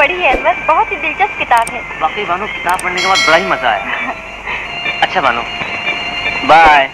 पढ़ी है अनवर बहुत ही दिलचस्प किताब है। वाकई बानो किताब पढ़ने के बाद बड़ा ही मज़ा आया। अच्छा बानो बाय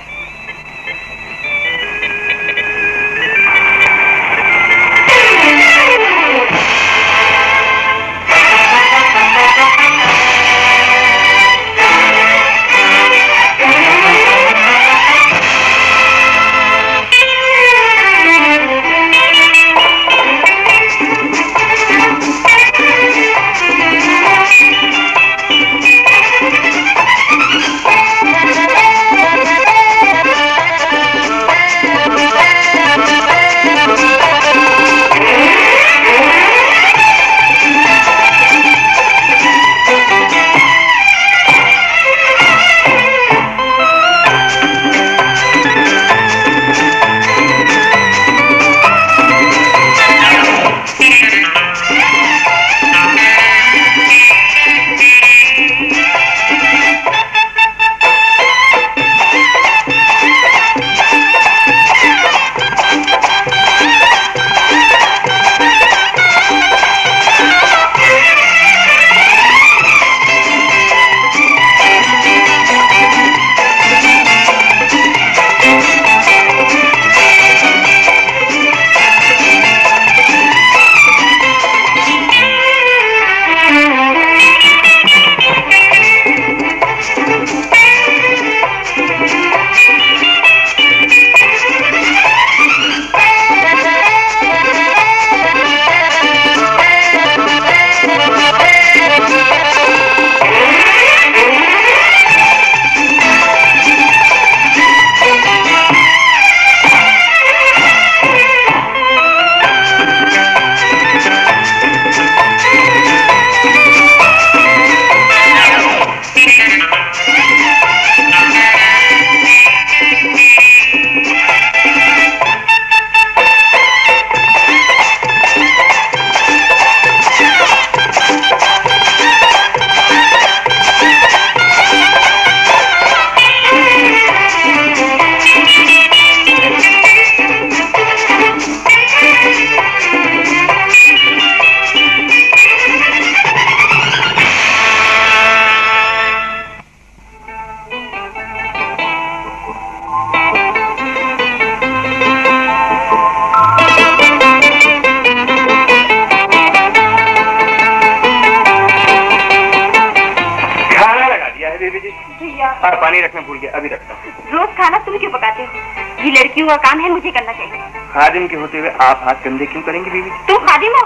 खादिम के होते हुए आप हाथ गंदे क्यों करेंगे बीवी? तुम खादिम हो?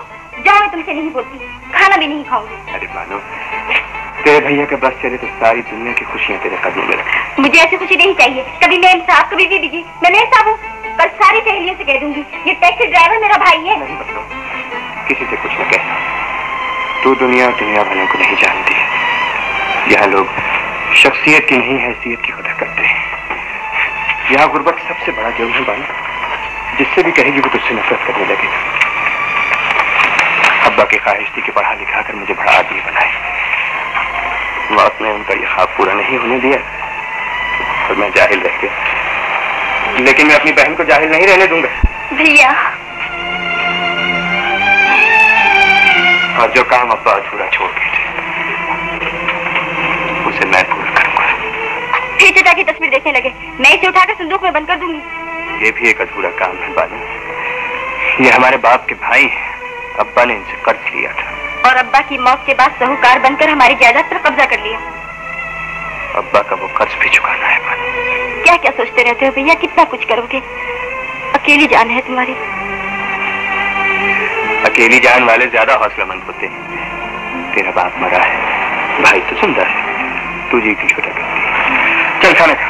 जाओ मैं तुमसे नहीं बोलती। खाना भी नहीं खाऊँगी। अरे मानो तेरे भैया के बस चले तो सारी दुनिया की खुशियाँ तेरे कदमों में मुझे ऐसी खुशी नहीं चाहिए। कभी मैं साहब कभी भी बिज़ी मैं नहीं साहब हूँ कल सारी सहेलियों से कह दूँगी ये टैक्सी ड्राइवर मेरा भाई है। नहीं किसी से कुछ न कह। तू दुनिया और दुनिया वालों को नहीं जानती यहाँ लोग शख्सियत की नहीं हैसियत की कदर करते हैं। यहाँ गुर्बत सबसे बड़ा जुर्म है बानो। जिससे भी कहेगी वो तुझसे नफरत करने लगेगा। अब्बा की ख्वाहिश थी कि पढ़ा लिखा कर मुझे बड़ा आदमी बनाए मौत ने उनका यह ख्वाब पूरा नहीं होने दिया और मैं जाहिल रह गया। लेकिन मैं अपनी बहन को जाहिल नहीं रहने दूँगा। भैया। और जो काम अब्बा अधूरा छोड़ गए थे उसे मैं पूरा करूँगा। फिर चचा की तस्वीर देखने लगे। मैं इसे उठाकर संदूक में बंद कर दूँगी। ये भी एक अधूरा काम है बानू। ये हमारे बाप के भाई हैं। अब्बा ने इनसे कर्ज लिया था। और अब्बा की मौत के बाद साहूकार बनकर हमारी जायदाद पर कब्जा कर लिया। अब्बा का वो कर्ज भी चुकाना है बानू। क्या क्या सोचते रहते हो भैया? कितना कुछ करोगे? अकेली जान है तुम्हारी। अकेली जान वाले ज़्यादा हौसलामंद होते हैं। तेरा बाप मरा है। भाई तो सुंदर है। तू जी की छोटा करती चल खाना खा।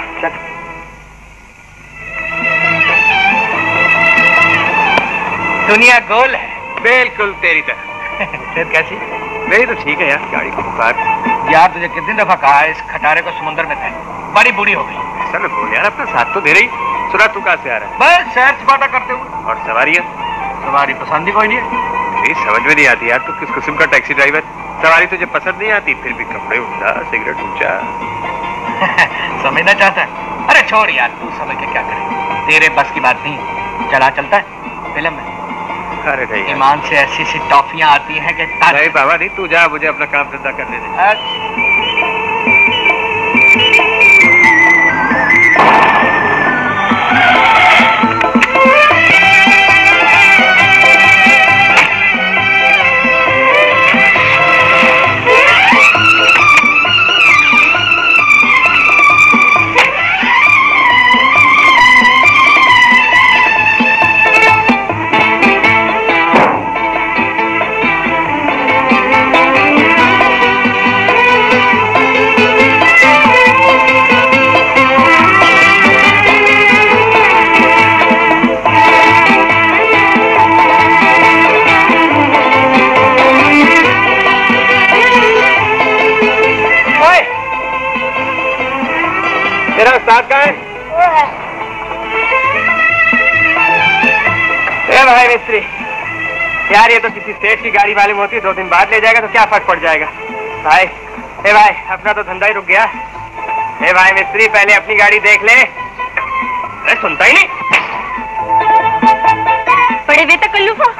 दुनिया गोल है। बिल्कुल तेरी तरह। सेहत कैसी? मेरी तो ठीक है यार। गाड़ी को बुखार यार तुझे कितनी दफ़ा कहा है इस खटारे को समुद्र में फेंक। बड़ी बूढ़ी हो गई। ऐसा ना बोल यार अपना साथ तो दे रही। सुना तू कहाँ से आ रहा है? बस शहर सपाटा करते हुए। और सवारियाँ सवारी पसंद ही कोई नहीं है। समझ में नहीं आती यार तू किस किस्म का टैक्सी ड्राइवर सवारी तुझे पसंद नहीं आती फिर भी कपड़े उठा सिगरेट ऊँचा समझना चाहता है? अरे छोड़ यार तू समझ के क्या करे। तेरे बस की बात नहीं चला चलता है फ़िल्म में। ईमान से ऐसी ऐसी टॉफियाँ आती हैं कि नहीं बाबा नहीं तू जा मुझे अपना काम धंधा करने दे। तेरा उस्ताद कहाँ है? भाई मिस्त्री यार ये तो किसी सेठ की गाड़ी मालूम होती दो दिन बाद ले जाएगा तो क्या फ़र्क पड़ जाएगा? भाई ए भाई अपना तो धंधा ही रुक गया। ए भाई मिस्त्री पहले अपनी गाड़ी देख ले। अरे सुनता ही नहीं। बड़े बेतकल्लुफ हो।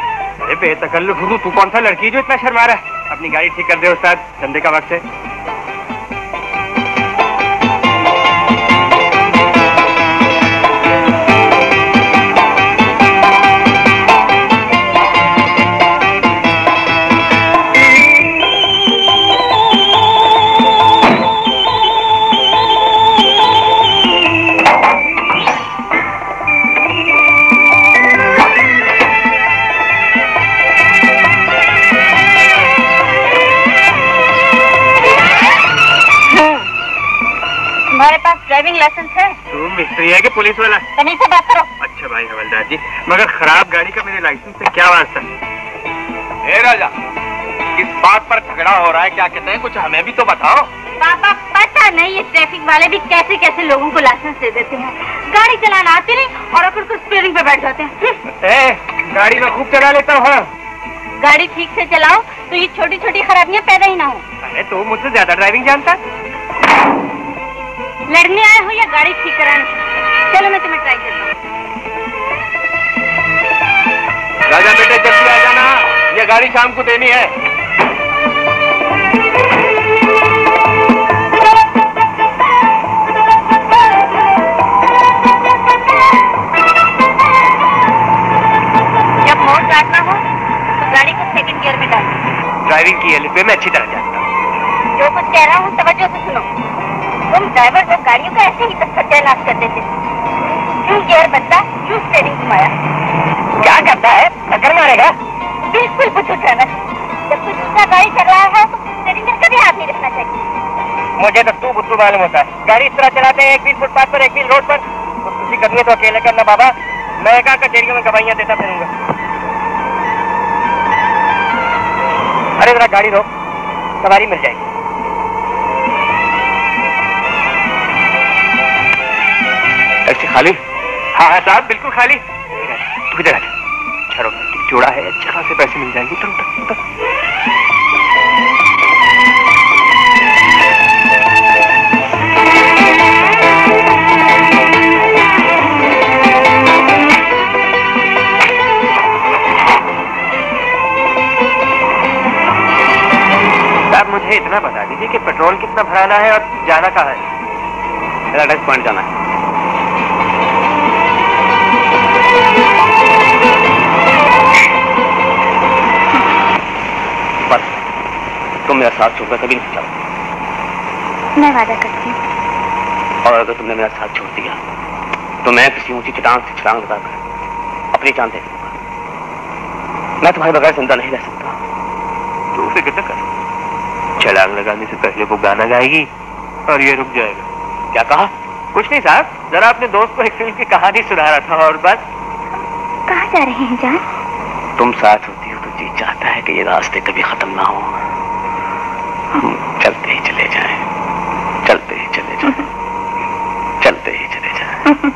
अरे बेतकल्लुफ तू कौन सा लड़की जो इतना शर्मा रहा है? अपनी गाड़ी ठीक कर दे उस्ताद धंधे का वक्त है। लाइसेंस है। तू मिस्त्री है कि पुलिस वाला? तमीज से बात करो। अच्छा भाई हवलदार जी मगर खराब गाड़ी का मेरे लाइसेंस से क्या वास्ता? ए राजा किस बात पर झगड़ा हो रहा है क्या कहते हैं? कुछ हमें भी तो बताओ। पापा पता नहीं ये ट्रैफ़िक वाले भी कैसे कैसे लोगों को लाइसेंस दे देते हैं। गाड़ी चलाना आती नहीं और को स्टीयरिंग पे बैठ जाते हैं। ए गाड़ी में खूब चला लेता हूँ। हाँ। गाड़ी ठीक से चलाओ तो ये छोटी छोटी खराबियाँ पैदा ही ना हो। अरे तू मुझसे ज़्यादा ड्राइविंग जानता लड़ने आए हो या गाड़ी ठीक कराने? चलो मैं तुम्हें ट्राई करता हूँ। राजा बेटे जल्दी आ जाना। ये गाड़ी शाम को देनी है। जब मोड़ काटना हो तो गाड़ी को सेकंड गियर में डालो ड्राइविंग की एलिफे में अच्छी तरह जानता हूँ। जो कुछ कह रहा हूँ तवज्जो से सुनो। तुम ड्राइवर को गाड़ियों का ऐसे ही सत्यानाश कर देते। यूँ गियर बदला यूँ स्टेरिंग घुमाया? क्या करता है? टक्कर मारेगा। बिल्कुल बुद्धू ड्राइवर। जब कोई दूसरा गाड़ी चल रहा है तो स्टेरिंग पर कभी हाथ नहीं रखना चाहिए। मुझे तो तू बुद्धू मालूम होता है। गाड़ी इस तरह चलाते हैं एक बीस फुटपाथ पर एक बीस रोड पर। तो करनी है तो अकेले करना बाबा। मैं कहा कचेरियों में गवाइयाँ देता फिरूँगा। अरे जरा गाड़ी रोक सवारी मिल जाएगी टैक्सी खाली? हाँ हाँ साहब, बिल्कुल खाली। तू इधर आ जा। चलो, जोड़ा है, अच्छे खासे पैसे मिल जाएँगे। उतर उतर उतर। मुझे इतना बता दीजिए कि पेट्रोल कितना भराना है और जाना कहाँ है? पॉइंट जाना है। मेरा साथ छोड़कर कभी नहीं चलो मैं वादा करती हूँ और अगर तुमने मेरा साथ छोड़ दिया तो मैं किसी ऊँची चटान से छलांग लगाकर अपनी जान दे दूँगा मैं तुम्हारे बगैर ज़िंदा नहीं रह सकता तू फ़िक्र न कर छलांग लगाने से पहले वो गाना गाएगी और ये रुक जाएगा क्या कहा कुछ नहीं साहब जरा अपने दोस्त को एक फ़िल्म की कहानी सुना रहा था और बस कहा जा रहे हैं जान तुम साथ होती हो तो जी चाहता है कि ये रास्ते कभी खत्म ना हो हम चलते ही चले जाएँ चलते ही चले जाएँ चलते ही चले जाएँ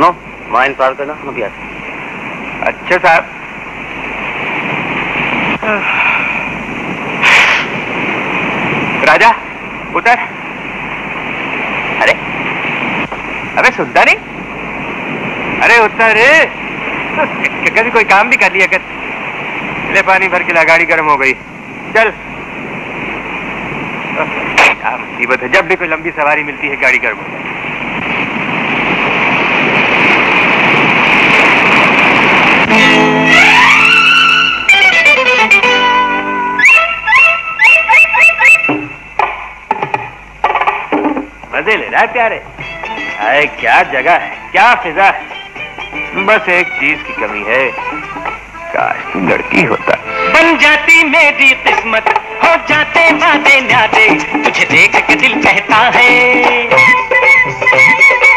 नो वहाँ इंतज़ार करना, हम अभी आते हैं। अच्छा साहब। राजा, उतर। अरे, अबे, सुनता नहीं? अरे, उतर। कभी कोई काम भी कर लिया कर। ले, पानी भर के ला, गाड़ी गर्म हो गई। चल। मुसीबत है? जब भी कोई लंबी सवारी मिलती है, गाड़ी गर्म है। है प्यारे? अरे, क्या जगह है? क्या फिजा है? बस एक चीज़ की कमी है। काश तू लड़की होता। बन जाती मेरी किस्मत, हो जाते वादे न्यादे। तुझे देख के दिल कहता है।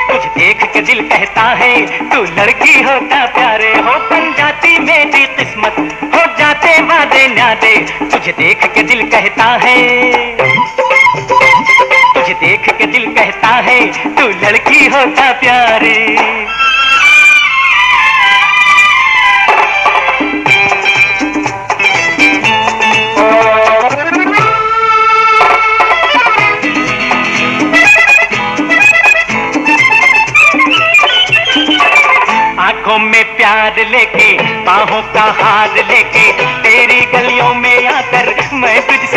तुझे देख के दिल कहता है, तू लड़की होता प्यारे हो। बन जाती मेरी किस्मत, हो जाते वादे न्यादे। तुझे देख के दिल कहता है। है, तू लड़की होता प्यारे। आँखों में प्यार लेके, बाहों का हार लेके, तेरी गलियों में आकर मैं तुझसे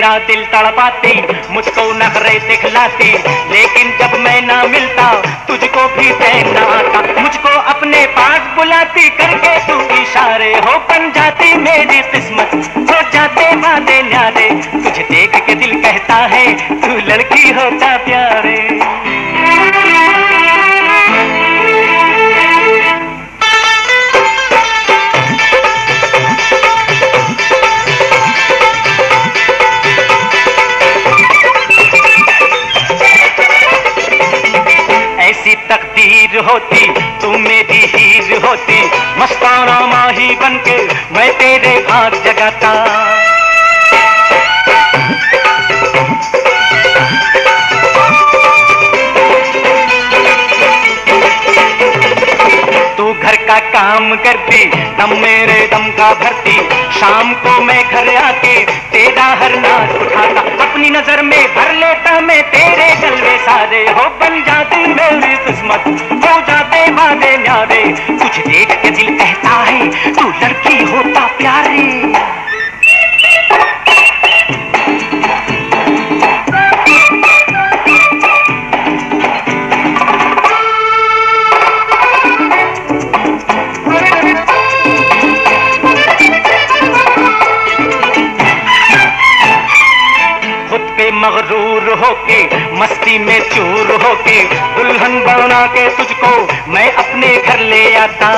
मेरा दिल तड़पाती, मुझको नखरे दिखलाती। लेकिन जब मैं ना मिलता, तुझको भी चैन आता। मुझको अपने पास बुलाती, करके तू इशारे हो बन जाती। मेरी किस्मत हो जाते वादे न्यारे, तुझे देख के दिल कहता है, तू लड़की हो जा प्यारे? होती, तू मेरी हीर होती, मस्ताना माही बनके मैं तेरे भाग जगाता। तू घर का काम करती, दम मेरे दम का भरती, शाम को मैं घर आके तेरा हर नाच उठाता, अपनी नज़र में भर लेता मैं तेरे जलवे सारे। हो बन जाती मेरी किस्मत, हो जाते वादे न्यारे। कुछ देख के दिल कहता है, तू लड़की होता प्यारे। होके मस्ती में चूर होके दुल्हन बना के तुझको मैं अपने घर ले आता।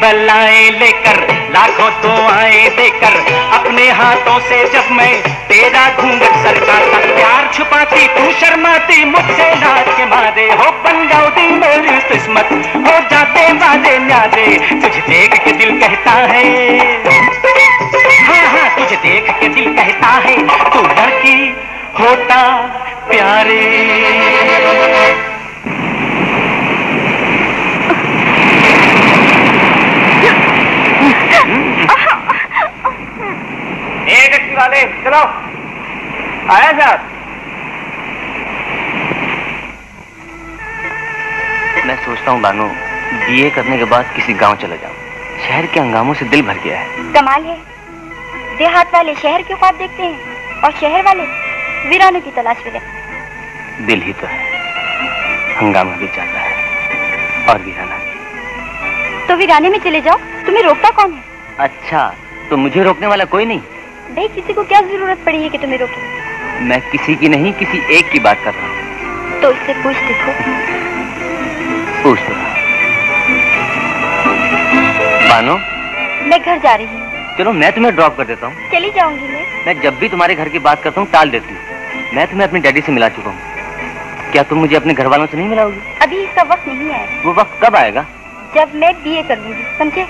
बलाएँ लेकर, लाखों दुआएँ देकर, अपने हाथों से जब मैं तेरा घूंघट सरकाता प्यार छुपाती, तू शर्माती, मुझसे लाज के मारे, हो बन मेरी किस्मत, हो जाते वादे न्यादे तुझे देख के दिल कहता है। हाँ हाँ तुझे देख के दिल कहता है, तू लड़की होता प्यारे। वाले चलो। आया साहब मैं सोचता हूँ बानो बीए करने के बाद किसी गाँव चला जाऊँ। शहर के हंगामों से दिल भर गया है। कमाल है। देहात वाले शहर के ख्वाब देखते हैं और शहर वाले वीरानों की तलाश में रहते दिल ही तो है। हंगामा भी चाहता है। और वीराना भी। तो वीराने में चले जाओ। तुम्हें रोकता कौन है? अच्छा तो मुझे रोकने वाला कोई नहीं। भाई किसी को क्या ज़रूरत पड़ी है कि तुम्हें रोके? मैं किसी की नहीं किसी एक की बात कर रहा हूँ। तो इससे पूछ देखो पूछ तो। रहा। बानो मैं घर जा रही हूँ। चलो मैं तुम्हें ड्रॉप कर देता हूँ। चली जाऊँगी मैं। मैं जब भी तुम्हारे घर की बात करता हूँ टाल देती हूँ। मैं तुम्हें अपने डैडी से मिला चुका हूँ। क्या तुम मुझे अपने घर वालों से नहीं मिलाओगी? अभी इसका वक्त नहीं आया। वो वक्त कब आएगा? जब मैं बीए कर लूँगी समझे?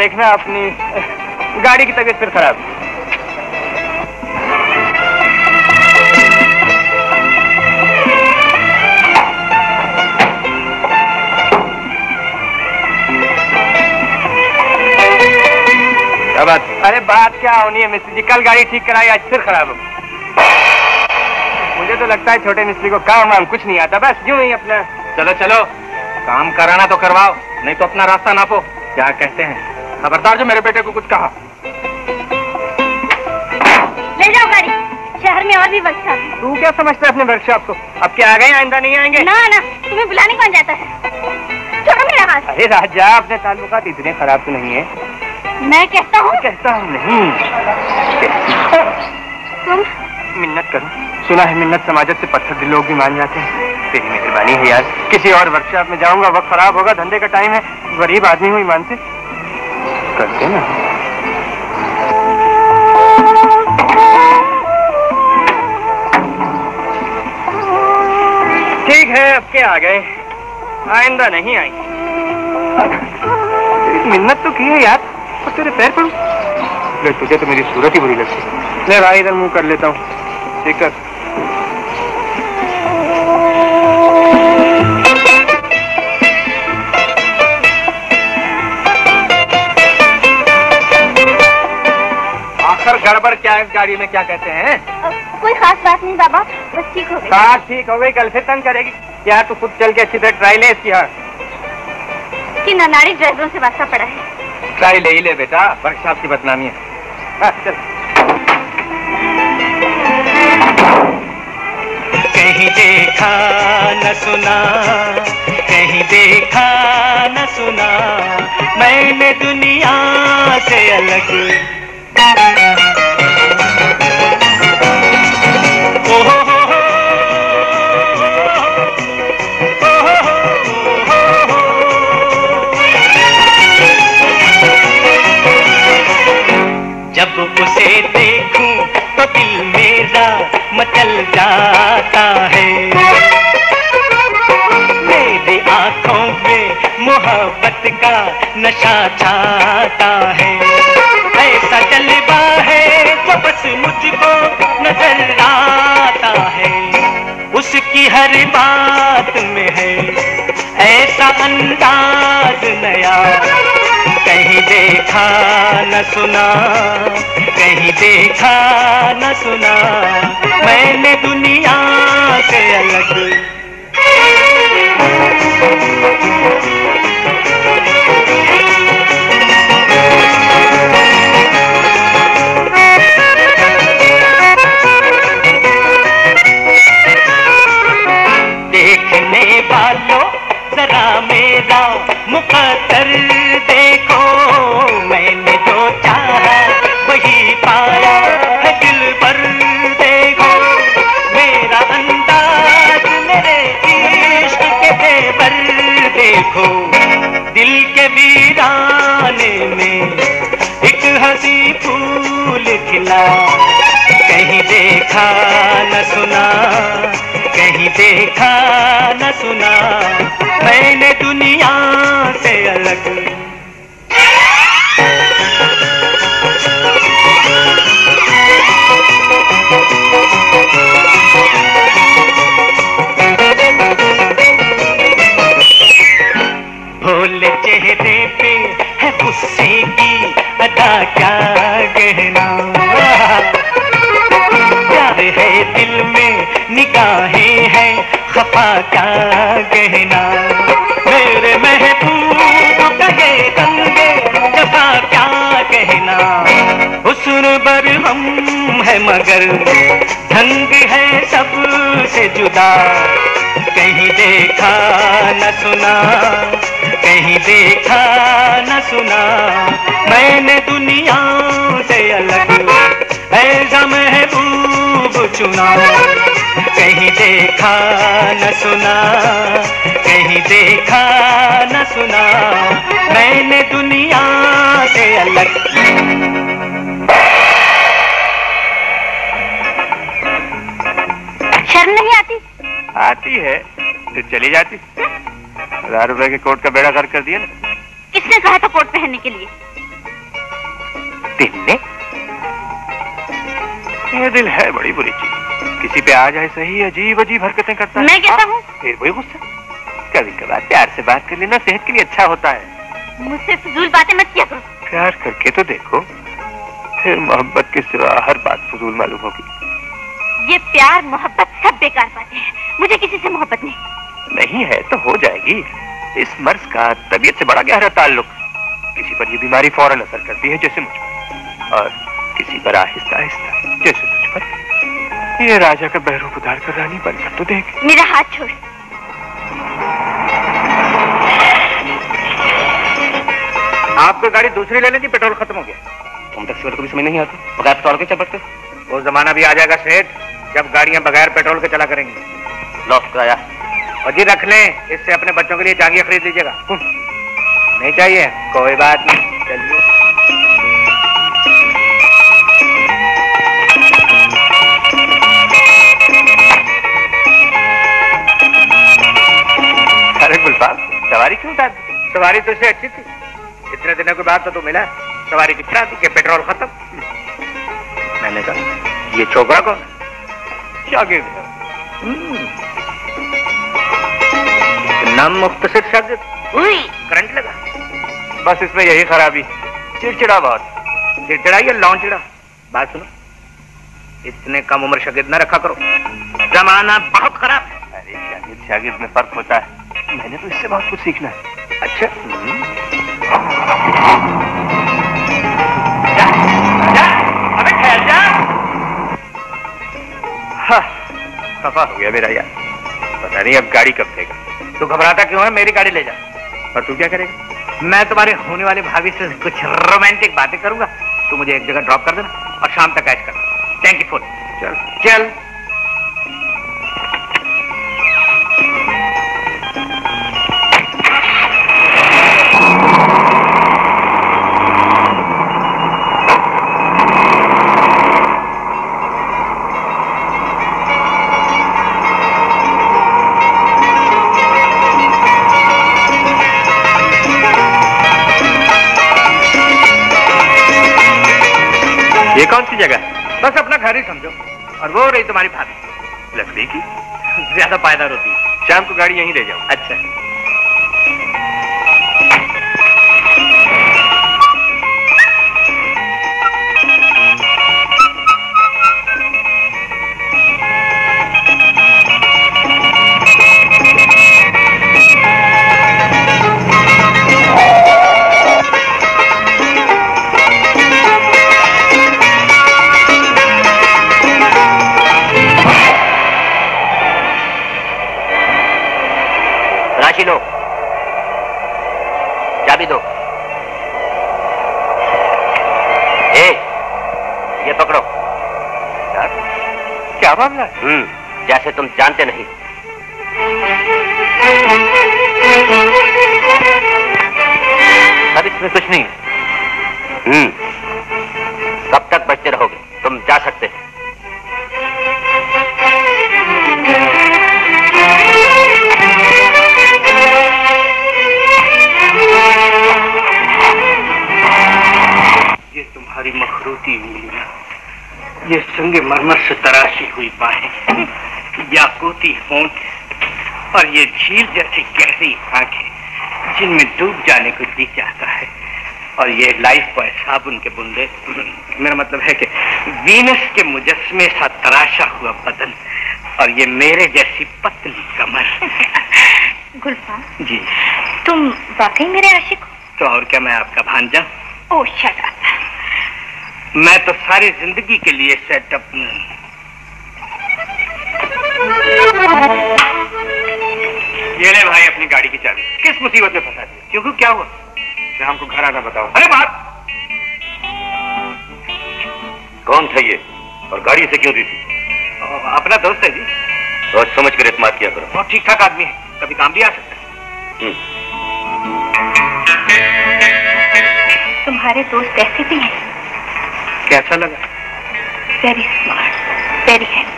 देखना अपनी गाड़ी की तबीयत फिर खराब। क्या बात? अरे बात क्या होनी है मिस्त्री जी? कल गाड़ी ठीक कराई आज फिर खराब हो मुझे तो लगता है छोटे मिस्त्री को काम वाम कुछ नहीं आता बस यूँ ही अपना। चलो चलो। काम कराना तो करवाओ नहीं तो अपना रास्ता नापो। क्या कहते हैं? खबरदार जो मेरे बेटे को कुछ कहा। ले जाओ गाड़ी। शहर में और भी वर्कशॉप तू क्या समझता है अपने वर्कशॉप को? अब क्या आ गए आइंदा नहीं आएँगे? ना ना तुम्हें बुलाने कौन जाता है? छोड़ो मेरा हाथ। अरे राजा अपने ताल्लुकात इतने खराब तो नहीं है। मैं कहता हूँ। कहता हूँ नहीं। तुम? मिन्नत करो। सुना है मिन्नत समाजत से पत्थर दिल लोग भी मान जाते हैं। तेरी मेहरबानी है यार। किसी और वर्कशॉप में जाऊँगा वक्त खराब होगा धंधे का टाइम है। गरीब आदमी हूँ ईमान से। करते ना। ठीक है अब के आ गए? आइंदा नहीं आई। मिन्नत तो की है यार और तेरे पैर ले तुझे तो मेरी सूरत ही बुरी लगती है। ले भाई इधर मुँह कर लेता हूँ। ठीक है। क्या इस गाड़ी में क्या कहते हैं? कोई खास बात नहीं बाबा बस ठीक हो गई। कार ठीक हो गई कल फिर तंग करेगी। यार तू खुद चल के अच्छी तरह ट्राई ले इसकी हाँ कि नानाड़ी ड्राइवरों से वास्ता पड़ा है। ट्राई ले ही ले बेटा वर्कशॉप की बदनामी है। हाँ, चल। कहीं देखा न सुना कहीं देखा न सुना मैंने दुनिया से अलग मचल जाता है। मेरी आँखों में मोहब्बत का नशा छाता है। ऐसा जलवा है जो बस मुझको नज़र आता है। उसकी हर बात में है। ऐसा अंदाज नया। कहीं देखा न सुना। कहीं देखा न सुना। मैंने दुनिया से अलग। देखने वालों जरा मेरा मुकद्दर फूल खिला। कहीं देखा न सुना कहीं देखा न सुना। मैंने दुनिया अदा क्या गहना? प्यार है दिल में निगाहें हैं? खफा क्या गहना? मेरे महबूब कहे गंगे जफा क्या कहना हुस्न बर हम है मगर, ढंग है सबसे जुदा। कहीं देखा न सुना कहीं देखा न सुना। मैंने दुनिया से अलग ऐसा महबूब चुना। कहीं देखा न सुना कहीं देखा न सुना। मैंने दुनिया से अलग। शर्म नहीं आती? आती है तो चली जाती। हज़ार रुपए के कोट का बेड़ा गर्क कर दिया ना। किसने कहा था कोट पहनने के लिए? दिल ने ये दिल है बड़ी बुरी चीज़। किसी पे आ जाए सही अजीब अजीब हरकतें करता है। मैं कहता हूँ फिर वही गुस्सा। कभी कभार प्यार से बात कर लेना सेहत के लिए अच्छा होता है। मुझसे फजूल बातें मत किया करो। प्यार करके तो देखो फिर मोहब्बत के सिवा हर बात फजूल मालूम होगी। ये प्यार मोहब्बत सब बेकार बातें हैं। मुझे किसी से मोहब्बत नहीं। नहीं है तो हो जाएगी। इस मर्ज का तबीयत से बड़ा गहरा ताल्लुक। किसी पर ये बीमारी फ़ौरन असर करती है जैसे मुझ पर। और किसी पर आहिस्ता आहिस्ता जैसे तुझ पर। ये राजा का बहरूप उतार कर रानी बनकर तो देख। मेरा हाथ छोड़। आपको गाड़ी दूसरी ले लेनी पेट्रोल खत्म हो गया। तुम टैक्सी वाले को भी समझ नहीं आता? बगैर पेट्रोल के चल पड़ते वो जमाना भी आ जाएगा सेठ जब गाड़ियाँ बगैर पेट्रोल के चला करेंगी। लो किराया और जी रख लें। इससे अपने बच्चों के लिए जांगिया खरीद लीजिएगा। नहीं चाहिए? कोई बात नहीं। चलिए। अरे गुलफाम, सवारी क्यों उतार सवारी तो इससे अच्छी थी। इतने दिनों के बाद तो तू मिला। सवारी कितना थी कि पेट्रोल खत्म। मैंने कहा, ये छोकरा कौन है? नाम मुख्तसर शागिर्द उई, करंट लगा। बस इसमें यही खराबी। चिड़चिड़ा बहुत चिड़चिड़ा या लौंचड़ा। बात सुनो। इतने कम उम्र शगिद ना रखा करो। जमाना बहुत खराब है। अरे शागिर्द शागिर्द में फ़र्क होता है। मैंने तो इससे बहुत कुछ सीखना है। अच्छा। जा, जा, अबे ठहर जा। हाँ, खफा हो गया मेरा यार। पता नहीं अब गाड़ी कब देगा। तू घबराता क्यों है? मेरी गाड़ी ले जा। और तू क्या करेगा? मैं तुम्हारे होने वाले भाभी से कुछ रोमांटिक बातें करूँगा। तू मुझे एक जगह ड्रॉप कर देना और शाम तक कैच करना। थैंक यू फुल चल। चल। जगह बस अपना घर ही समझो। और वो रही तुम्हारी भाभी। लकड़ी की? ज़्यादा पायदार होती शाम को गाड़ी यहीं ले जाओ अच्छा। हम्म जैसे तुम जानते नहीं। सर इसमें कुछ नहीं है। याकूती होंठ और ये झील जैसी गहरी आँखें जिनमें डूब जाने को जी चाहता है और ये लाइफ बॉय साबुन के बुंदे। मेरा मतलब है कि वीनस के मुजस्मे सा तराशा हुआ बदन और ये मेरे जैसी पतली कमर। गुलफाम जी। तुम वाकई मेरे आशिक हो? तो और क्या मैं आपका भांजा? ओह शट मैं तो सारी ज़िंदगी के लिए सेटअप ये ले भाई अपनी गाड़ी की चाबी। किस मुसीबत में फंसा दिया? क्योंकि क्या हुआ? मैं हमको घर आना बताओ। अरे बात कौन था ये? और गाड़ी से क्यों दी थी? अपना दोस्त है जी। रोज समझ कर इतमाद किया करो। बहुत ठीक ठाक आदमी है। कभी काम भी आ सकता है। हम्म, तुम्हारे दोस्त ऐसे भी हैं। कैसा लगा? वेरी स्मार्ट वेरी हैंडसम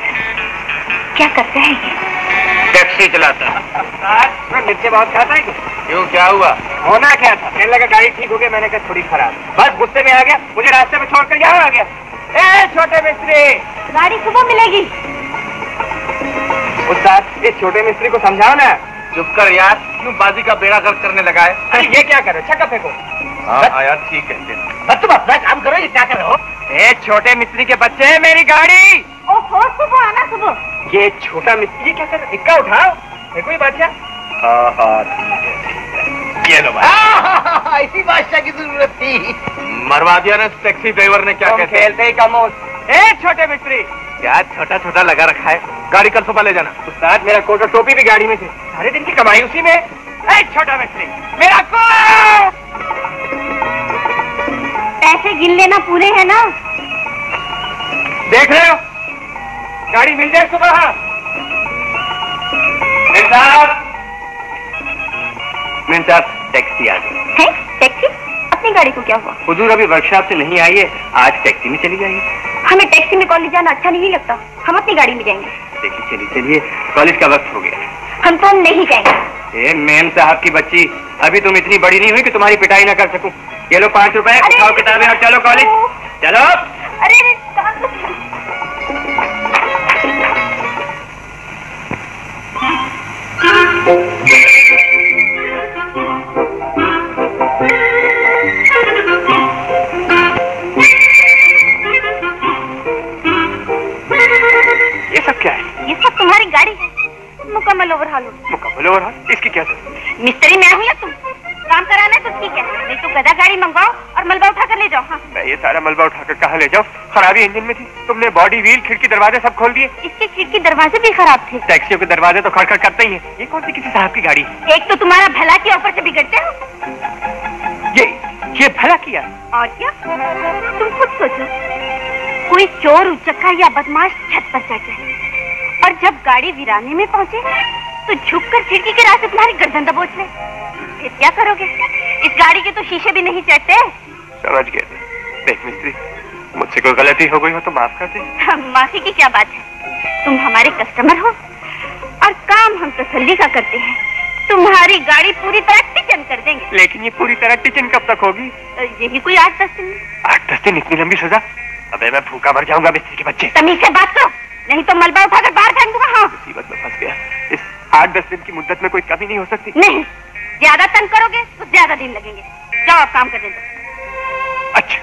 क्या करते हैं ये? टैक्सी चलाता है। मिर्चे बहुत खाता है। क्यों क्या हुआ? होना क्या था? कहने लगा गाड़ी ठीक हो गया मैंने कहा थोड़ी खराब। बस गुस्से में आ गया। मुझे रास्ते में छोड़कर यहाँ आ गया। ए छोटे मिस्त्री! गाड़ी सुबह मिलेगी। उस्ताद इस छोटे मिस्त्री को समझाओ ना। चुप कर यार क्यों बाजी का बेड़ा गर्क करने लगा है? अरे ये क्या कर रहे छक्का फेंको। हाँ यार ठीक कहते हैं। बस तुम अपना काम करो ये क्या कर रहे हो? ए छोटे मिस्त्री के बच्चे है मेरी गाड़ी। ओहो सुबह आना सुबह। ये छोटा मिस्त्री ये क्या कर है इक्का उठाओ? देखो ये बादशाह? हाँ हाँ ठीक है ये लो भाई। इसी बादशाह की ज़रूरत थी। मरवा दिया ना टैक्सी ड्राइवर ने क्या कहते हैं? खेलते ही कम ए छोटे मिस्त्री। क्या छोटा छोटा लगा रखा है? गाड़ी कल सुबह ले जाना। उस्ताद मेरा कोट और टोपी भी गाड़ी में थे सारे दिन की कमाई उसी में। ए छोटा मिस्त्री मेरा कोट। पैसे गिन लेना पूरे हैं ना? देख रहे हो? गाड़ी मिल जाए सुबह। मेम साहब। टैक्सी आ गई। टैक्सी? अपनी गाड़ी को क्या हुआ? हुजूर अभी वर्कशॉप से नहीं आई है। आज टैक्सी में चली जाइए हमें टैक्सी में कॉलेज जाना अच्छा नहीं लगता। हम अपनी गाड़ी में जाएँगे। देखिए चलिए चलिए। कॉलेज का वक्त हो गया। हम तो नहीं जाएँगे। ए मेम साहब की बच्ची अभी तुम इतनी बड़ी नहीं हुई कि तुम्हारी पिटाई ना कर सकूँ। ये लो पाँच रुपए उठाओ किताबें और चलो कॉलेज। चलो। अरे तुम्हारी गाड़ी। है मुकम्मल ओवरहाल हो। मुकम्मल ओवरहाल? हाँ, इसकी क्या ज़रूरत मिस्त्री मैं हूँ या तुम? काम कराना है तो ठीक है। नहीं तो गधा गाड़ी मंगवाओ और मलबा उठा कर ले जाओ हाँ। मैं ये सारा मलबा उठाकर कहाँ ले जाओ खराबी इंजन में थी। तुमने बॉडी व्हील खिड़की दरवाजे सब खोल दिए। इसके खिड़की दरवाजे भी खराब थे। टैक्सियों के दरवाजे तो खड़खड़ करते ही है। ये कौन सी किसी साहब की गाड़ी? एक तो तुम्हारा भला के ऊपर से बिगड़ते हो। ये ये भला किया? और क्या? तुम खुद सोचो। कोई चोर उचक्का या बदमाश छत पर चढ़ जाए। और जब गाड़ी वीराने में पहुँचे तो झुककर खिड़की के रास्ते तुम्हारी गर्दन दबोच ले। फिर क्या करोगे? इस गाड़ी के तो शीशे भी नहीं चढ़ते। समझ गए देख मिस्त्री मुझसे कोई गलती हो गई हो तो माफ़ कर दे। माफ़ी की क्या बात है? तुम हमारे कस्टमर हो और काम हम तसल्ली का करते हैं। तुम्हारी गाड़ी पूरी तरह टिचन कर देंगे। लेकिन ये पूरी तरह टिचन कब तक होगी? यही कोई आठ दस दिन आठ दस दिन इतनी लंबी सजा? अबे मैं भूखा मर जाऊँगा मिस्त्री के बच्चे। तमीज से बात करो नहीं तो मलबा उठाकर बाहर फेंक दूँगा हाँ। मुसीबत में फंस गया। इस आठ दस दिन की मुद्दत में कोई कमी नहीं हो सकती। नहीं ज़्यादा तंग करोगे तो ज़्यादा दिन लगेंगे। जाओ आप काम करने दो। अच्छा।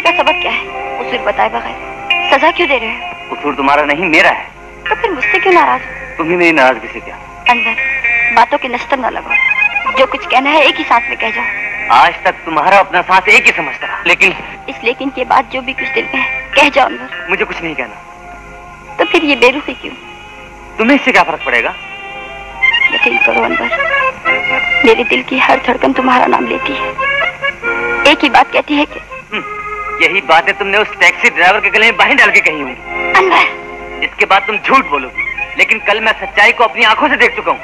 अनवर का सबक क्या है? उसूल बताए बगैर। सजा क्यों दे रहे हो? कसूर तुम्हारा नहीं मेरा है। तो फिर मुझसे क्यों नाराज़ हो? तुम ही मेरी नाराज़गी से क्या? अंदर बातों के नस्तर न लगाओ। जो कुछ कहना है एक ही सांस में कह जाओ। आज तक तुम्हारा अपना सांस एक ही समझता रहा लेकिन इस लेकिन के बाद जो भी कुछ दिल में है कह जाओ अनवर मुझे कुछ नहीं कहना। तो फिर ये बेरुखी क्यों? तुम्हें इससे क्या फ़र्क पड़ेगा? यकीन करो अनवर मेरे दिल की हर धड़कन तुम्हारा नाम लेती है। एक ही बात कहती है कि हम्म, यही बातें तुमने उस टैक्सी ड्राइवर के गले में बाहें डाल के कही होंगी। अनवर। इसके बाद तुम झूठ बोलोगी लेकिन कल मैं सच्चाई को अपनी आँखों से देख चुका हूँ।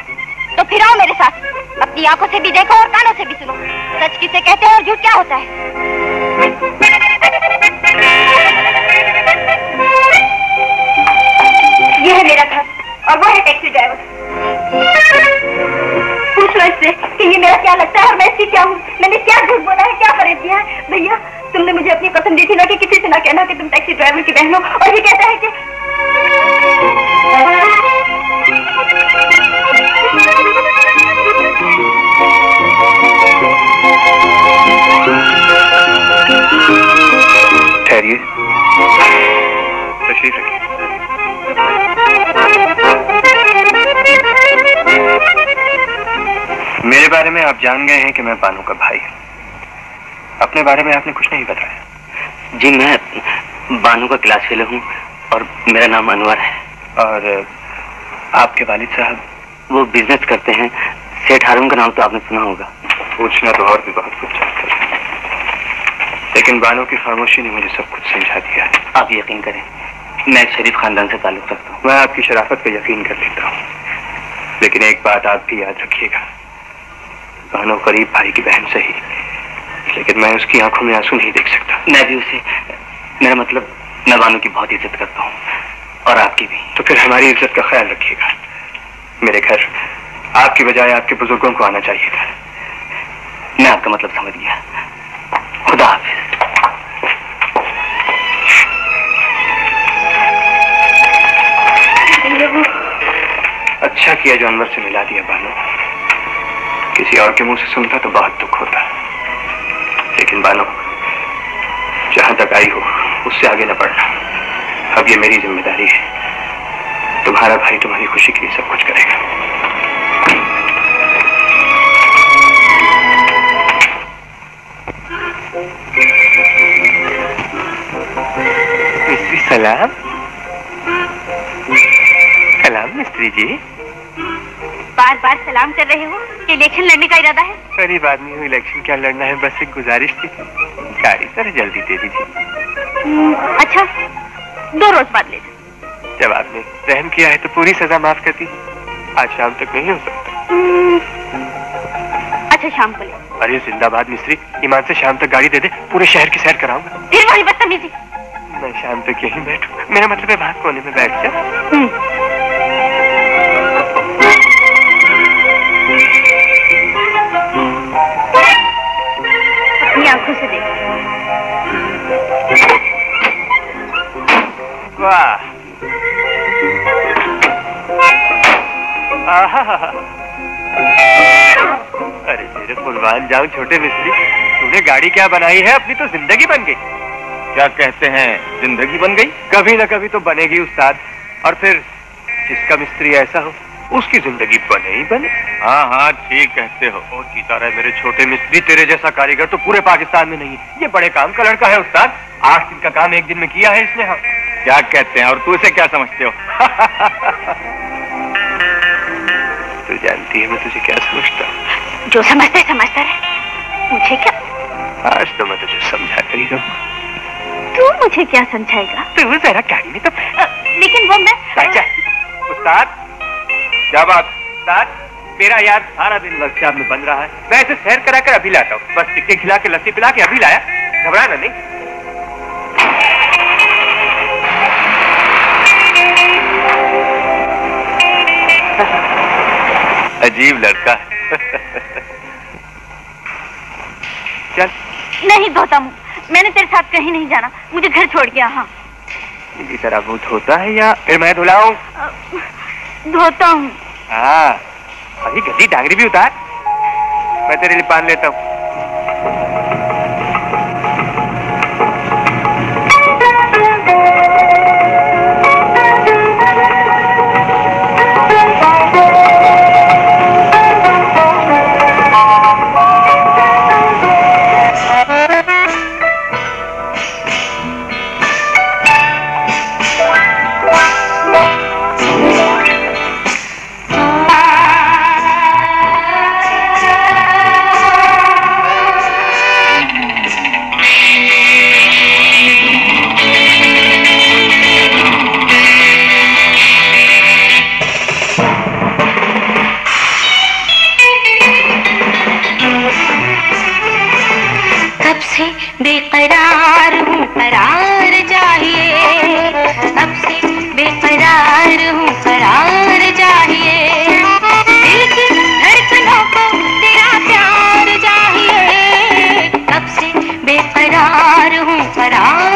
तो फिर आओ मेरे साथ अपनी आँखों से भी देखो और कानों से भी सुनो। सच किसे कहते हैं और झूठ क्या होता है? यह है मेरा घर और वो है टैक्सी ड्राइवर। इससे कि ये मेरा क्या लगता है और मैं इसकी क्या हूँ? मैंने क्या झूठ बोला है, क्या फरेब दिया है? भैया, तुमने मुझे अपनी कसम दी थी ना कि किसी से ना कहना कि तुम टैक्सी ड्राइवर की बहन हो। और ये कहता है कि बारे में आप जान गए हैं कि मैं बानू का भाई अपने बारे में आपने कुछ नहीं बताया। जी मैं बानू का क्लास फेलो हूँ और मेरा नाम अनवर है। और आपके वालिद साहब? वो बिज़नेस करते हैं। सेठ हारून का नाम तो आपने सुना होगा। पूछना तो और भी बहुत कुछ चाहते हैं। लेकिन बानो की खामोशी ने मुझे सब कुछ समझा दिया है। आप यकीन करें मैं एक शरीफ खानदान से ताल्लुक रखता हूँ। मैं आपकी शराफत पर यकीन कर लेता हूँ। लेकिन एक बात आप भी याद रखिएगा। बानो करीब भाई की बहन से ही। लेकिन मैं उसकी आँखों में आँसू नहीं देख सकता। मैं भी उसे मेरा मतलब मैं बानू की बहुत इज़्ज़त करता हूँ। और आपकी भी। तो फिर हमारी इज़्ज़त का ख्याल रखिएगा। मेरे घर आपकी बजाय आपके बुज़ुर्गों को आना चाहिए था। मैं आपका मतलब समझ गया। खुदा हाफिज। अच्छा किया जो अनवर से मिला दिया बानो। किसी और के मुँह से सुनता तो बहुत दुख होता। लेकिन बानो, जहाँ तक आई हो, उससे आगे न बढ़ना। अब ये मेरी ज़िम्मेदारी है। तुम्हारा भाई तुम्हारी खुशी के लिए सब कुछ करेगा। सलाम। सलाम मिस्त्री जी। बार बार सलाम कर रहे हो कि इलेक्शन लड़ने का इरादा है? गरीब आदमी हूँ इलेक्शन क्या लड़ना है? बस एक गुजारिश थी। गाड़ी सर जल्दी दे दीजिए। हम्म, अच्छा दो रोज बाद ले जब आपने रहम किया है तो पूरी सजा माफ़ कर दी। आज शाम तक नहीं हो सकता। हम्म, अच्छा शाम को ले अरे जिंदाबाद मिस्त्री। ईमान से शाम तक गाड़ी दे दे पूरे शहर की सैर कराऊँगा। फिर वही बदतमीजी। मैं शाम तक यहीं बैठू मेरा मतलब है बाहर कोने में बैठ जा अपनी आँखों से देखो। वाह। अरे मेरे कुर्बान जाऊँ छोटे मिस्त्री। तूने गाड़ी क्या बनाई है? अपनी तो ज़िंदगी बन गई। क्या कहते हैं, ज़िंदगी बन गई? कभी ना कभी तो बनेगी, उस्ताद। और फिर जिसका मिस्त्री ऐसा हो? उसकी ज़िंदगी बने ही बने। हाँ हाँ ठीक कहते हो। ओ जीता रहे मेरे छोटे मिस्त्री तेरे जैसा कारीगर तो पूरे पाकिस्तान में नहीं है। ये बड़े काम का लड़का है उस्ताद। आठ दिन का काम एक दिन में किया है इसने हाँ। क्या कहते हैं और तू इसे क्या समझते हो? तू जानती है मैं तुझे क्या समझता हूँ? जो समझते समझता रहे। मुझे क्या? आज तो मैं तुझे समझा कर ही तू मुझे क्या समझाएगा? तू जरा गाड़ी में तो लेकिन वो मैं अच्छा उस्ताद। क्या बात? उस्ताद मेरा यार सारा दिन वर्कशॉप में बन रहा है। मैं इसे सैर करा कर अभी लाता हूँ। बस टिक्के खिला के लस्सी पिला के अभी लाया। घबराना नहीं। अजीब लड़का। चल। नहीं धोता मुँह मैंने तेरे साथ कहीं नहीं जाना। मुझे घर छोड़ गया हाँ। इसी तरह मुँह धोता है या फिर मैं धुलाऊं? धोता हूँ। हाँ अभी गली डांगरी भी उतार। मैं तेरे लिए पान लेता हूँ। बेकरार हूँ करार चाहिए अब से बेकरार हूँ करार चाहिए तेरा प्यार चाहिए अब से बेकरार हूँ करार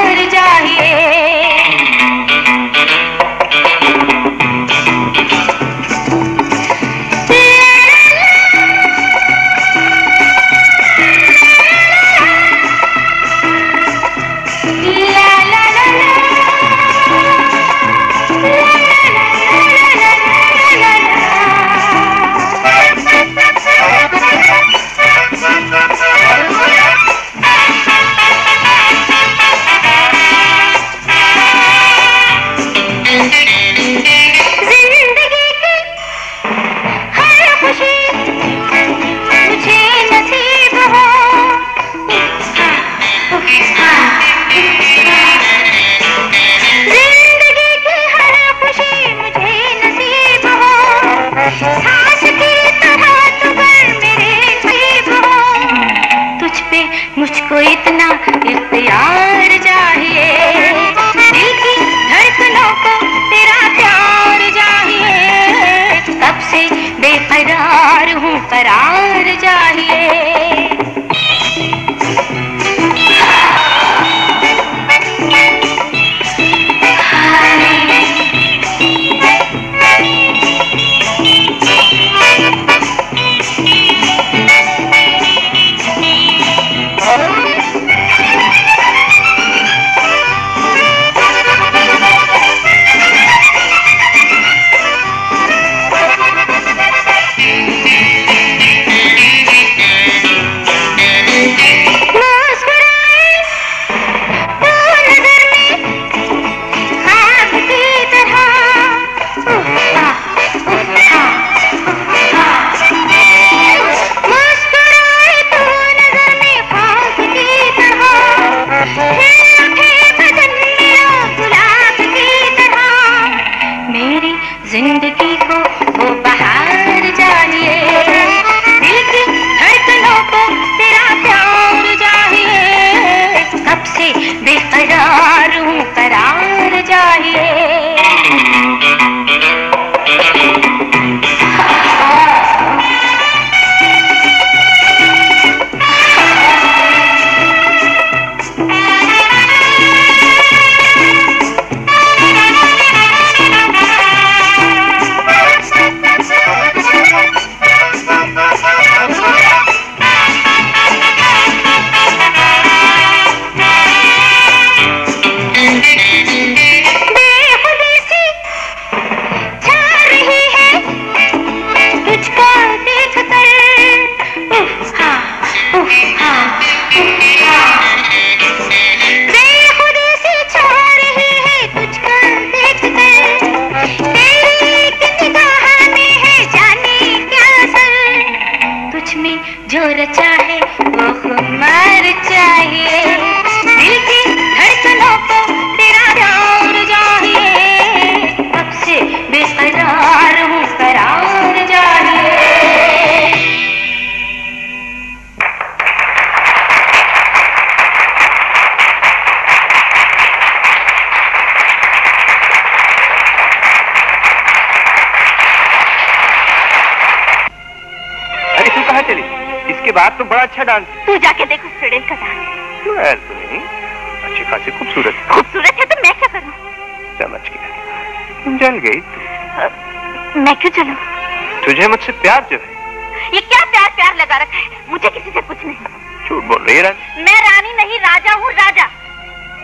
बेकरार हूँ प्यार जो है ये क्या प्यार प्यार लगा रखा है? मुझे किसी से कुछ नहीं झूठ बोल रही है रानी? मैं रानी नहीं राजा हूँ राजा।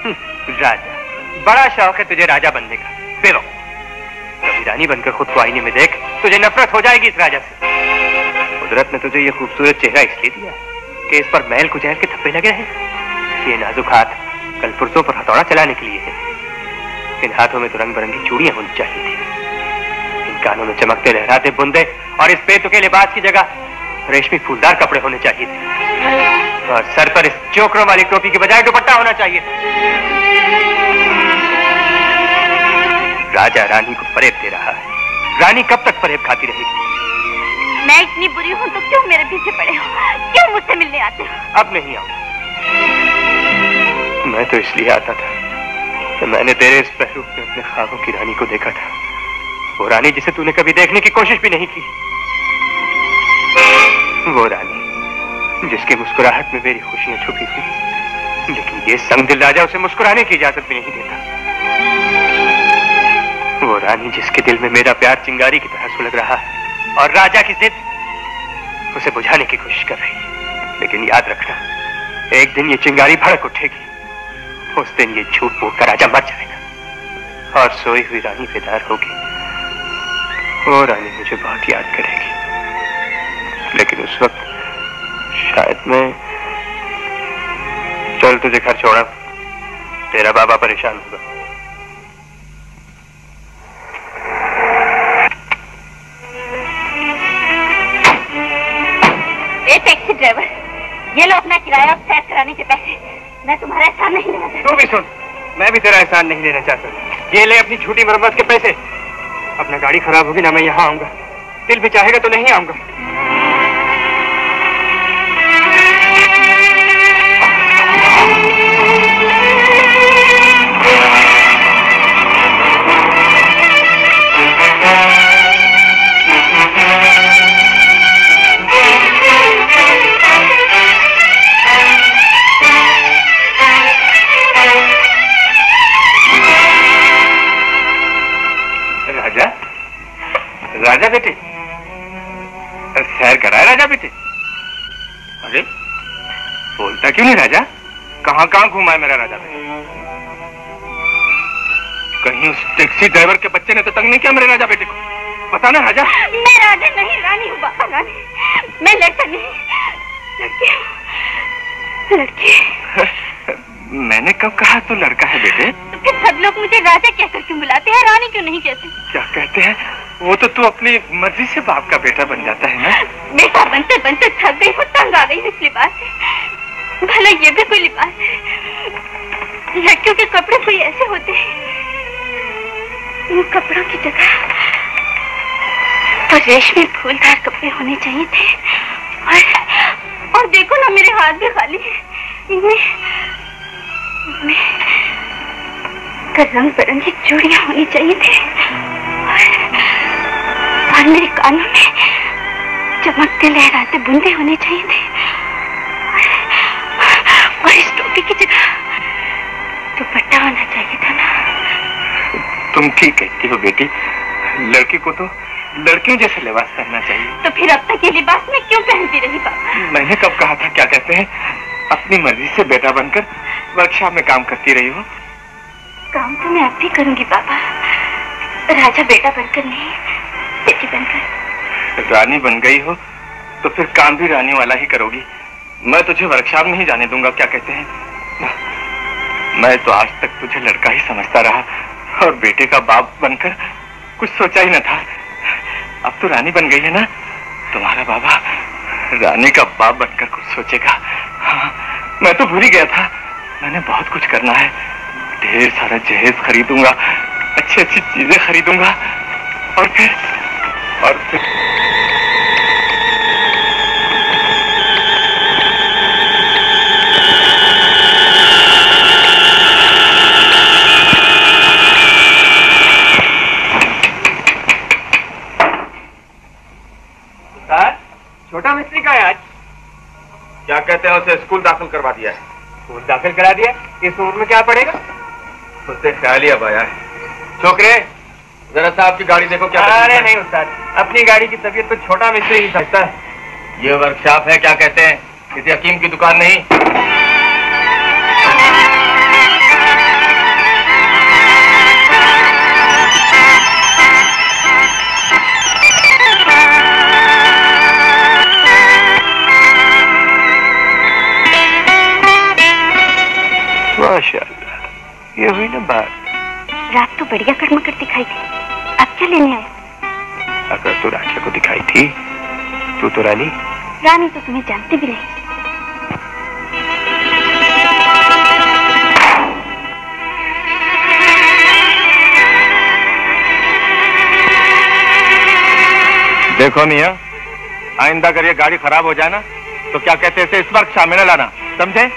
हम्म, राजा। बड़ा शौक है तुझे राजा बनने का। बेवकूफ़ कभी रानी बनकर खुद को आईने में देख तुझे नफरत हो जाएगी इस राजा से। कुदरत ने तुझे ये खूबसूरत चेहरा इसलिए दिया कि इस पर मैल कुचैल के थप्पे लगे हैं ये नाजुक हाथ कल पुरजों पर हथौड़ा चलाने के लिए है। इन हाथों में तो रंग बिरंगी चूड़ियाँ होनी चाहिए थी। कानों में चमकते लहराते बुंदे और इस बेतुके लिबास की जगह रेशमी फूलदार कपड़े होने चाहिए थे। और सर पर इस चोकरों वाली टोपी के बजाय दुपट्टा होना चाहिए राजा रानी को फरेब दे रहा है। रानी कब तक फरेब खाती रहेगी? मैं इतनी बुरी हूँ तो क्यों मेरे पीछे पड़े हो? क्यों मुझसे मिलने आते हो? अब नहीं आऊँगा मैं तो इसलिए आता था कि मैंने तेरे इस पहलू में अपने ख्वाबों की रानी को देखा था। वो रानी जिसे तूने कभी देखने की कोशिश भी नहीं की। वो रानी जिसके मुस्कुराहट में मेरी खुशियाँ छुपी हुई लेकिन ये संग दिल राजा उसे मुस्कुराने की इजाज़त भी नहीं देता। वो रानी जिसके दिल में मेरा प्यार चिंगारी की तरह सुलग रहा है, और राजा की जिद, उसे बुझाने की कोशिश कर रही लेकिन याद रखना, एक दिन ये चिंगारी भड़क उठेगी, उस दिन ये झूठ बोल कर राजा मर जाएगा, और सोई हुई रानी बेदार होगी। वो रानी मुझे बहुत याद करेगी। लेकिन उस वक्त शायद मैं चल तुझे घर छोड़ा। तेरा बाबा परेशान होगा। टैक्सी ड्राइवर ये लो अपना किराया और सैर कराने के पैसे। मैं तुम्हारा एहसान नहीं लेना चाहती। तू भी सुन मैं भी तेरा एहसान नहीं लेना चाहता। ये ले अपनी झूठी मरम्मत के पैसे। अपना गाड़ी खराब होगी ना मैं यहाँ आऊँगा। दिल भी चाहेगा तो नहीं आऊँगा। सैर कराए राजा बेटे। अरे बोलता क्यों नहीं राजा? कहाँ कहाँ घूमा है मेरा राजा बेटे? कहीं उस टैक्सी ड्राइवर के बच्चे ने तो तंग नहीं किया मेरे राजा बेटे को? पता ना राजा? मैं राजा नहीं रानी हूँ बाबा रानी। मैं लड़का नहीं। लड़की लड़की। मैंने कब कहा तू लड़का है बेटे? तो फिर सब लोग मुझे राजा कहकर क्यों बुलाते हैं? रानी क्यों नहीं कहते? क्या कहते हैं? वो तो तू अपनी मर्ज़ी से बाप का बेटा बन जाता है ना? बेटा बनते बनते थक गई हूँ, तंग आ गई इस लिबास से भला ये भी कोई लिबास लड़कियों के कपड़े कोई ऐसे होते हैं कपड़ों की जगह तो रेशमी फूलदार कपड़े होने चाहिए थे। और और देखो ना मेरे हाथ भी खाली है। तो रंग बिरंगी चूड़ियाँ होनी चाहिए थी। और, मेरे कानों में चमकते लहराते बूंदे होने चाहिए थे। और, इस टोपी की जगह दुपट्टा होना चाहिए था ना। तुम ठीक कहती हो बेटी। लड़की को तो लड़कियों जैसे लिबास पहनना चाहिए। तो फिर अब तक ये लिबास में क्यों पहनती रही बाबा मैंने कब कहा था क्या कहते हैं? अपनी मर्ज़ी से बेटा बनकर वर्कशॉप में काम करती रही हो। काम तो मैं अब भी करूँगी बाबा। राजा बेटा बनकर नहीं बेटी बनकर। रानी बन गई हो तो फिर काम भी रानी वाला ही करोगी। मैं तुझे वर्कशॉप में ही जाने दूँगा क्या कहते हैं? मैं तो आज तक तुझे लड़का ही समझता रहा और बेटे का बाप बनकर कुछ सोचा ही न था। अब तो रानी बन गई है ना? तुम्हारा बाबा रानी का बाप बनकर कुछ सोचेगा। हाँ, मैं तो भूल ही गया था। मैंने बहुत कुछ करना है। ढेर सारा जहेज खरीदूँगा अच्छी अच्छी चीज़ें खरीदूँगा और फिर और फिर। छोटा मिस्त्री का है आज? क्या कहते हैं उसे स्कूल दाखिल करवा दिया है। स्कूल दाखिल करा दिया? इस उम्र में क्या पड़ेगा उससे ख्याल ही अब आया है। छोकरे जरा सा आपकी गाड़ी देखो क्या अरे नहीं उस्ताद अपनी गाड़ी की तबीयत तो छोटा मिस्त्री ही सकता है ये वर्कशॉप है क्या कहते हैं? किसी हकीम की दुकान नहीं। माशाल्लाह। ये हुई ना बात। रात तो बढ़िया कड़मकर दिखाई थी। अब क्या लेने आए? अगर तू राजा को दिखाई थी तू तो रानी। रानी तो तुम्हें जानती भी नहीं देखो मिया आइंदा अगर ये गाड़ी खराब हो जाए ना तो क्या कहते हैं इसे इस वर्क शामिल लाना समझे?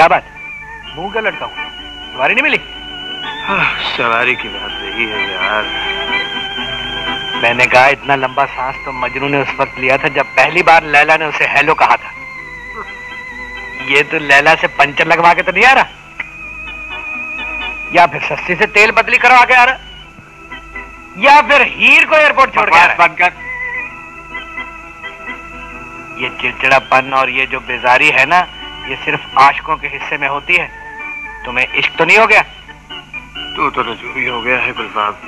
क्या बात? मुँह का लड़का हूँ सवारी नहीं मिली? सवारी की बात रही है यार। मैंने कहा इतना लंबा सांस तो मजनू ने उस वक्त लिया था जब पहली बार लैला ने उसे हेलो कहा था। ये तो लैला से पंचर लगवा के तो नहीं आ रहा? या फिर सस्ती से तेल बदली करवा के आ रहा? या फिर हीर को एयरपोर्ट छोड़ के आ रहा बंद कर ये चिड़चिड़ापन और ये जो बेजारी है ना ये सिर्फ़ आशकों के हिस्से में होती है। तुम्हें इश्क तो नहीं हो गया? तू तो रजू भी हो गया है गुलबाब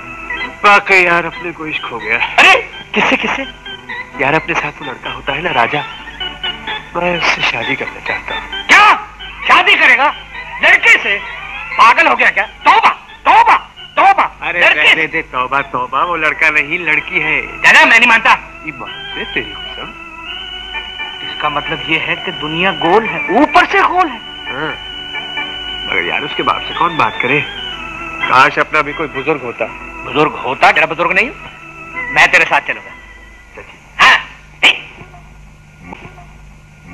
वाकई यार अपने को इश्क हो गया। अरे किससे किससे? यार अपने साथ वो लड़का होता है ना राजा। मैं उससे शादी करना चाहता हूँ। क्या? शादी करेगा? लड़के से? पागल हो गया क्या? तोबा तौबा तौबा अरे लड़के रहने दे तौबा तौबा वो लड़का नहीं लड़की है। दादा मैं नहीं मानता। ये बात तेरी कसम। इसका मतलब ये है कि दुनिया गोल है ऊपर से गोल है। हाँ। मगर यार उसके बाप से कौन बात करे? काश अपना भी कोई बुज़ुर्ग होता। बुज़ुर्ग होता? तेरा बुज़ुर्ग नहीं? मैं तेरे साथ चलूँगा। हाँ,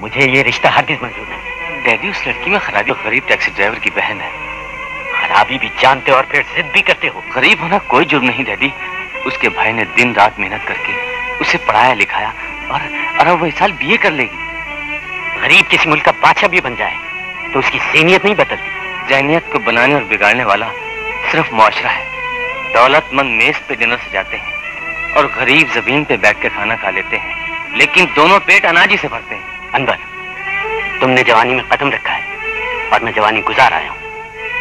मुझे ये रिश्ता हर हरगिज मंजूर है। डैडी उस लड़की में खराबी गरीब टैक्सी ड्राइवर की बहन है। खराबी भी जानते और फिर जिद भी करते हो। गरीब होना कोई जुर्म नहीं डैडी। उसके भाई ने दिन रात मेहनत करके उसे पढ़ाया लिखाया और और अब वो इस साल बीए कर लेगी। गरीब किसी मुल्क का बादशाह भी बन जाए तो उसकी सीनियत नहीं बदलती। जहनीत को बनाने और बिगाड़ने वाला सिर्फ़ मुआशरा है। दौलतमंद मेज पे डिनर से जाते हैं और गरीब ज़मीन पे बैठ के खाना खा लेते हैं लेकिन दोनों पेट अनाजी से भरते हैं। अनवर तुमने जवानी में कदम रखा है और मैं जवानी गुजार आया हूँ।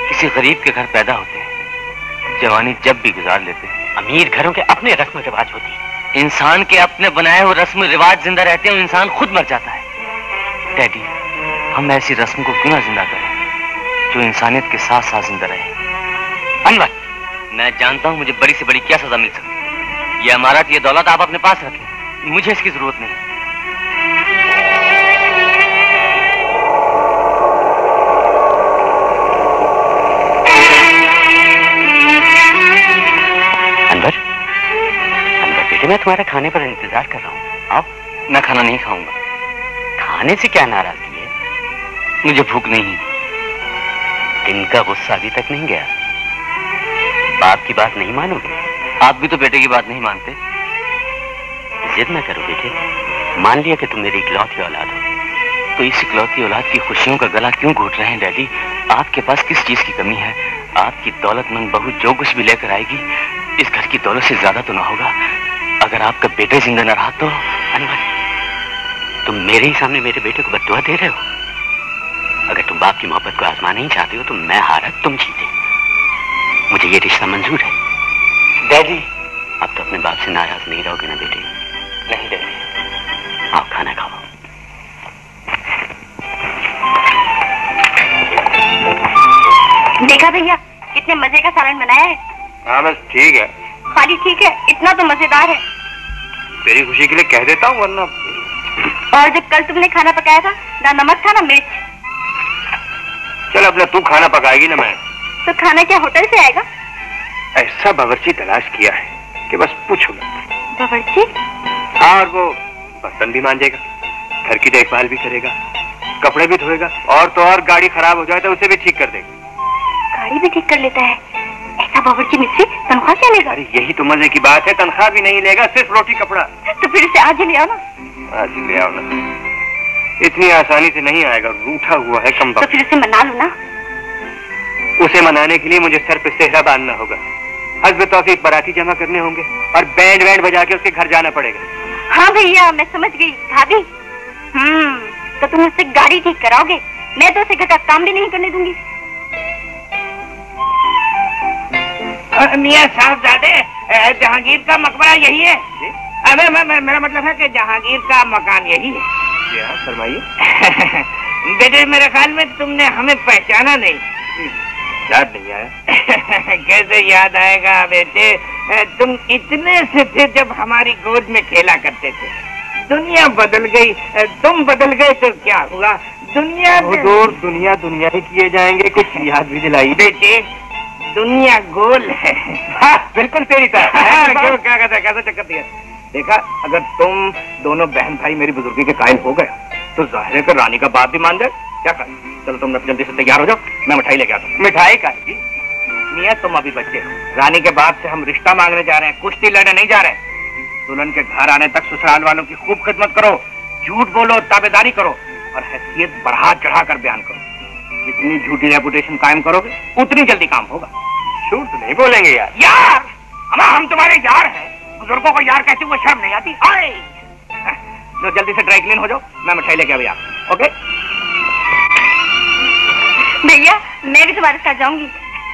किसी गरीब के घर पैदा होते हैं जवानी जब भी गुजार लेते हैं। अमीर घरों के अपने रस्म रिवाज होती है। इंसान के अपने बनाए हुए रस्म रिवाज ज़िंदा रहते हैं इंसान खुद मर जाता है। डैडी हम ऐसी रस्म को क्यों ना ज़िंदा करें, जो इंसानियत के साथ साथ ज़िंदा रहे? अनवर, मैं जानता हूँ मुझे बड़ी से बड़ी क्या सजा मिल सकती है। ये अमारत ये दौलत आप अपने पास रखें। मुझे इसकी ज़रूरत नहीं। बेटे मैं तुम्हारे खाने पर इंतज़ार कर रहा हूँ। आओ मैं खाना नहीं खाऊँगा। खाने से क्या नाराज़गी है? मुझे भूख नहीं दिन का गुस्सा अभी तक नहीं गया। बाप की बात नहीं मानोगे? आप भी तो बेटे की बात नहीं मानते। जिद ना करो बेटे। मान लिया कि तुम मेरी इकलौती औलाद हो। तो इस इकलौती औलाद की खुशियों का गला क्यों घोट रहे हैं, डैडी? आपके पास किस चीज़ की कमी है? आपकी दौलतमंद बहू जो कुछ भी लेकर आएगी, इस घर की दौलत से ज़्यादा तो ना होगा। अगर आपका बेटे ज़िंदा न रहा तो अनवर तुम मेरे ही सामने मेरे बेटे को बदुआ दे रहे हो। अगर तुम बाप की मोहब्बत को आजमाना ही चाहते हो तो मैं हारा तुम जीते। मुझे ये रिश्ता मंजूर है। डैडी। अब तो अपने बाप से नाराज़ नहीं रहोगे ना बेटे। नहीं डैडी। आप खाना खाओ। देखा भैया कितने मज़े का सालन बनाया है। हाँ बस ठीक है। खाली ठीक है इतना तो मज़ेदार है। तेरी खुशी के लिए कह देता हूँ वरना और जब कल तुमने खाना पकाया था ना नमक था ना मिर्च। चल अपना तू खाना पकाएगी ना मैं। तो खाना क्या होटल से आएगा? ऐसा बावर्ची तलाश किया है कि बस पूछो मत। बावर्ची हाँ और वो बर्तन भी मांजेगा घर की देखभाल भी करेगा कपड़े भी धोएगा और तो और गाड़ी खराब हो जाए तो उसे भी ठीक कर देगा। गाड़ी भी ठीक कर लेता है। ऐसा बावर्ची मिस्त्री तनख्वाह क्या लेगा? अरे यही तो मज़े की बात है तनख्वाह भी नहीं लेगा सिर्फ़ रोटी कपड़ा तो फिर इसे आज ही ले आओ ना आज ही ले आओ ना इतनी आसानी से नहीं आएगा रूठा हुआ है कम तो फिर उसे मना लो ना। उसे मनाने के लिए मुझे सर पे सेहरा बांधना होगा। हजब तौफीक बराती जमा करने होंगे और बैंड बैंड बजा के उसके घर जाना पड़ेगा। हाँ भैया मैं समझ गई भाभी। हम्म तो तुम उससे गाड़ी ठीक कराओगे? मैं तो उसे घर का काम भी नहीं करने दूँगी। मियाँ साहबजादे जहांगीर का मकबरा यही है। अरे मैं, मैं, मेरा मतलब है कि जहांगीर का मकान यही है। हाँ फरमाइए। बेटे मेरे ख्याल में तुमने हमें पहचाना नहीं। याद नहीं आया। कैसे याद आएगा बेटे? तुम इतने से थे जब हमारी गोद में खेला करते थे। दुनिया बदल गई तुम बदल गए तो क्या हुआ? दुनिया हुजूर दुनिया दुनिया ही किए जाएँगे कुछ याद भी दिलाई। बेटे दुनिया गोल है। हाँ, बिल्कुल तेरी तरह। हाँ, क्यों क्या कहता है कैसा चक्कर दिया? देखा अगर तुम दोनों बहन भाई मेरी बुजुर्गी के कायल हो गए तो ज़ाहिर है कि रानी का बात भी मान जाए। क्या कर? चलो तुम जल्दी से तैयार हो जाओ मैं मिठाई लेके आता हूँ। मिठाई खाएगी मियाँ तुम अभी बच्चे हो रानी के बाद से हम रिश्ता मांगने जा रहे हैं कुश्ती लड़ने नहीं जा रहे दुल्हन के घर आने तक ससुराल वालों की खूब खिदमत करो झूठ बोलो ताबेदारी करो और हैसियत बढ़ा चढ़ा कर बयान करो। जितनी झूठी रेपुटेशन कायम करोगे उतनी जल्दी काम होगा। झूठ तो नहीं बोलेंगे यार। यार! हम हम तुम्हारे यार हैं। बुज़ुर्गों को यार कहते हुए शर्म नहीं आती। आए जो जल्दी से ड्राई क्लीन हो जाओ मैं मिठाई लेके अभी ओके भैया मैं भी तुम्हारे साथ जाऊँगी।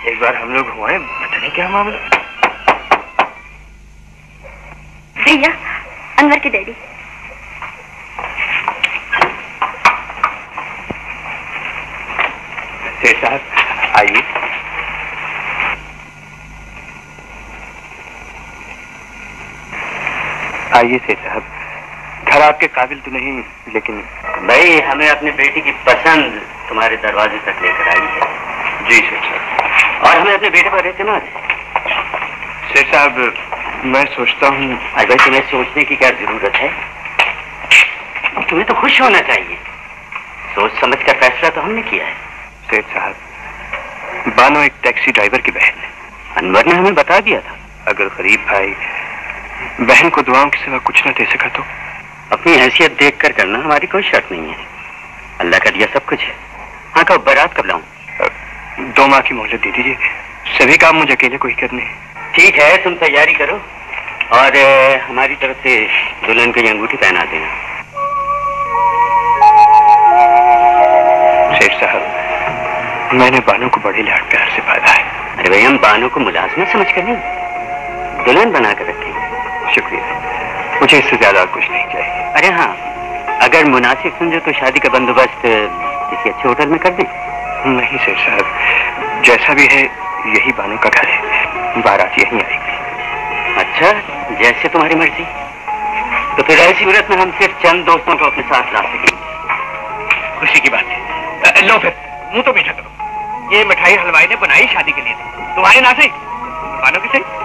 एक बार हम लोग हुए पता नहीं क्या मामला? भैया अनवर के डैडी सेठ साहब आइए आइए सेठ साहब घर आपके काबिल तो नहीं लेकिन भाई हमें अपनी बेटी की पसंद तुम्हारे दरवाजे तक लेकर आई है। जी सेठ साहब और हमें अपने बेटे पर एतमाद सेठ साहब मैं सोचता हूँ। अगर तुम्हें सोचने की क्या ज़रूरत है? तुम्हें तो खुश होना चाहिए। सोच समझ कर फैसला तो हमने किया है। सेठ साहब बानो एक टैक्सी ड्राइवर की बहन है। अनवर ने हमें बता दिया था। अगर गरीब भाई बहन को दुआओं के सिवा कुछ ना दे सका तो? अपनी हैसियत देख कर करना हमारी कोई शर्त नहीं है। अल्लाह का दिया सब कुछ है। हाँ कब बारात कब लाऊं? दो माह की मोहलत दे दीजिए। सभी काम मुझे अकेले को ही। करने ठीक है तुम तैयारी करो। और हमारी तरफ़ से दुल्हन को अंगूठी पहना देना। सेठ साहब मैंने बानो को बड़े लाड प्यार से पाला है। अरे भाई हम बानों को मुलाजमत समझ कर नहीं। दुल्हन बना कर रखें शुक्रिया। मुझे इससे ज़्यादा कुछ नहीं चाहिए। अरे हाँ अगर मुनासिब समझो तो शादी का बंदोबस्त किसी अच्छे होटल में कर दें। नहीं सर साहब जैसा भी है यही बानो का घर है। बारात यहीं आएगी। अच्छा जैसे तुम्हारी मर्ज़ी। तो फिर ऐसी सूरत में हम सिर्फ़ चंद दोस्तों को अपने साथ ला सकेंगे। खुशी की बात है। लो फिर मुँह तो मीठा करो। ये मिठाई हलवाई ने बनाई शादी के लिए। तुम्हारे ना से मानो किसे सही?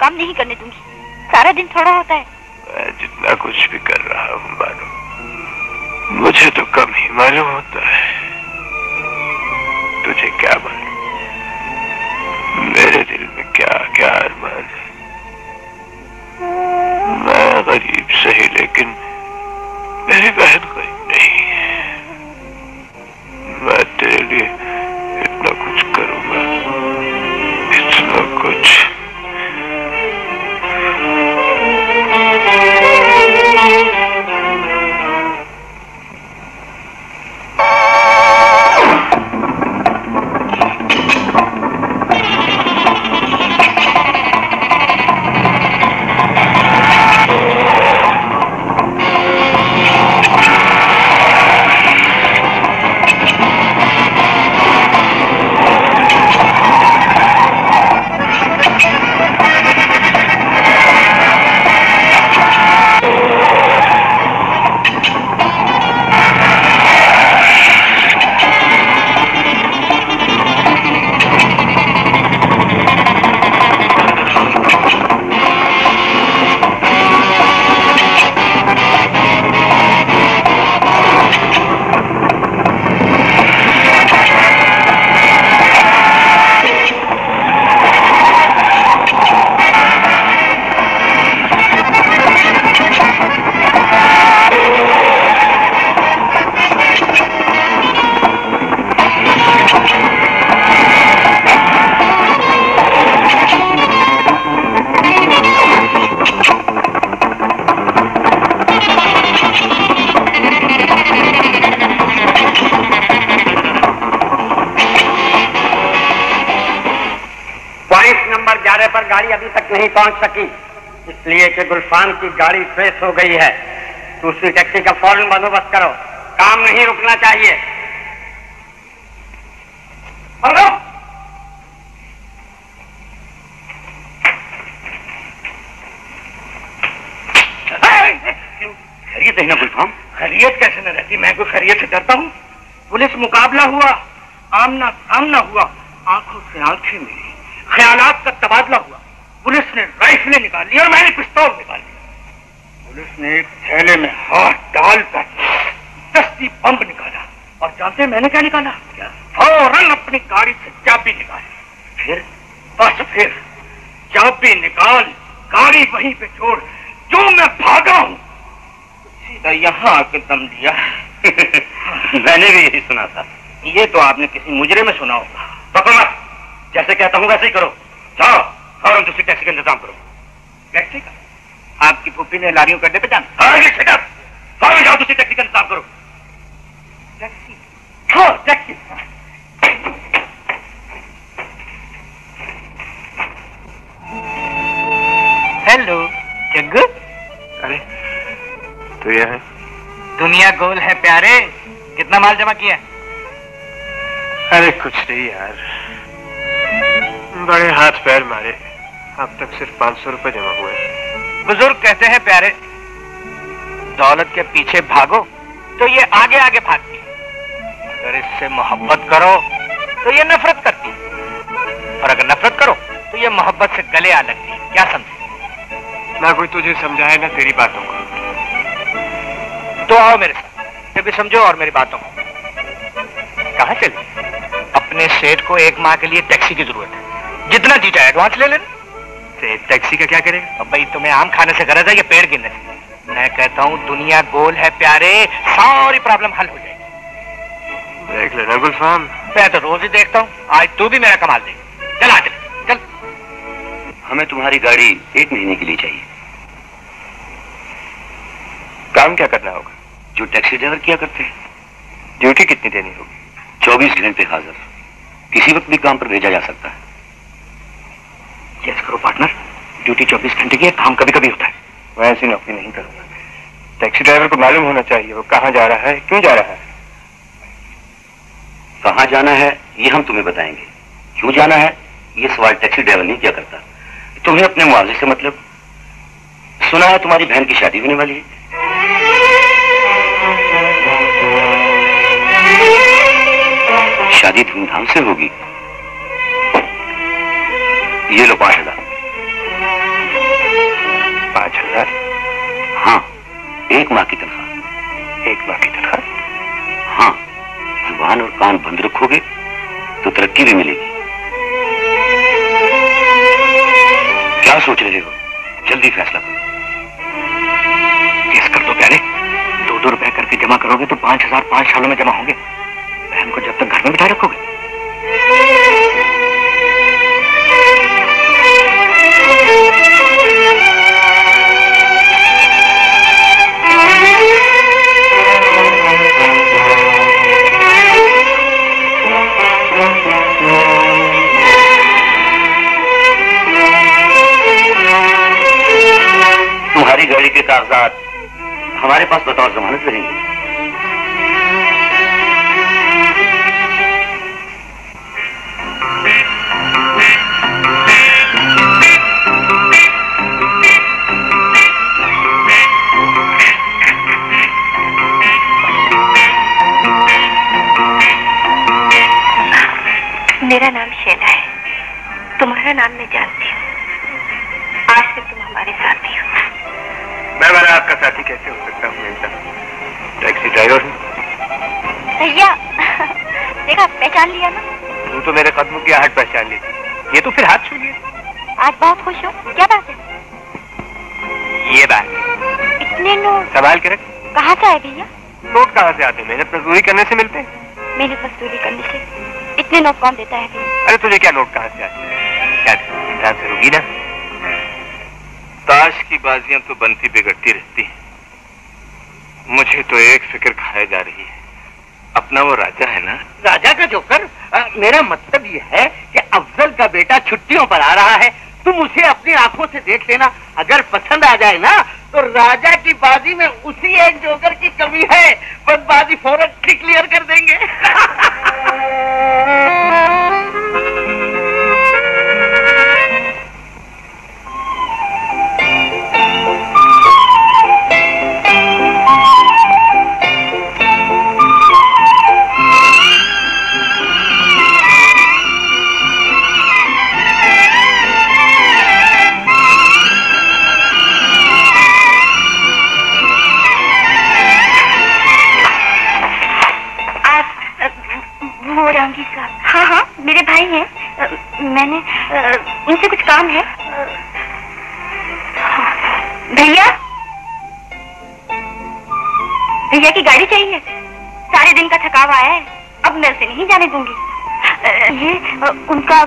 काम नहीं करने दूँगी। सारा दिन थोड़ा होता है। मैं जितना कुछ भी कर रहा हूँ मुझे तो कम ही मालूम होता। नहीं पहुँच सकी। इसलिए कि गुलफान की गाड़ी ट्रेस हो गई है। दूसरी टैक्सी का फ़ौरन बंदोबस्त करो। काम नहीं रुकना चाहिए। हेलो खैरियत है ना गुलफाम खैरियत कैसे न रहती? मैं कोई खैरियत से डरता हूँ? पुलिस मुकाबला हुआ। आमना सामना हुआ। आँखों से आँखें मिली। ख्यालात का तबादला हुआ। पुलिस ने राइफलें निकाली और मैंने पिस्तौल निकाल लिया। पुलिस ने एक थैले में हाथ डालकर दस्ती बम निकाला और जानते हैं मैंने क्या निकाला? क्या? फ़ौरन अपनी गाड़ी से चाबी निकाली। फिर बस फिर चाबी निकाल गाड़ी वहीं पे छोड़ जो मैं भागा हूँ। सीधा यहाँ आके दम दिया मैंने भी यही सुना था। ये तो आपने किसी मुजरे में सुना होगा। पकड़ मत। जैसे कहता हूँ वैसे ही करो। जाओ। फ़ौरन दूसरी टैक्सी का इंतज़ाम करो। टैक्सी का आपकी पुप्पी ने लारियों करने पे जान। फ़ौरन जाओ दूसरी टैक्सी का इंतज़ाम करो। टैक्सी हाँ टैक्सी हेलो जग्गू। अरे तो यह है। दुनिया गोल है प्यारे। कितना माल जमा किया? अरे कुछ नहीं यार। बड़े हाथ पैर मारे। अब तक सिर्फ़ पाँच सौ रुपए जमा हुए बुज़ुर्ग कहते हैं, प्यारे, दौलत के पीछे भागो तो ये आगे आगे भागती अगर इससे मोहब्बत करो तो ये नफरत करती और अगर नफरत करो तो ये मोहब्बत से गले आ लगती क्या समझे? ना कोई तुझे समझाए, ना तेरी बातों को। तो आओ मेरे साथ ये भी समझो और मेरी बातों को। कहा चले? अपने सेठ को एक माह के लिए टैक्सी की ज़रूरत है। जितना जी चाहे एडवांस ले लेना। तो टैक्सी का क्या करें अब भाई तुम्हें आम खाने से गरज है ये पेड़ गिरने से? मैं कहता हूँ दुनिया गोल है प्यारे सारी प्रॉब्लम हल हो जाएगी। देख लेना गुलफाम मैं तो रोज ही देखता हूँ आज तू भी मेरा कमाल दे चल आ चल। चल हमें तुम्हारी गाड़ी एक महीने के लिए चाहिए। काम क्या करना होगा? जो टैक्सी ड्राइवर किया करते हैं। ड्यूटी कितनी देनी होगी? चौबीस घंटे हाजिर। किसी वक्त भी काम पर भेजा जा सकता है। यस करो पार्टनर ड्यूटी चौबीस घंटे की है काम कभी कभी होता है। मैं ऐसी नौकरी नहीं करूँगा। टैक्सी ड्राइवर को मालूम होना चाहिए वो कहाँ जा रहा है क्यों जा रहा है? कहाँ जाना है ये हम तुम्हें बताएँगे। क्यों जाना है ये सवाल टैक्सी ड्राइवर नहीं किया करता। तुम्हें अपने मुआवजे से मतलब? सुना है तुम्हारी बहन की शादी होने वाली है। शादी धूमधाम से होगी। ये लो पाँच हज़ार। पाँच हज़ार? हाँ एक माह की तनख्वाह। एक माह की तनख्वाह? हाँ ज़ुबान और कान बंद रखोगे तो तरक्की भी मिलेगी। क्या सोच रहे हो? जल्दी फैसला करो। केस कर दो प्यारे। दो दो रुपए करके जमा करोगे तो पाँच हज़ार पाँच सालों में जमा होंगे। बहन को जब तक घर में बिठाए रखोगे। तुम्हारी गाड़ी के कागजात हमारे पास बतौर जमानत रहेंगे मेरा नाम शैला है। तुम्हारा नाम मैं जानती हूँ। आज से तुम हमारे साथी हो। मैं वाला आपका साथी कैसे हो सकता हूँ टैक्सी ड्राइवर हूँ। भैया देखा पहचान लिया ना? तू तो मेरे कदमों की आहट पहचान ली थी ये तो फिर हाथ छू लिया आज बहुत खुश हो। क्या बात है? ये बात। इतने नोट। सवाल के रख कहाँ से आए भैया? नोट कहाँ से आते हैं? मेहनत मजदूरी करने से मिलते हैं। मेरी मजदूरी करने से। इतने नोट कौन देता है। अरे तुझे क्या नोट कहाँ से आते हैं? क्या से रुकी ना। ताश की बाजियाँ तो बनती बिगड़ती रहती हैं। मुझे तो एक फ़िक्र खाया जा रही है। अपना वो राजा है ना? राजा का जोकर आ, मेरा मतलब ये है कि अफजल का बेटा छुट्टियों पर आ रहा है। तुम उसे अपनी आँखों से देख लेना। अगर पसंद आ जाए ना तो राजा की बाजी में उसी एक जोकर की कमी है। बस बाजी फ़ौरन क्लियर कर देंगे। वो का हाँ हाँ मेरे भाई हैं। मैंने उनसे कुछ काम है। भैया? भैया की गाड़ी चाहिए। सारे दिन का थकाव आया है। अब मैं उसे नहीं जाने दूँगी। ये उनका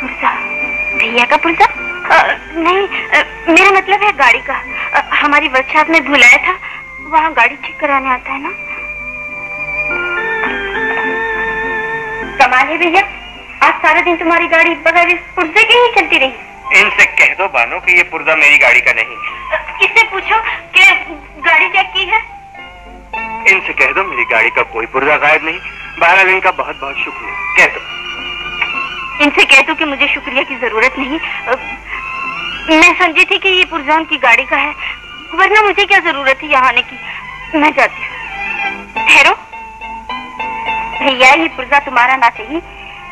पुर्जा। भैया का पुर्जा? नहीं मेरा मतलब है गाड़ी का। हमारी वर्कशॉप में भुलाया था। वहाँ गाड़ी ठीक कराने आता है ना? कमाल है। भैया आज सारा दिन तुम्हारी गाड़ी बगैर इस पुर्जे के ही चलती रही। इनसे कह दो बानो कि ये पुर्जा मेरी गाड़ी का नहीं इससे पूछो कि गाड़ी चेक की है? इनसे कह दो मेरी गाड़ी का कोई पुर्जा गायब नहीं। बहरहाल इनका बहुत बहुत शुक्रिया। कह दो। इनसे कह दो कि मुझे शुक्रिया की ज़रूरत नहीं। मैं समझी थी कि ये पुर्जा उनकी गाड़ी का है वरना मुझे क्या ज़रूरत है यहाँ आने की? मैं जाती हूँ। ठहरो। भैया ये पुर्जा तुम्हारा ना चाहिए।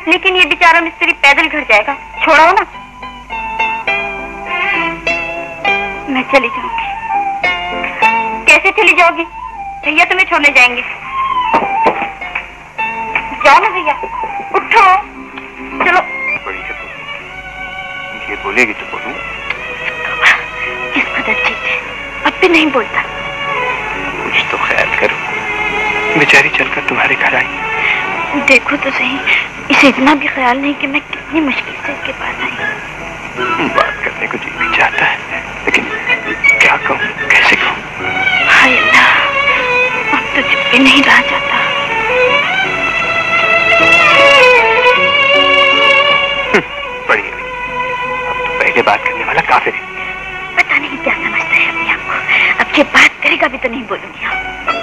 लेकिन ये बेचारा मिस्त्री पैदल घर जाएगा। छोड़ो ना। मैं चली जाऊँगी। कैसे चली जाओगी? भैया तुम्हें छोड़ने जाएँगे। जाओ ना भैया। उठो। चलो। बड़ी ये बोलेगी तो बोलूँ। इस कदर ठीक है। अब भी नहीं बोलता। कुछ तो ख्याल करो। बेचारी चलकर तुम्हारे घर आई। देखो तो सही। इसे इतना भी ख्याल नहीं कि मैं कितनी मुश्किल से इसके पास आई। बात करने को जी भी चाहता है लेकिन क्या कहूँ कैसे कहूँ? हाय अल्लाह अब तो चुप भी नहीं रहा जाता। बड़ी अब तो पहले बात करने वाला काफिर है। पता नहीं क्या समझता है अपने आप को। अब ये बात करेगा भी तो नहीं बोलूँगी। अब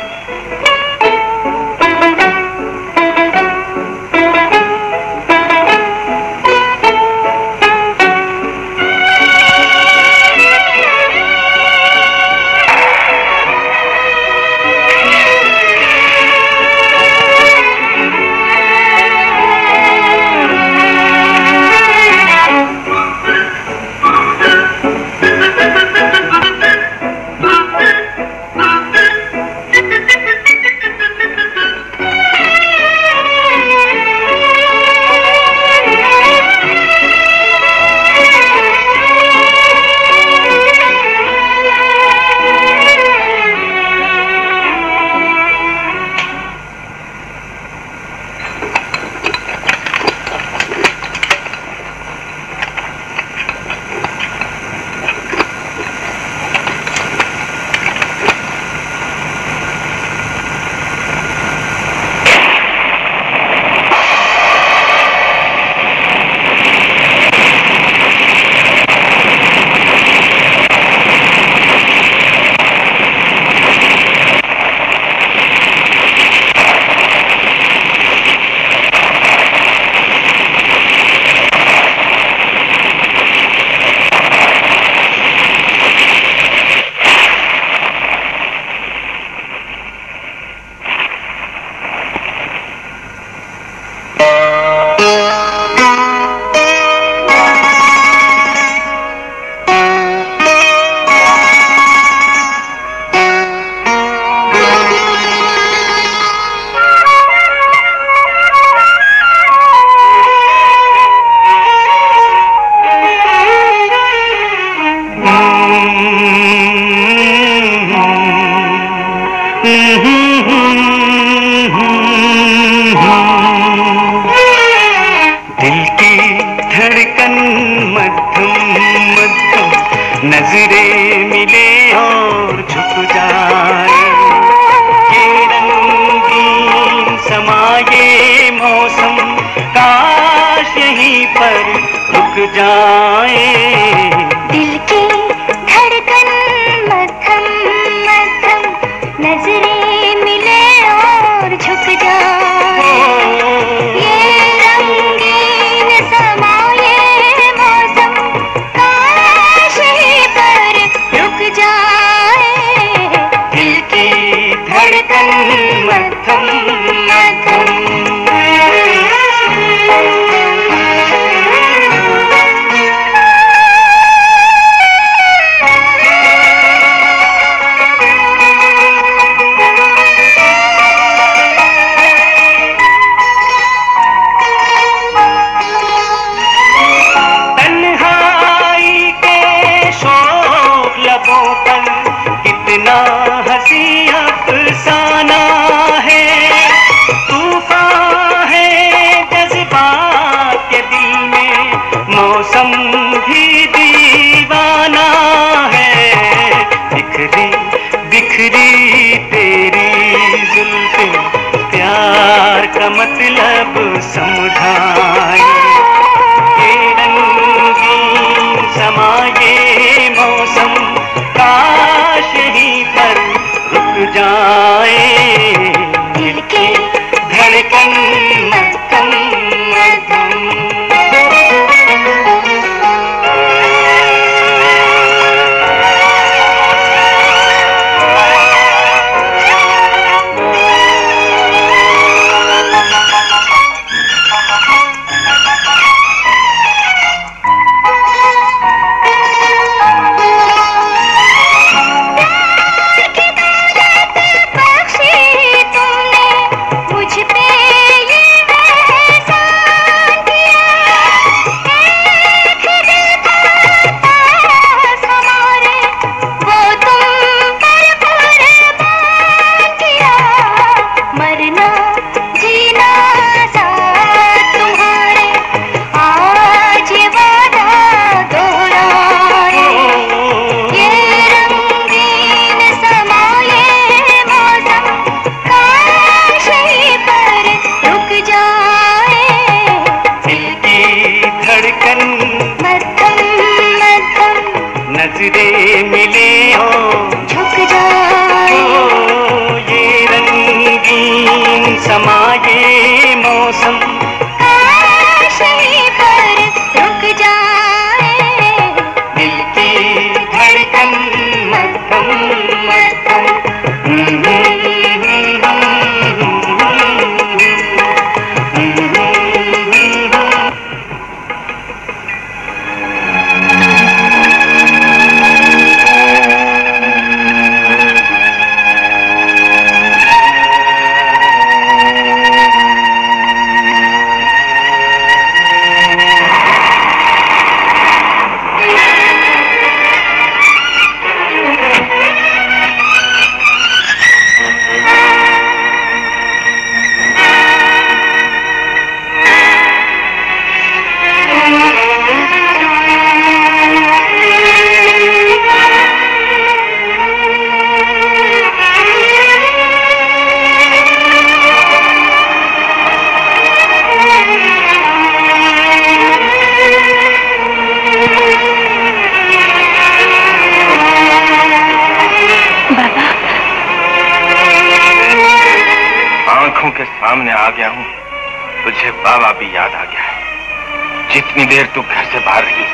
जितनी देर तू घर से बाहर रही।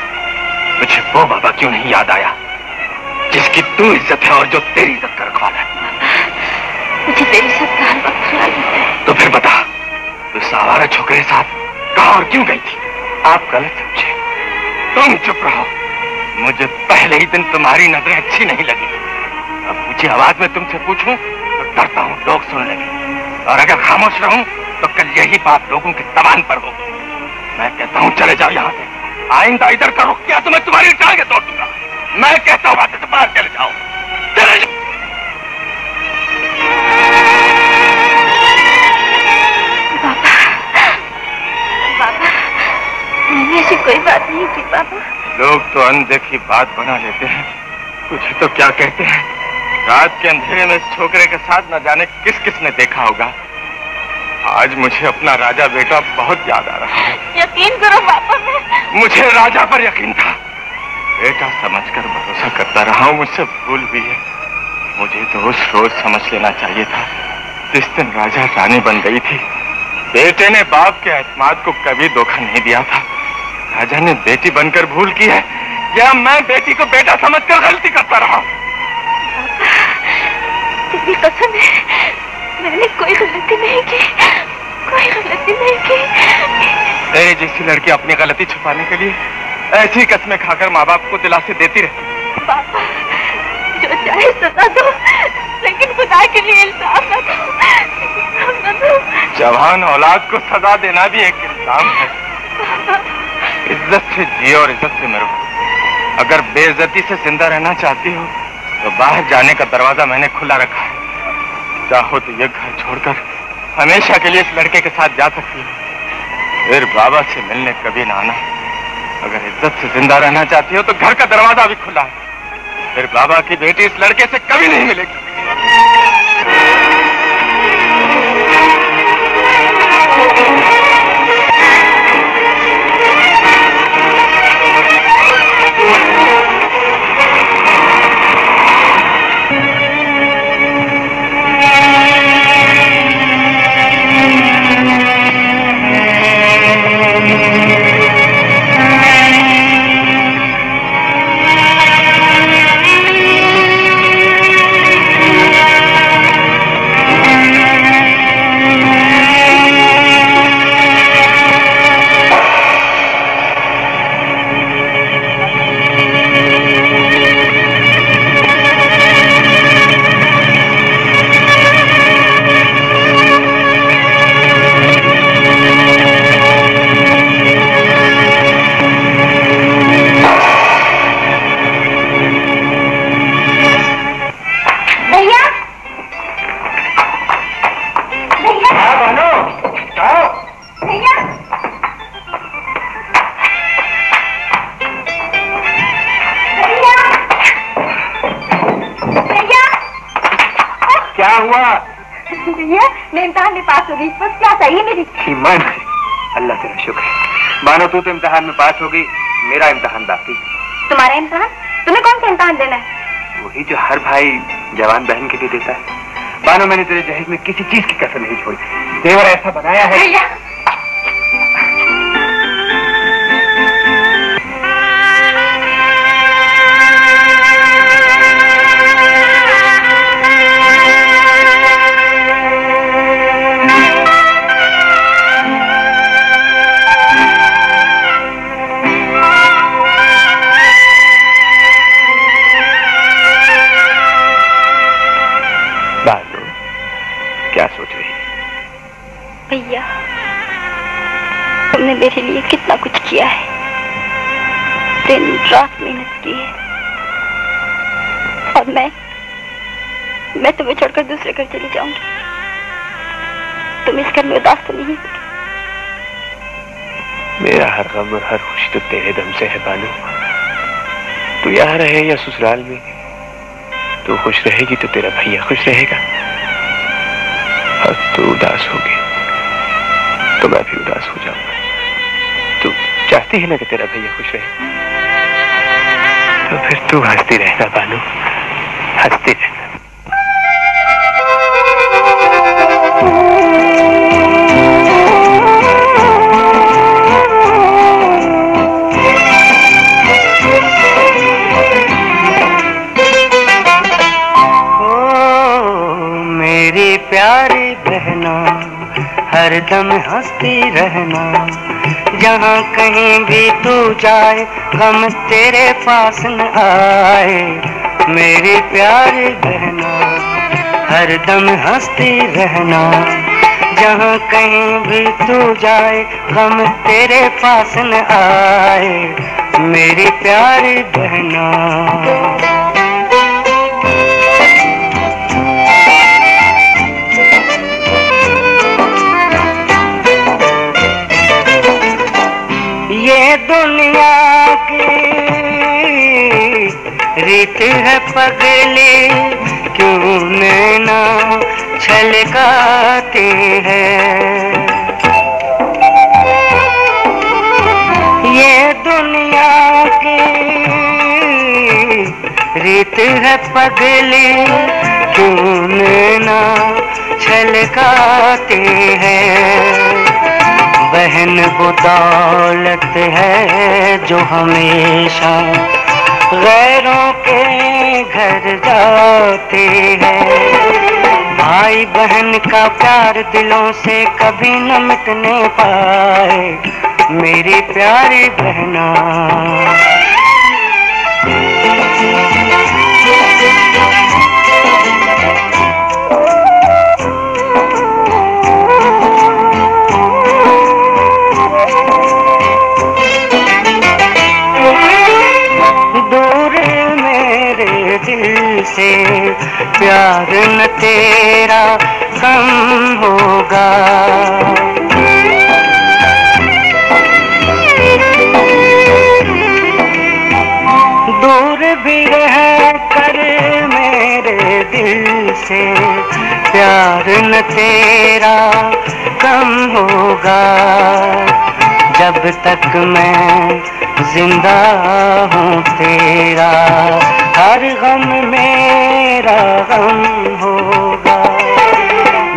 मुझे वो बाबा क्यों नहीं याद आया? जिसकी तू इज़्ज़त है और जो तेरी इज़्ज़त का रखवाला है। मुझे तेरी सब का हर वक्त ख्याल तो फिर बता तू इस आवारा छोकरे साथ कहा और क्यों गई थी? आप गलत समझे। तुम चुप रहो। मुझे पहले ही दिन तुम्हारी नज़रें अच्छी नहीं लगी। अब ऊँची आवाज़ में तुमसे पूछूँ तो डरता हूँ लोग सुन लेंगे। और अगर खामोश रहूँ तो कल यही बात लोगों की जबान पर होगी। मैं कहता हूँ चले जाओ यहाँ से। आइंदा इधर का रुख किया तो मैं तुम्हारी टांगे तोड़ दूँगा मैं कहता हूँ से बाहर चले जाओ। चले जाओ ऐसी कोई बात नहीं की बाबा। लोग तो अनदेखी बात बना लेते हैं। तुझे तो क्या कहते हैं? रात के अंधेरे में छोकरे के साथ न जाने किस किस ने देखा होगा? आज मुझे अपना राजा बेटा बहुत याद आ रहा है। यकीन करो पापा मैं मुझे राजा पर यकीन था। बेटा समझकर भरोसा करता रहा हूँ मुझसे भूल भी है। मुझे तो उस रोज समझ लेना चाहिए था जिस दिन राजा रानी बन गई थी। बेटे ने बाप के एतमाद को कभी धोखा नहीं दिया था। राजा ने बेटी बनकर भूल की है। या मैं बेटी को बेटा समझकर गलती करता रहा तेरी कसम है। मैंने कोई गलती नहीं की। कोई गलती नहीं की। तेरे जैसी लड़की अपनी गलती छुपाने के लिए ऐसी कस्में खाकर माँ बाप को दिलासे देती रहती। पापा जो चाहे सजा दो लेकिन खुदा के लिए इल्ज़ाम न दो। इल्ज़ाम न दो। जवान औलाद को सजा देना भी एक इल्ज़ाम है। इज़्ज़त से जियो और इज़्ज़त से मरो। अगर बेइज्जती से ज़िंदा रहना चाहती हो तो बाहर जाने का दरवाज़ा मैंने खुला रखा है। चाहो तो यह घर छोड़कर हमेशा के लिए इस लड़के के साथ जा सकती हो। फिर बाबा से मिलने कभी ना आना। अगर इज़्ज़त से ज़िंदा रहना चाहती हो तो घर का दरवाज़ा भी खुला है। फिर बाबा की बेटी इस लड़के से कभी नहीं मिलेगी। तू तो इम्तिहान में पास होगी गई मेरा इम्तहान बाकी तुम्हारा इम्तहान? तुम्हें कौन सा इम्तहान देना है? वही जो हर भाई जवान बहन के लिए देता है। मानो मैंने तेरे जहेज में किसी चीज़ की कसर नहीं छोड़ी। देवर ऐसा बनाया है। रात मेहनत की है। और मैं मैं तुम्हें छोड़कर दूसरे घर चली जाऊँगी। तुम इस घर में उदास तो नहीं मेरा हर गम और हर खुशी तो तेरे दम से है, बालू। तू यहाँ रहे या ससुराल में? तू खुश रहेगी तो तेरा भैया खुश रहेगा। और तू उदास होगी तो मैं भी उदास हो जाऊँगा। तू चाहती है ना कि तेरा भैया खुश रहे? तो फिर तू हंसती रहना बालू हंसती रहना। प्यारी बहना हरदम हंसती रहना। जहाँ कहीं भी तू जाए गम तेरे पास न आए। मेरी प्यारी बहना हरदम हंसती रहना। जहाँ कहीं भी तू जाए, हम तेरे पास न आए। मेरी प्यारी बहना। रीत है पगली, क्यों नैना छलकाते हैं? ये दुनिया की रीत है पगली, क्यों ना छलकाते हैं? बहन वो दौलत है जो हमेशा गैरों के घर जाते हैं। भाई बहन का प्यार दिलों से कभी न मिटने पाए। मेरी प्यारी बहना प्यार न तेरा कम होगा। दूर भी रह कर मेरे दिल से प्यार न तेरा कम होगा। जब तक मैं ज़िंदा हूँ तेरा, हर गम मेरा गम होगा।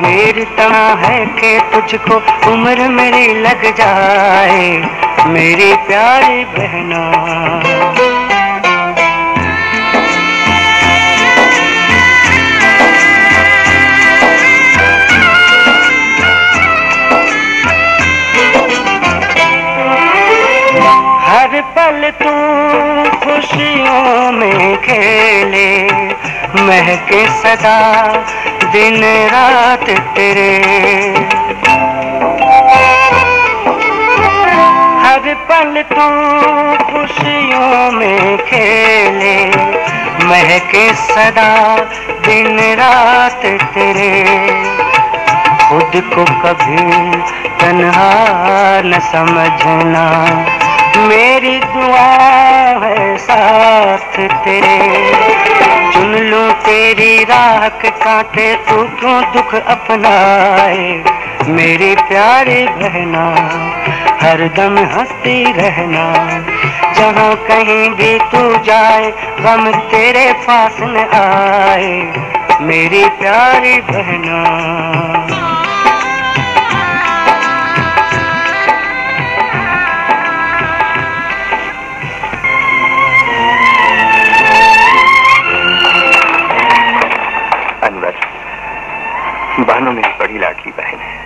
मेरी तरह है कि तुझको उम्र मेरी लग जाए, मेरी प्यारी बहना। हर पल तू खुशियों में खेले महके सदा, दिन रात तेरे। हर पल तू खुशियों में खेले, महके सदा, दिन रात तेरे। खुद को कभी तन्हा न समझना, मेरी दुआ है साथ तेरे। तेरी राख काटे तू क्यों दुख अपनाए? मेरी प्यारी बहना हरदम हंसती रहना। जहाँ कहीं भी तू जाए, गम तेरे पास न आए। मेरी प्यारी बहना। बहनों मेरी बड़ी लाडली बहन है।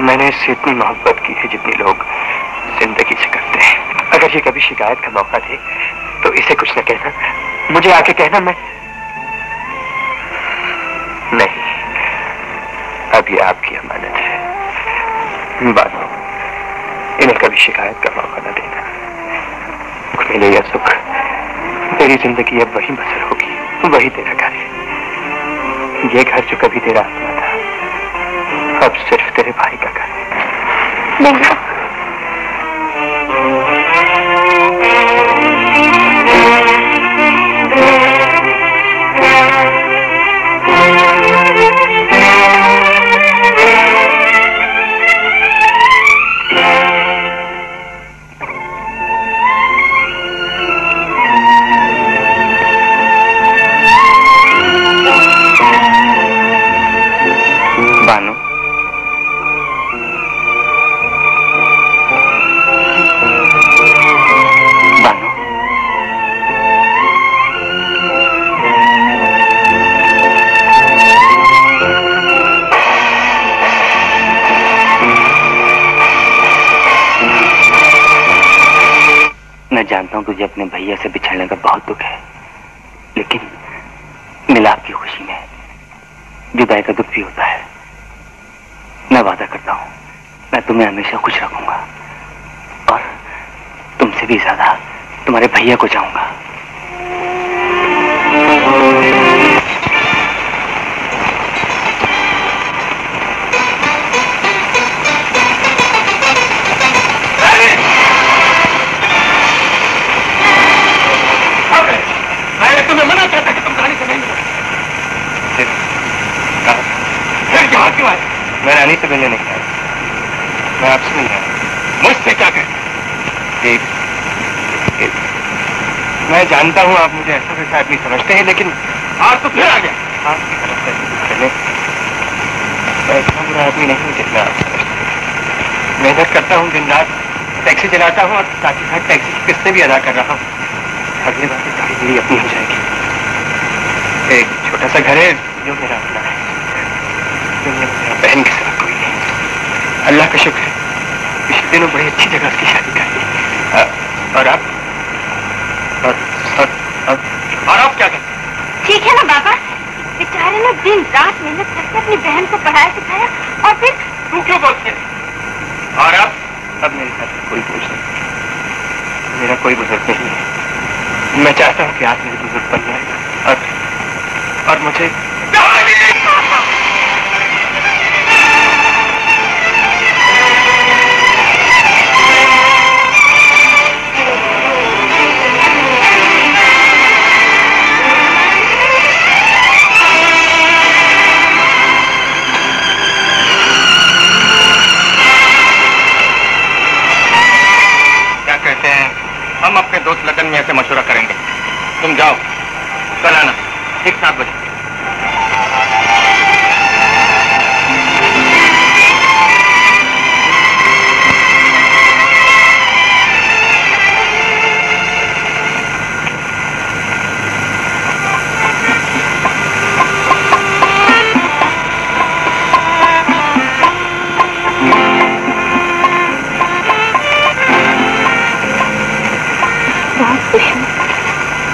मैंने इससे इतनी मोहब्बत की है जितनी लोग ज़िंदगी से करते हैं। अगर ये कभी शिकायत का मौका दे तो इसे कुछ न कहना। मुझे आके कहना मैं नहीं। अब ये आपकी अमानत है। बानो इन्हें कभी शिकायत का मौका न देना। मिले यह सुख तेरी ज़िंदगी अब वही बसर होगी, वही तेरा है ये घर जो कभी तेरा अपना था अब सिर्फ़ तेरे भाई का घर नहीं अपने भैया से बिछड़ने का बहुत दुख है। लेकिन मिलाप की खुशी में विदाई का दुख भी होता है। मैं वादा करता हूँ, मैं तुम्हें हमेशा खुश रखूँगा और तुमसे भी ज़्यादा तुम्हारे भैया को चाहूँगा। मैं आपसे मिलने मुझसे क्या एक, एक, मैं जानता हूँ आप मुझे ऐसा वैसा आदमी समझते हैं लेकिन आप तो फिर आ गया। आपकी गलत फहमी मैं इतना बुरा आदमी नहीं हूँ जितना आप समझते मेहनत करता हूँ दिन रात टैक्सी चलाता हूँ और साथ ही साथ टैक्सी की किस्तें भी अदा कर रहा हूँ। अगली बार से गाड़ी मेरी अपनी हो जाएगी। एक छोटा सा घर है जो मेरा अपना है। दुनिया में मेरा बहन की सिवा कोई नहीं। अल्लाह का शुक्र है। दिनों बड़ी अच्छी जगह उसकी शादी कर दी और अब और, और, और, और अब क्या कहते ठीक है ना बाबा? बेचारे ने दिन रात मेहनत करके अपनी बहन को पढ़ाया सिखाया और फिर तू क्यों बोलती है और अब अब मेरे साथ कोई बोझ नहीं। मेरा कोई बुज़ुर्ग नहीं है। मैं चाहता हूँ कि आप मेरे बुज़ुर्ग बन जाए। और और मुझे ठीक सात बजे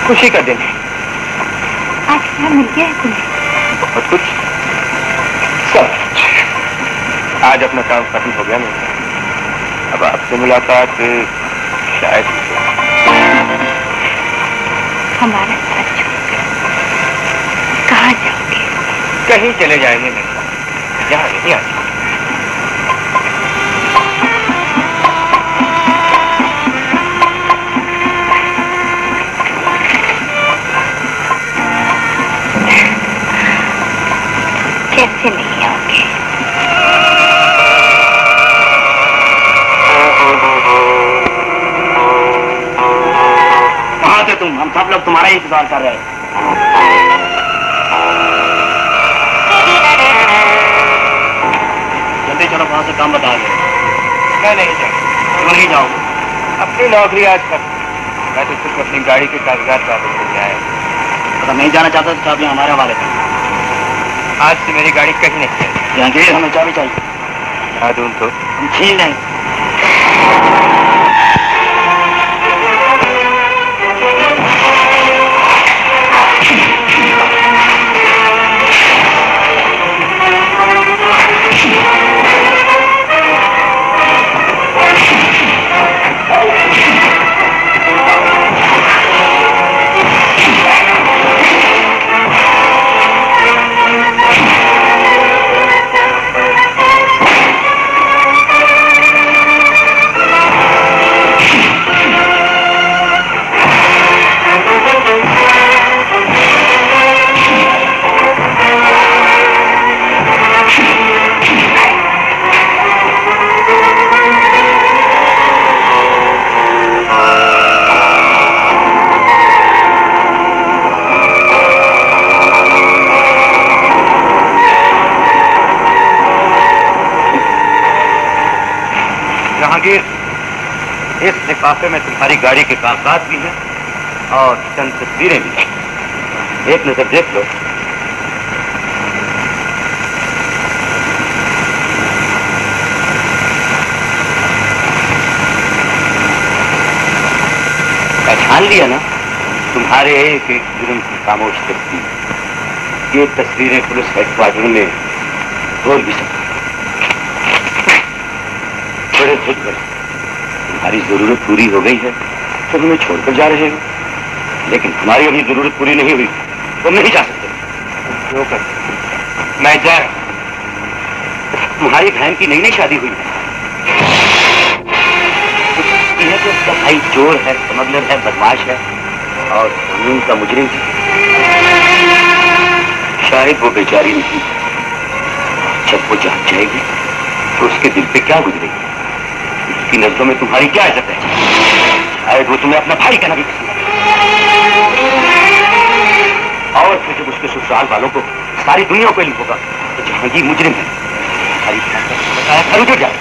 खुशी का दिन है। आज क्या मिल गया है तुम्हें बहुत कुछ सब कुछ आज अपना काम खत्म हो गया नहीं। अब आपसे मुलाकात शायद। हमारा साथ कहाँ जाओगे? कहीं चले जाएँगे मेरे यहाँ नहीं आ हम सब लोग तुम्हारा ही इंतज़ार कर रहे हैं। जल्दी चलो वहाँ से काम बता दो। मैं नहीं जाऊँ। नहीं जाओगे अपनी नौकरी आज कर। मैं तो सिर्फ़ अपनी गाड़ी के कागजात वापस लेके आया अगर नहीं जाना चाहता तो चाबियाँ हमारे हवाले करो। आज से मेरी गाड़ी कहीं नहीं जहांगीर हमें चाबी चाहिए। दूँ। तो हम छीन लेंगे। इस लिफाफे में तुम्हारी गाड़ी के कागजात भी हैं और चंद तस्वीरें भी एक नज़र देख लो। पहचान लिया ना? तुम्हारे एक एक जुर्म की खामोश तस्वीर। ये तस्वीरें पुलिस हेडक्वार्टर में रोज भी सकती बड़े खुद बड़े। तुम्हारी ज़रूरत पूरी हो गई है तो हमें छोड़कर जा रहे हो। लेकिन हमारी अभी ज़रूरत पूरी नहीं हुई तुम नहीं जा सकते। क्यों कर? मैं जा रहा तुम्हारी बहन की नई नई शादी हुई है। यह तो उसका भाई चोर है स्मगलर है बदमाश है और कानून का मुजरिम है। शायद वो बेचारी नहीं जब वो जाग जाएगी तो उसके दिल पे क्या गुजरी उसकी नज़रों में तुम्हारी क्या इज़्ज़त है? शायद वो तुम्हें अपना भाई कहना भी और फिर जब उसके ससुराल वालों को, सारी दुनिया को इल्म होगा तो जहांगीर मुजरिम है। तुम्हारी बताया सर उजड़ जाए।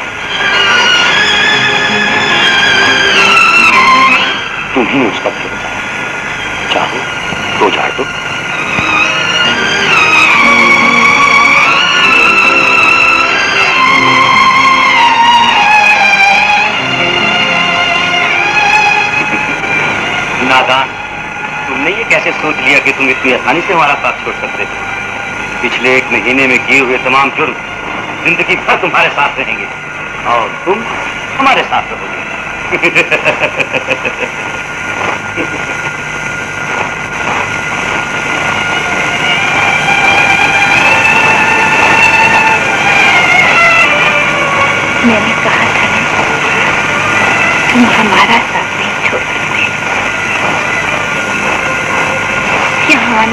तुम ही उसका नादान तुमने ये कैसे सोच लिया कि तुम इतनी आसानी से हमारा साथ छोड़ सकते हो? पिछले एक महीने में किए हुए तमाम जुर्म ज़िंदगी भर तुम्हारे साथ रहेंगे और तुम हमारे साथ रहोगे।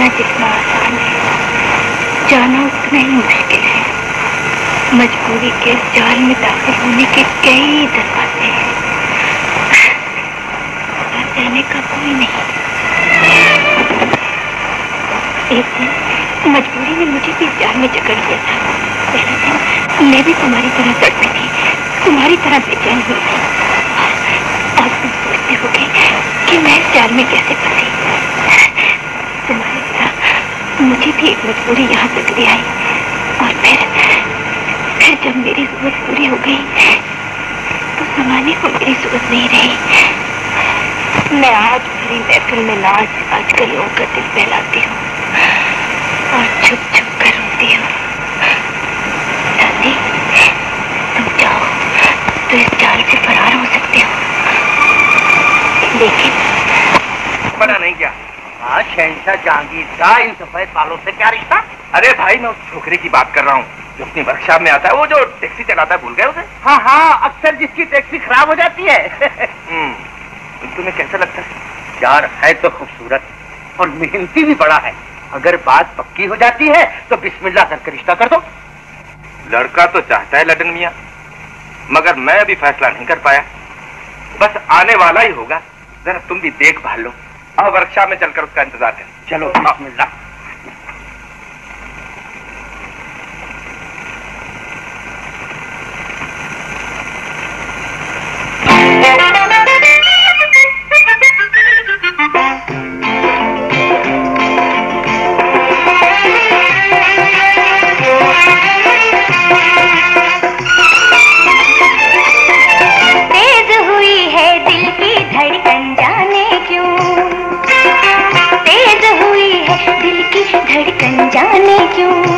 आना जितना आसान है जाना उतना ही मुश्किल है। मजबूरी के जाल में दाखिल होने के कई दरवाजे हैं। जाने का कोई नहीं। एक दिन मजबूरी ने मुझे भी जाल में जकड़ लिया था। दिन मैं भी तुम्हारी तरह तड़पी थी। तुम्हारी तरह बेचैन हुई थी। आज तुम सोचते होगे कि मैं जाल में कैसे फंसी। मुझे भी एक मजबूरी यहाँ तक ले आई। और फिर फिर जब मेरी ज़रूरत पूरी हो गई तो समाने को मेरी ज़रूरत नहीं रही। मैं आज भरी महफिल में नाच आज कर लोगों का दिल बहलाती हूँ और छुप छुप कर रोती हूँ दादी तुम चाहो तो इस जाल से फरार हो सकते हो लेकिन बना नहीं क्या हाँ शहनशाह जहांगीर का इन सफ़ेद बालों से क्या रिश्ता? अरे भाई मैं उस छोकरे की बात कर रहा हूँ जो अपनी वर्कशॉप में आता है वो जो टैक्सी चलाता है भूल गए उसे? हाँ हाँ अक्सर जिसकी टैक्सी खराब हो जाती है। हम्म, तो तुम्हें कैसा लगता है? यार है तो खूबसूरत और मेहनती भी बड़ा है। अगर बात पक्की हो जाती है तो बिस्मिल्लाह करके रिश्ता कर दो। लड़का तो चाहता है लडन मियाँ मगर मैं अभी फैसला नहीं कर पाया। बस आने वाला ही होगा जरा तुम भी देख भाल लो। अब वर्कशॉप में चलकर उसका इंतज़ार करें। चलो बिस्मिल्लाह धड़कन जाने क्यों?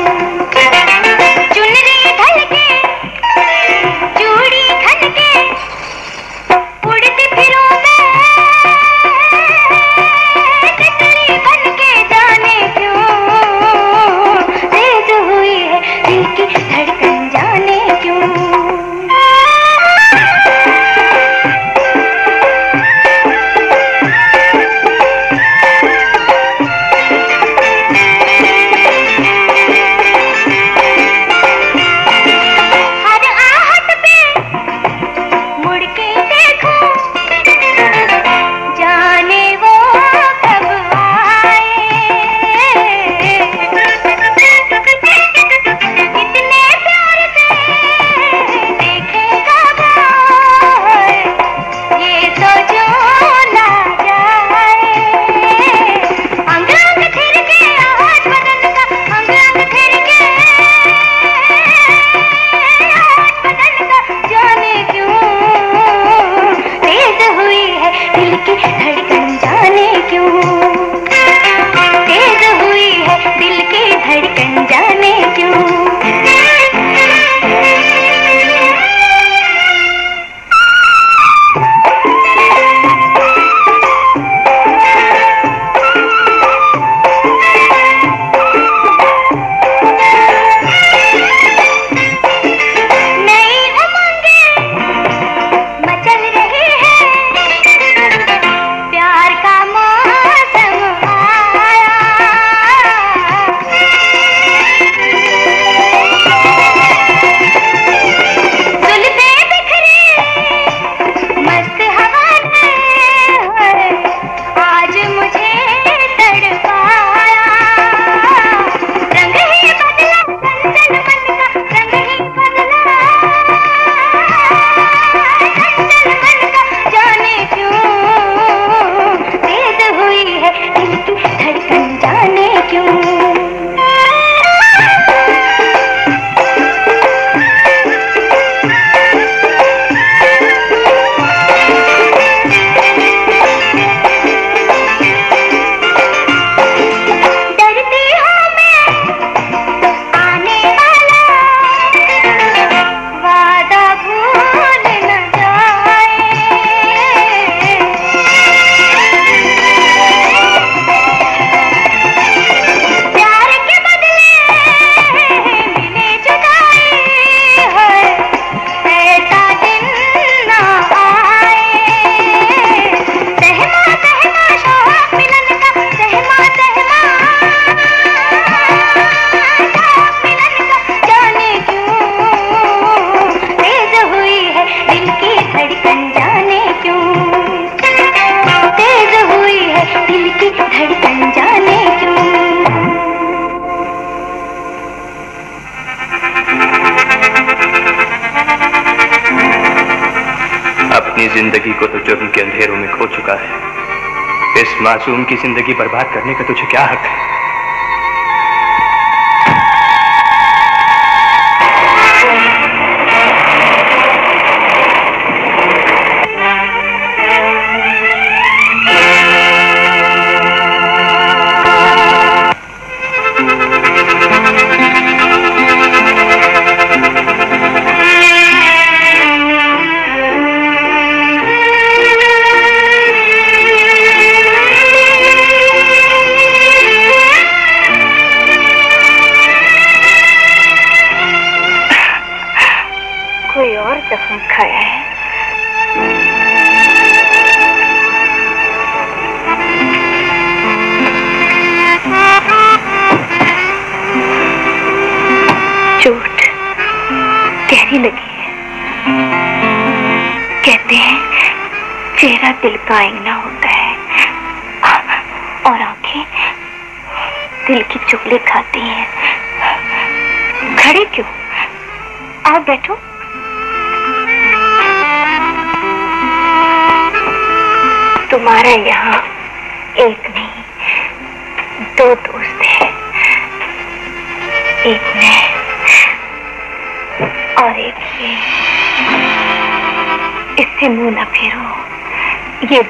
इस मासूम की ज़िंदगी बर्बाद करने का तुझे क्या हक है?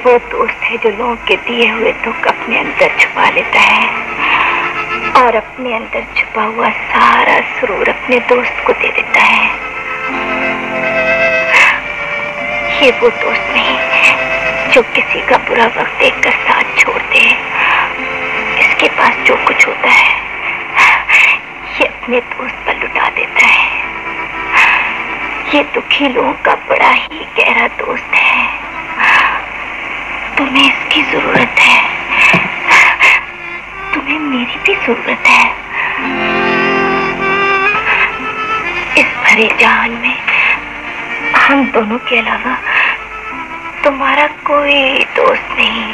वो दोस्त है जो लोगों के दिए हुए दुख अपने अंदर छुपा लेता है। और अपने अंदर छुपा हुआ सारा सुरूर अपने दोस्त को दे देता है। ये वो दोस्त नहीं, जो किसी का बुरा वक्त देखकर साथ छोड़ दे। इसके पास जो कुछ होता है, ये अपने दोस्त पर लुटा देता है। ये दुखी लोगों का बड़ा ही गहरा दोस्त है तुम्हें इसकी ज़रूरत है। तुम्हें मेरी भी ज़रूरत है। इस भरे जान में हम दोनों के अलावा तुम्हारा कोई दोस्त नहीं।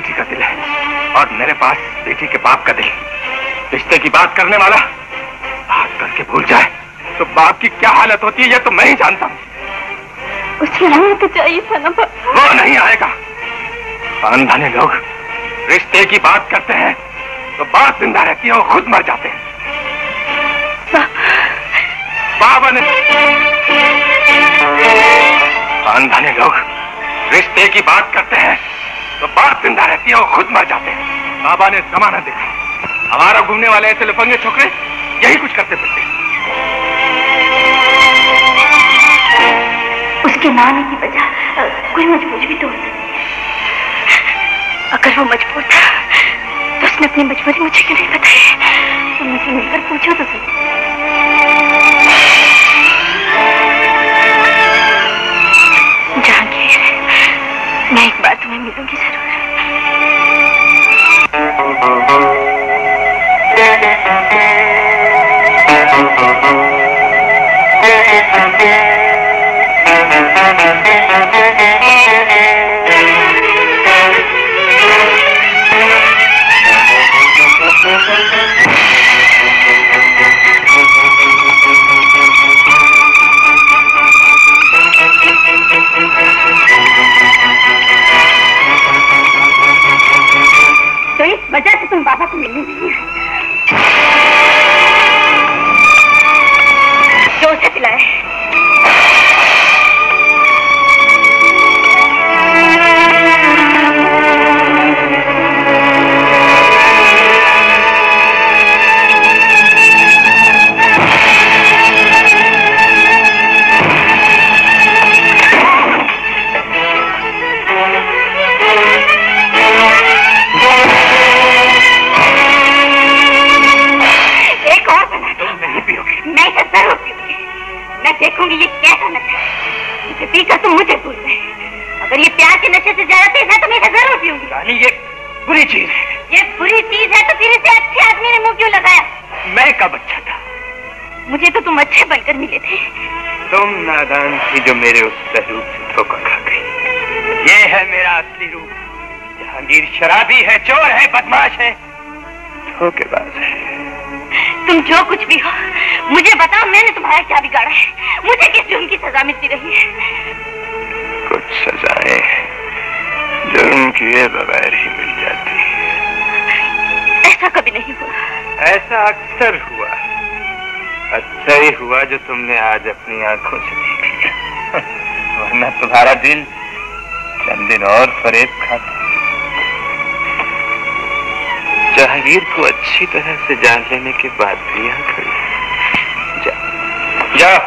बेटी का दिल है और मेरे पास बेटी के बाप का दिल रिश्ते की बात करने वाला बात करके भूल जाए तो बाप की क्या हालत होती है यह तो मैं ही जानता हूँ। उसे आना तो चाहिए था ना वो नहीं आएगा। खानदानी लोग रिश्ते की बात करते हैं तो बात ज़िंदा रहती है वो खुद मर जाते हैं। बाबा ने खानदानी लोग रिश्ते की बात करते हैं रहती है वो खुद मर जाते हैं। बाबा ने जमाना देखा। हमारा घूमने वाले ऐसे लफंगे छोकरे यही कुछ करते फिरते उसके ना आने की वजह कोई मजबूरी भी तो हो सकती अगर वो मजबूर था तो उसने अपनी मजबूरी मुझे क्यों नहीं बताई? तो मुझे मिलकर पूछो तो सही। जहांगीर मैं एक बार तुम्हें मिलूँगी ज़रूर। इस वजह से जो मेरे उस स्वरूप से धोखा खा गई। ये है मेरा असली रूप। जहांगीर शराबी है चोर है बदमाश है। धोखेबाज है। तुम जो कुछ भी हो मुझे बताओ मैंने तुम्हारा क्या बिगाड़ा है? मुझे किस जुर्म की सजा मिलती रही है? कुछ सजाएँ जुर्म किए बगैर ही मिल जाती है। ऐसा कभी नहीं हुआ। ऐसा अक्सर हुआ। अच्छा ही हुआ जो तुमने आज अपनी आँखों से वरना तुम्हारा दिल चंद दिन और फरेब खाता जहांगीर को अच्छी तरह से जान लेने के बाद भी यहाँ खड़ी जा। जा।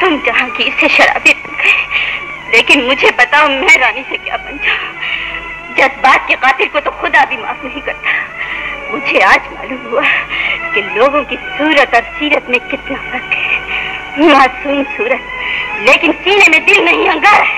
तुम जहांगीर से शराबी बन गए, लेकिन मुझे बताओ मैं रानी से क्या बन जाऊँ? जज्बात के कातिल को तो खुदा भी माफ़ नहीं करता। मुझे आज मालूम हुआ कि लोगों की सूरत और सीरत में कितना फ़र्क है। मासूम सूरत लेकिन सीने में दिल नहीं अंगार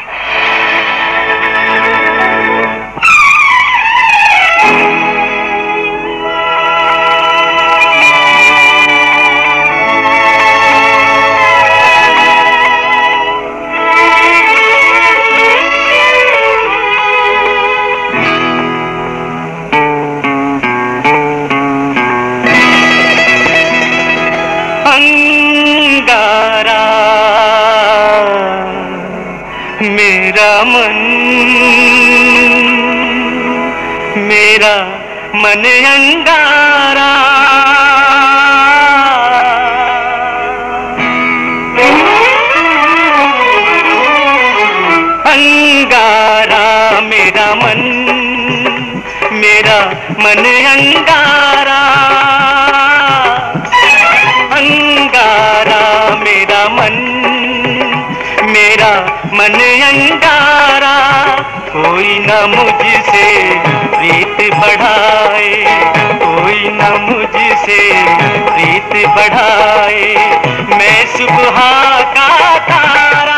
मन मेरा मन अंगारा। अंगारा मेरा मन मेरा मन अंगारा। न मुझसे प्रीत बढ़ाए कोई ना मुझसे प्रीत बढ़ाए। मैं सुबह का तारा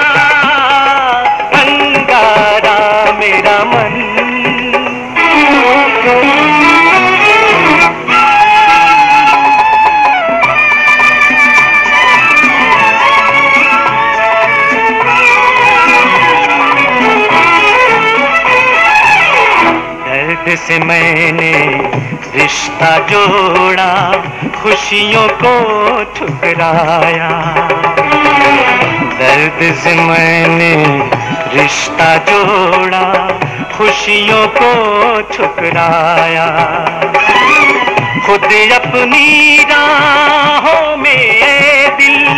रिश्ता जोड़ा खुशियों को ठुकराया। दर्द से मैंने रिश्ता जोड़ा, खुशियों को ठुकराया। खुद अपनी राहों में दिल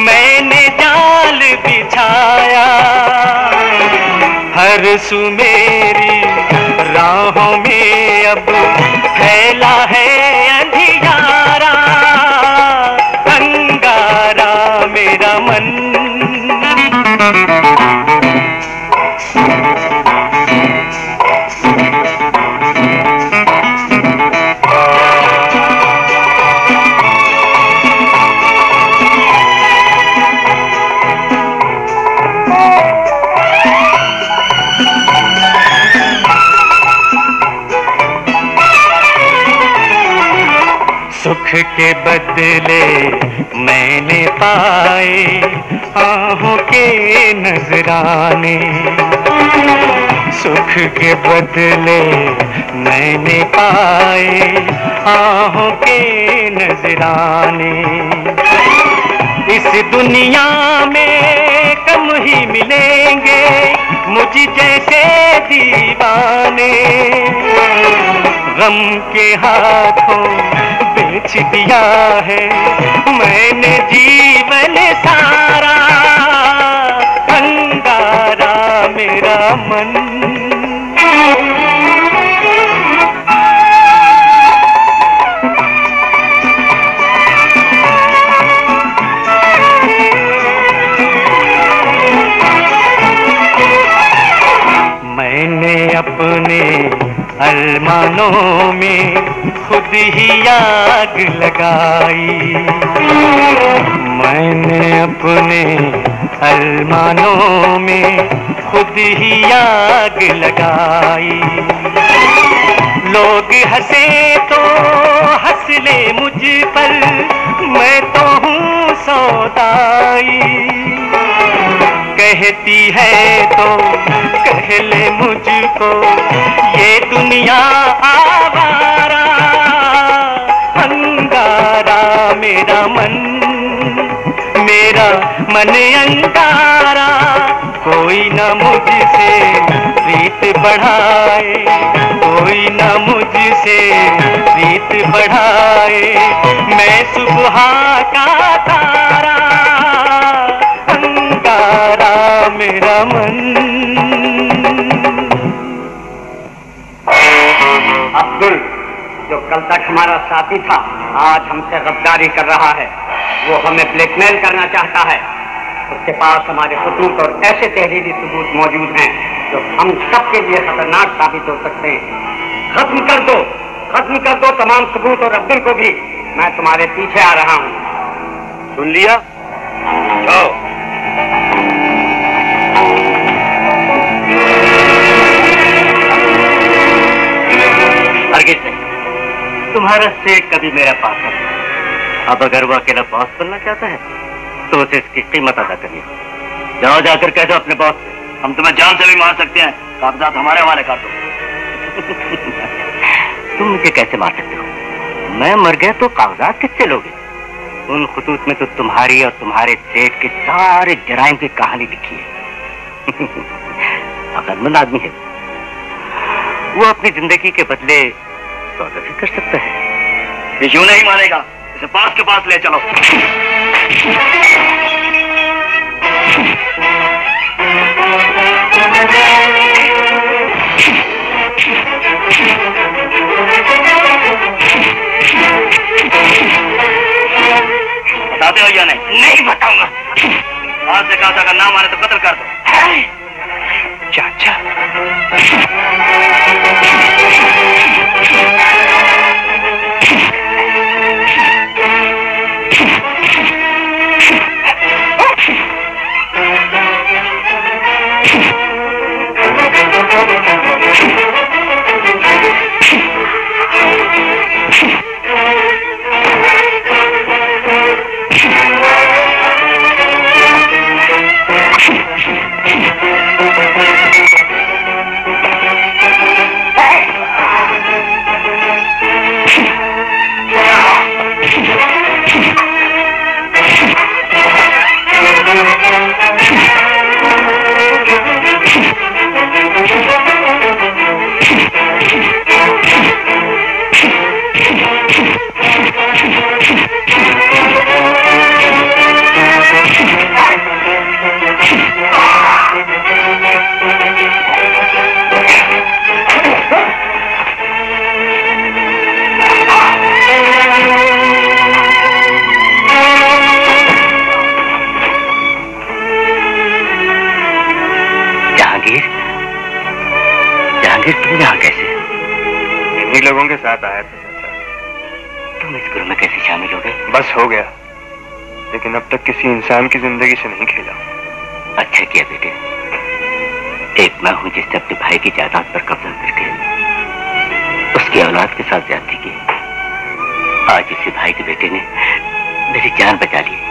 मैंने जाल बिछाया। हर सु मेरी राहों में अब है सुख के बदले मैंने पाए आहों के नजराने। सुख के बदले मैंने पाए आहों के नजराने। इस दुनिया में कम ही मिलेंगे मुझ जैसे दीवाने। गम के हाथों दिया है। मैंने जीवन सारा अंगारा मेरा मन। मैंने अपने अरमानों में खुद ही आग लगाई। मैंने अपने अरमानों में खुद ही आग लगाई। लोग हंसे तो हंस ले मुझ पर, मैं तो हूँ सौदाई। कहती है तो कह ले मुझको, ये दुनिया आवारा मेरा मन मेरा मन अंगारा, कोई ना मुझसे प्रीत बढ़ाए, कोई ना मुझसे प्रीत बढ़ाए। मैं सुबह का तारा, अंगारा मेरा मन कल तक हमारा साथी था। आज हमसे गद्दारी कर रहा है। वो हमें ब्लैकमेल करना चाहता है। उसके पास हमारे खतूत और ऐसे तहरीरी सबूत मौजूद हैं, जो हम सबके लिए खतरनाक साबित हो सकते हैं। खत्म कर दो। खत्म कर दो तमाम सबूत और अब्दुल को भी। मैं तुम्हारे पीछे आ रहा हूँ। सुन लिया? जाओ। तुम्हारा सेठ कभी मेरा पास। अब अगर वो अकेला बॉस बनना चाहता है तो उसे इसकी कीमत अदा करनी। जाओ जाकर कह दो अपने बॉस से, हम तुम्हें जान से भी मार सकते हैं। कागजात हमारे हवाले कर दो। तुम मुझे कैसे मार सकते हो? मैं मर गया तो कागजात किससे लोगे? उन खतूत में तो तुम्हारी और तुम्हारे सेठ के सारे जराइम की कहानी लिखी है। अकलमंद आदमी है। वो अपनी ज़िंदगी के बदले सौदा भी कर सकता है। ये यूँ नहीं मानेगा। इसे पास के पास ले चलो। बताते हो या नहीं? नहीं बताऊँगा। आज से कहा था अगर ना मारे तो कत्ल कर दो। चाचा। की ज़िंदगी से नहीं खेला। अच्छा किया बेटे। एक मैं हूँ जिसने अपने भाई की जायदाद पर कब्जा करके उसकी औलाद के साथ ज़्यादा की आज इसी भाई के बेटे ने मेरी जान बचा ली।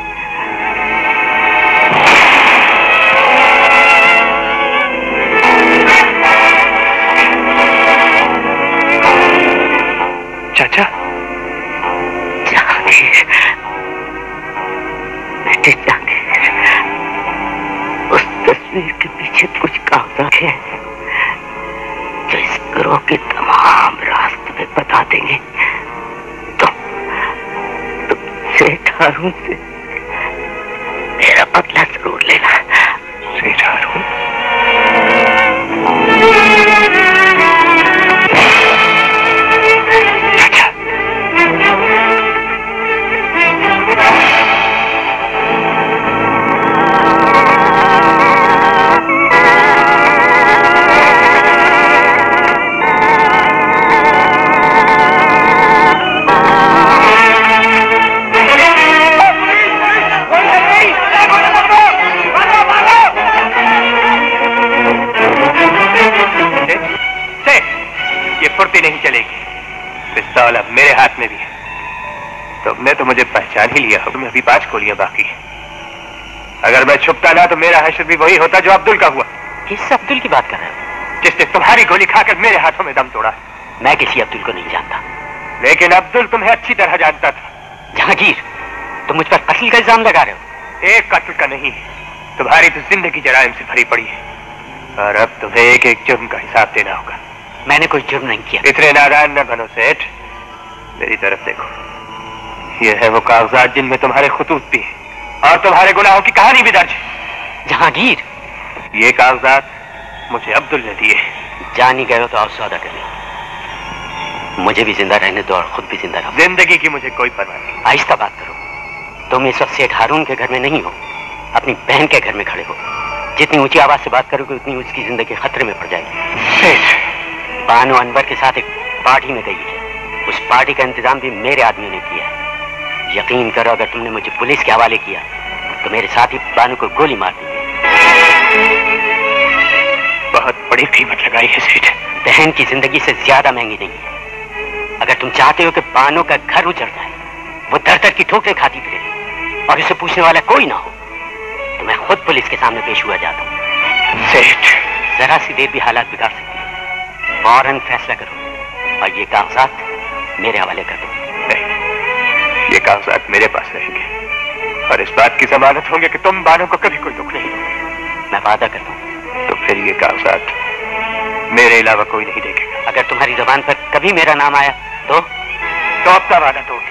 मैं छुपता ना तो मेरा हशर भी वही होता जो अब्दुल का हुआ। किस अब्दुल की बात कर रहे हो? जिसने तुम्हारी गोली खाकर मेरे हाथों में दम तोड़ा। मैं किसी अब्दुल को नहीं जानता। लेकिन अब्दुल तुम्हें अच्छी तरह जानता था। जहांगीर तुम मुझ पर कत्ल का इल्ज़ाम लगा रहे हो। एक कत्ल का नहीं तुम्हारी तो ज़िंदगी जराइम से भरी पड़ी है। और अब तुम्हें एक एक जुर्म का हिसाब देना होगा। मैंने कोई जुर्म नहीं किया। इतने नादान न बनो सेठ। मेरी तरफ़ देखो। ये है वो कागजात जिनमें तुम्हारे खतूत भी हैं। और तुम्हारे गुनाहों की कहानी भी दर्ज जहांगीर। ये कागजात मुझे अब्दुल ने दिए। जान ही गए तो आप सौदा कर मुझे भी ज़िंदा रहने दो और खुद भी ज़िंदा रहो। ज़िंदगी की मुझे कोई परवाह नहीं। आहिस्ता बात करो। तुम इस वक्त सेठ हारून के घर में नहीं हो अपनी बहन के घर में खड़े हो। जितनी ऊँची आवाज़ से बात करोगे उतनी उसकी ज़िंदगी खतरे में पड़ जाएगी। सेठ। बानो अनवर के साथ एक पार्टी में गई है। उस पार्टी का इंतज़ाम भी मेरे आदमियों ने किया है। यकीन करो अगर तुमने मुझे पुलिस के हवाले किया तो मेरे साथ ही बानो को गोली मार दी बहुत बड़ी कीमत लगाई है सेठ बहन की ज़िंदगी से ज़्यादा महँगी नहीं है। अगर तुम चाहते हो कि बानो का घर उजड़ जाए वो दर दर की ठोकरें खाती फिरे और इसे पूछने वाला कोई ना हो तो मैं खुद पुलिस के सामने पेश हुआ जाता हूँ। सेठ जरा सी देर भी हालात बिगाड़ सकती है। फ़ौरन फैसला करो और ये कागजात मेरे हवाले कर दो। नहीं ये कागजात मेरे पास रहेंगे और इस बात की जमानत होंगे कि तुम बानों को कभी कोई दुख नहीं मैं वादा करता हूँ। तो फिर ये कागजात मेरे अलावा कोई नहीं देखेगा। अगर तुम्हारी जबान पर कभी मेरा नाम आया तो तो आपका वादा तोड़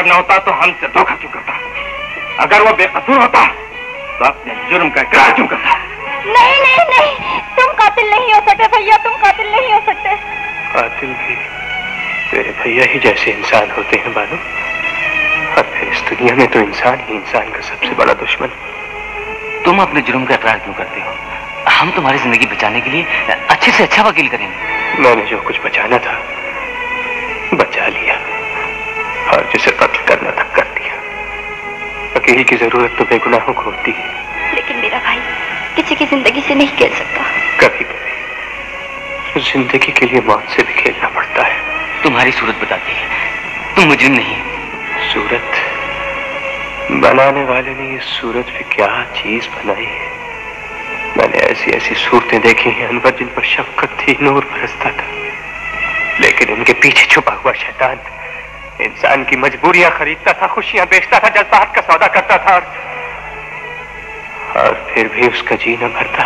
मक्कार न होता तो हमसे धोखा क्यों करता? अगर वो बेकसूर होता तो अपने जुर्म का इकरार क्यों करता? नहीं नहीं नहीं। तुम कातिल नहीं हो सकते भैया तुम कातिल नहीं हो सकते। कातिल भी तेरे भैया ही जैसे इंसान होते हैं बानो। और फिर इस दुनिया में तो इंसान ही इंसान का सबसे बड़ा दुश्मन। तुम अपने जुर्म का इकरार क्यों करते हो? हम तुम्हारी ज़िंदगी बचाने के लिए अच्छे से अच्छा वकील करेंगे। मैंने जो कुछ बचाना था बचा लिया। और जिसे कत्ल करना था कर दिया वकील की ज़रूरत तो बेगुनाहों को होती है। लेकिन मेरा भाई किसी की ज़िंदगी से नहीं खेल सकता। कभी कभी ज़िंदगी के लिए मौत से भी खेलना पड़ता है। तुम्हारी सूरत बताती है। तुम मुजरिम नहीं। सूरत? बनाने वाले ने ये सूरत भी क्या चीज़ बनाई है? मैंने ऐसी ऐसी सूरतें देखी हैं अनवर जिन पर शफकत थी नूर बरसता था। लेकिन उनके पीछे छुपा हुआ शैतान इंसान की मजबूरियाँ खरीदता था खुशियाँ बेचता था जज्बात का सौदा करता था और, और फिर भी उसका जीना भरता।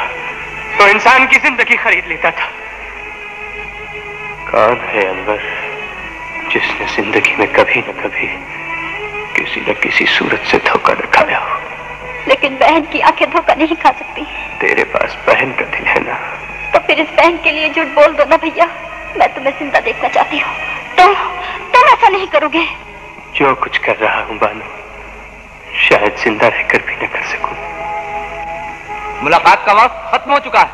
तो इंसान की ज़िंदगी खरीद लेता था। कौन है अनवर जिसने ज़िंदगी में कभी न कभी किसी न किसी सूरत से धोखा न खाया हो? लेकिन बहन की आँखें धोखा नहीं खा सकती। तेरे पास बहन का दिल है ना? तो फिर इस बहन के लिए झूठ बोल दो ना भैया। मैं तुम्हें ज़िंदा देखना चाहती हूँ। तुम तुम ऐसा नहीं करोगे? जो कुछ कर रहा हूँ बानो शायद ज़िंदा रहकर भी न कर सकूँ। मुलाकात का वक्त खत्म हो चुका है।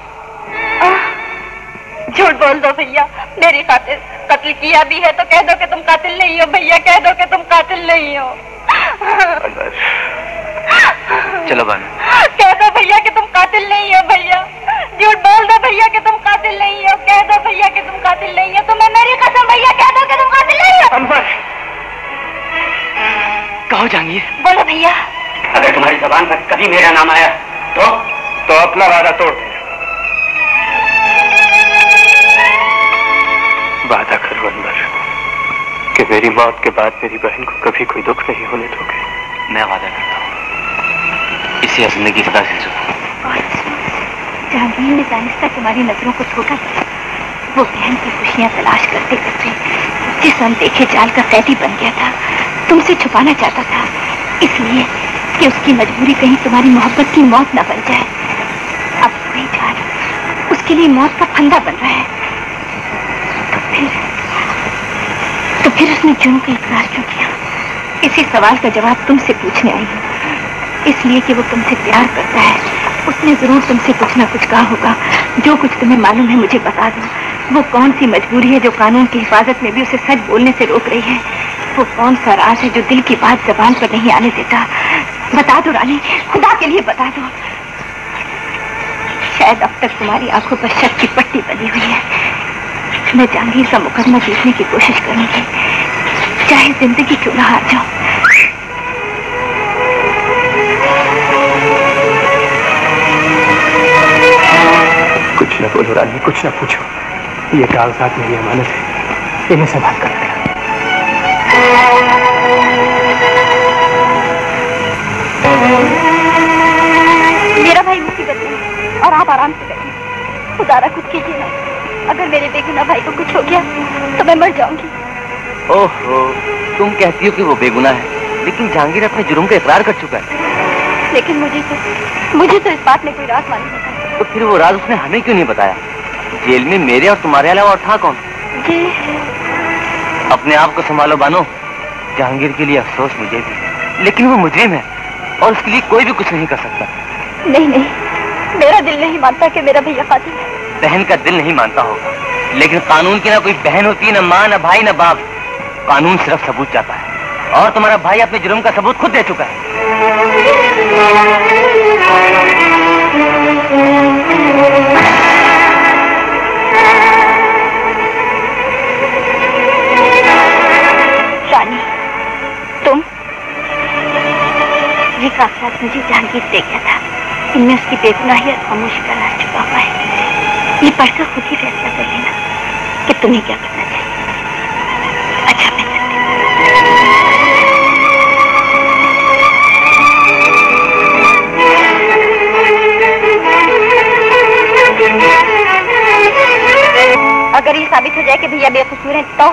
झूठ बोल दो भैया मेरी खातिर कत्ल किया भी है तो कह दो कि तुम कातिल नहीं हो भैया कह दो कि तुम कातिल नहीं हो। चलो बानो कह दो भैया कि तुम कातिल नहीं हो भैया। झूठ बोल दो भैया कि तुम कातिल नहीं हो कह दो भैया कि तुम कातिल नहीं हो। तुम्हें मेरी कसम भैया कह दो कि तुम कातिल नहीं हो। अनवर कहो जहांगीर बोलो भैया। अगर तुम्हारी जबान पर कभी मेरा नाम आया तो? तो अपना वादा तोड़ दे। वादा करो अनवर कि मेरी मौत के बाद मेरी बहन को कभी कोई दुख नहीं होने दोगे। मैं वादा करता हूँ। इसे ज़िंदगी सदा से जहांगीर ने दानिस्ता तुम्हारी नज़रों को छोटा किया वो बहन की खुशियाँ तलाश करते करते, जिस अनदेखे जाल का कैदी बन गया था, तुमसे छुपाना चाहता था। इसलिए कि उसकी मजबूरी कहीं तुम्हारी मोहब्बत की मौत न बन जाए। अब वही जाल उसके लिए मौत का फंदा बन रहा है। तो फिर तो फिर उसने जुर्म का इकरार क्यों किया? इसी सवाल का जवाब तुमसे पूछने आई हूँ। इसलिए कि वो तुमसे प्यार करता है। उसने ज़रूर तुमसे कुछ ना कुछ कहा होगा। जो कुछ तुम्हें मालूम है, मुझे बता दो। वो कौन सी मजबूरी है जो कानून की हिफाजत में भी उसे सच बोलने से रोक रही है? वो कौन सा राज है जो दिल की बात जबान पर नहीं आने देता? बता दो रानी, खुदा के लिए बता दो। शायद अब तक तुम्हारी आँखों पर शक की पट्टी बनी हुई है। मैं जहांगीर का मुकदमा जीतने की कोशिश करूँगी। चाहे ज़िंदगी क्यों ना हार जाऊँ। कुछ न बोलो रानी कुछ न पूछो। ये कागजात मेरी अमानत है। इन्हें संभाल कर रखना मेरा भाई मुसीबत में है और आप आराम से बैठे खुदारा कुछ कीजिए ना अगर मेरे बेगुना भाई को कुछ हो गया तो मैं मर जाऊँगी। ओहो तुम कहती हो कि वो बेगुनाह है लेकिन जहांगीर अपने जुर्म का इकरार कर चुका है। लेकिन मुझे तो मुझे तो इस बात में कोई राज मालूम होता है तो फिर वो राज उसने हमें क्यों नहीं बताया? जेल में मेरे और तुम्हारे अलावा और था कौन? जी। अपने आप को संभालो बानो। जहांगीर के लिए अफसोस मुझे भी। लेकिन वो मुजरिम है और उसके लिए कोई भी कुछ नहीं कर सकता। नहीं नहीं। मेरा दिल नहीं मानता कि मेरा भैया कातिल है। बहन का दिल नहीं मानता होगा लेकिन कानून की ना कोई बहन होती है ना माँ ना भाई ना बाप। कानून सिर्फ़ सबूत चाहता है। और तुम्हारा भाई अपने जुर्म का सबूत खुद दे चुका है। ये कागजात मुझे जहांगीर दे गया था, इनमें उसकी बेगुनाही और खामोशी का राज छुपा हुआ है। ये पढ़कर खुद ही फैसला कर लेना कि तुम्हें क्या करना चाहिए। अच्छा मैं अगर ये साबित हो जाए कि भैया बेकसूर हैं तो?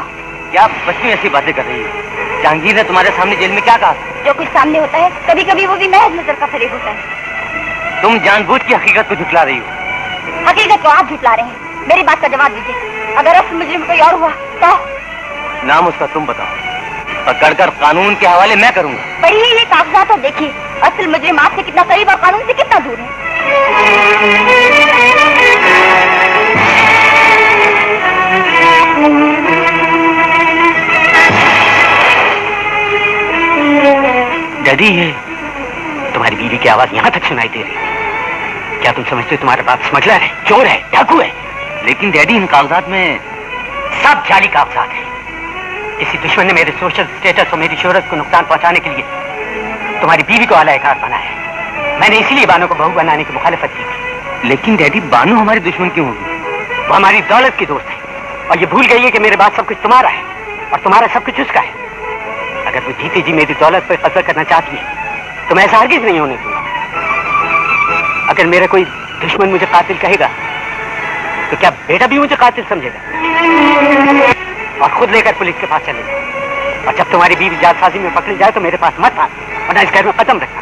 क्या बच्ची ऐसी बातें कर रही है? जहांगीर ने तुम्हारे सामने जेल में क्या कहा? था? जो कुछ सामने होता है कभी कभी वो भी महज नज़र का फरेब होता है। तुम जानबूझ की हकीकत को झुटला रही हो। हकीकत को आप झुटला रहे हैं। मेरी बात का जवाब दीजिए। अगर असल मुजरिम कोई और हुआ तो? नाम उसका तुम बताओ। पकड़कर कानून के हवाले मैं करूँगा। पढ़िए ये कागजात और देखिए असल मुजरिम आपसे कितना करीब और कानून से कितना दूर है। डैडी है। तुम्हारी बीवी की आवाज़ यहाँ तक सुनाई दे रही है। क्या तुम समझते हो तुम्हारे बाप स्मगलर है, चोर है, डाकू है? लेकिन डैडी, इन कागजात में सब जाली कागजात है। किसी दुश्मन ने मेरे सोशल स्टेटस और मेरी शोहरत को नुकसान पहुँचाने के लिए तुम्हारी बीवी को आलाकार बनाया है। मैंने इसीलिए बानो को बहू बनाने की मुखालिफत की लेकिन डैडी, बानो हमारी दुश्मन क्यों होगी? वो हमारी दौलत की दोस्त है। और ये भूल गई है कि मेरे बाद सब कुछ तुम्हारा है और तुम्हारा सब कुछ उसका है। अगर वो जीते जी मेरी दौलत पर असर करना चाहती है तो मैं ऐसा हरगिज नहीं होने दूँगा। अगर मेरा कोई दुश्मन मुझे कातिल कहेगा तो क्या बेटा भी मुझे कातिल समझेगा? और खुद लेकर पुलिस के पास चलेगा। और जब तुम्हारी बीवी जालसाजी में पकड़ी जाए तो मेरे पास मत आना इस घर में कदम रखना।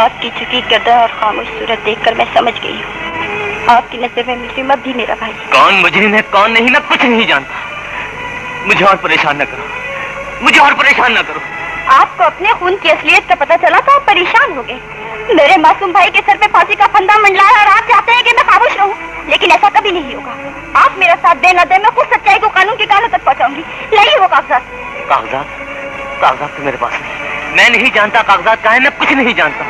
आपकी झुकी गर्दन और खामोश सूरत देखकर मैं समझ गई हूँ। आपकी नज़र में मुजरिम अब भी मेरा भाई। कौन मुजरिम है कौन नहीं मैं कुछ नहीं जानता। मुझे और परेशान न करो। मुझे और परेशान न करो। आपको अपने खून की असलियत का पता चला तो आप परेशान हो गए मेरे मासूम भाई के सर पे फांसी का फंदा मंडलाया और आप चाहते हैं कि मैं खामोश रहूँ लेकिन ऐसा कभी नहीं होगा। आप मेरा साथ देना दे मैं खुद सच्चाई को कानून के कानों तक पहुंचाऊँगी। नहीं वो कागजात। कागजात? कागजात तो मेरे पास नहीं। मैं नहीं जानता कागजात का है मैं कुछ नहीं जानता।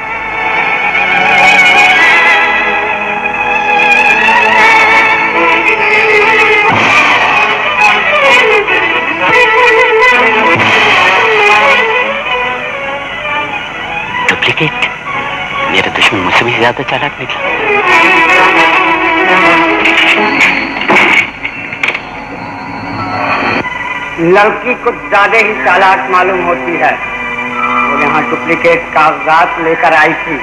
ज़्यादा चालाक निकला। लड़की कुछ ज़्यादा ही चालाक मालूम होती है। वो यहाँ डुप्लीकेट कागजात लेकर आई थी।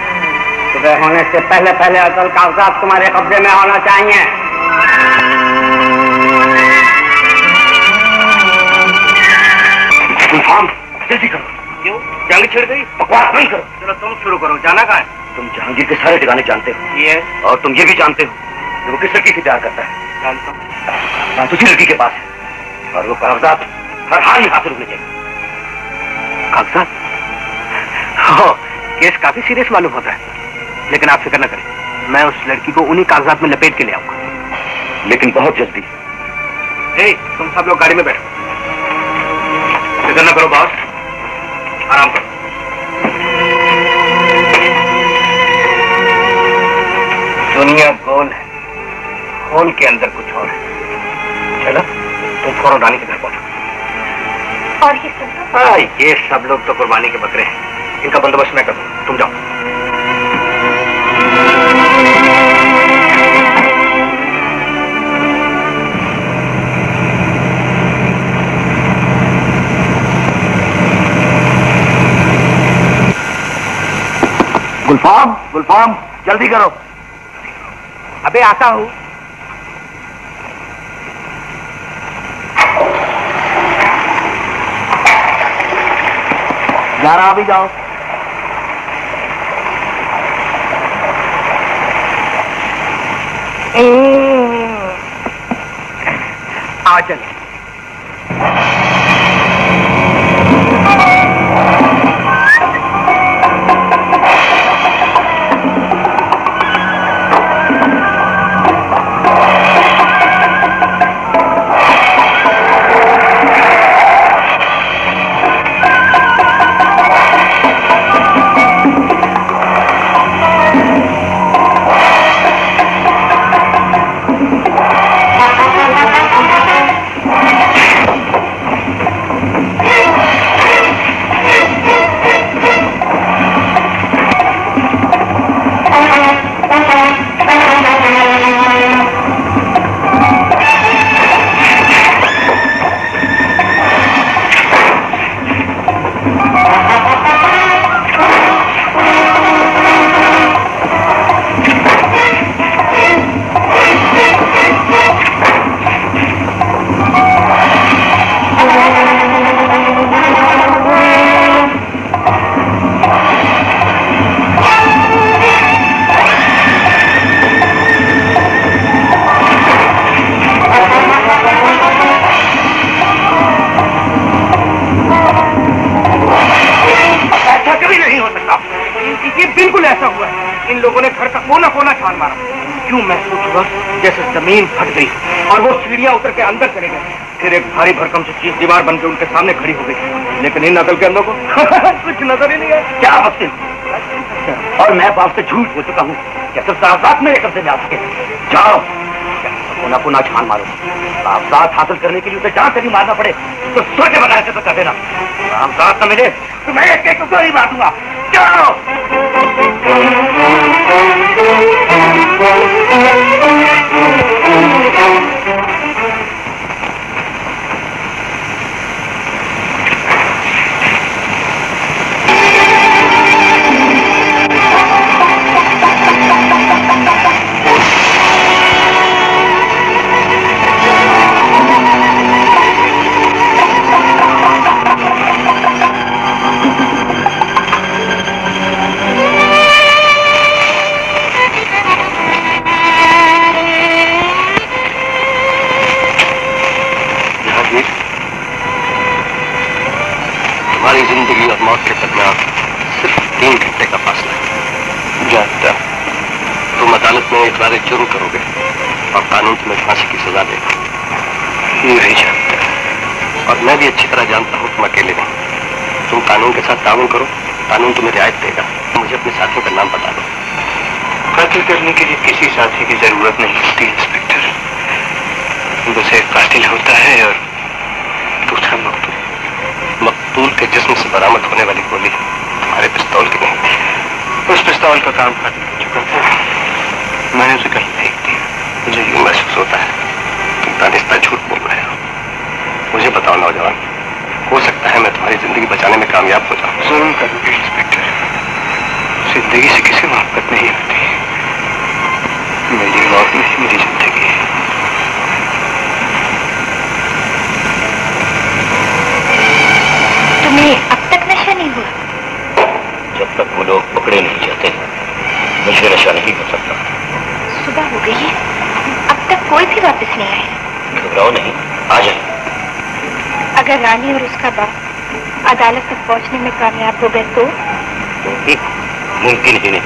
सुबह होने से पहले पहले असल कागजात तुम्हारे कब्जे में होना चाहिए। जल्दी करो। क्यों? जंग छिड़ गई बकवास नहीं करो। चलो तुम शुरू करो जाना कहाँ है? तुम जहांगीर के सारे ठिकाने जानते हो। ये। और तुम ये भी जानते हो कि वो किस लड़की से प्यार करता है। जानता हूँ। कागजात उसी लड़की के पास है। और वो कागजात हर हाल में हासिल होने चाहिए। कागजात? हो केस काफ़ी सीरियस मालूम होता है। लेकिन आप फ़िक्र न करें। मैं उस लड़की को उन्हीं कागजात में लपेट के ले आऊँगा। लेकिन बहुत जल्दी। ए, तुम सब लोग गाड़ी में बैठो। फ़िक्र न करो बॉस। आराम करो। दुनिया गोल है। होल के अंदर कुछ और है। चलो तुम फ़ौरन रानी के घर पहुंचो। और ये सब? हाँ ये सब लोग तो कुर्बानी के बकरे हैं। इनका बंदोबस्त मैं करूँ तुम जाओ। गुलफाम गुलफाम जल्दी करो। अबे आता हूँ। जरा भी जाओ। आ चले। चीज़ दीवार बनकर उनके सामने खड़ी हो गई। लेकिन इन नकल के अंदर को कुछ नज़र ही नहीं है। क्या वक्त और मैं बाप से झूठ हो चुका हूँ। कैसे साथ साथ मेरे कब्जे में आ सके जाओ। पुना पुना छान मारो। रामजात हासिल करने के लिए उसे जहाँ से भी मारना पड़े तो सोचे बनाए से तो कर देना। रामजात न मिले तो मैं एक एक ही मार दूँगा। जाओ। Roberto? mungkin, mungkin sini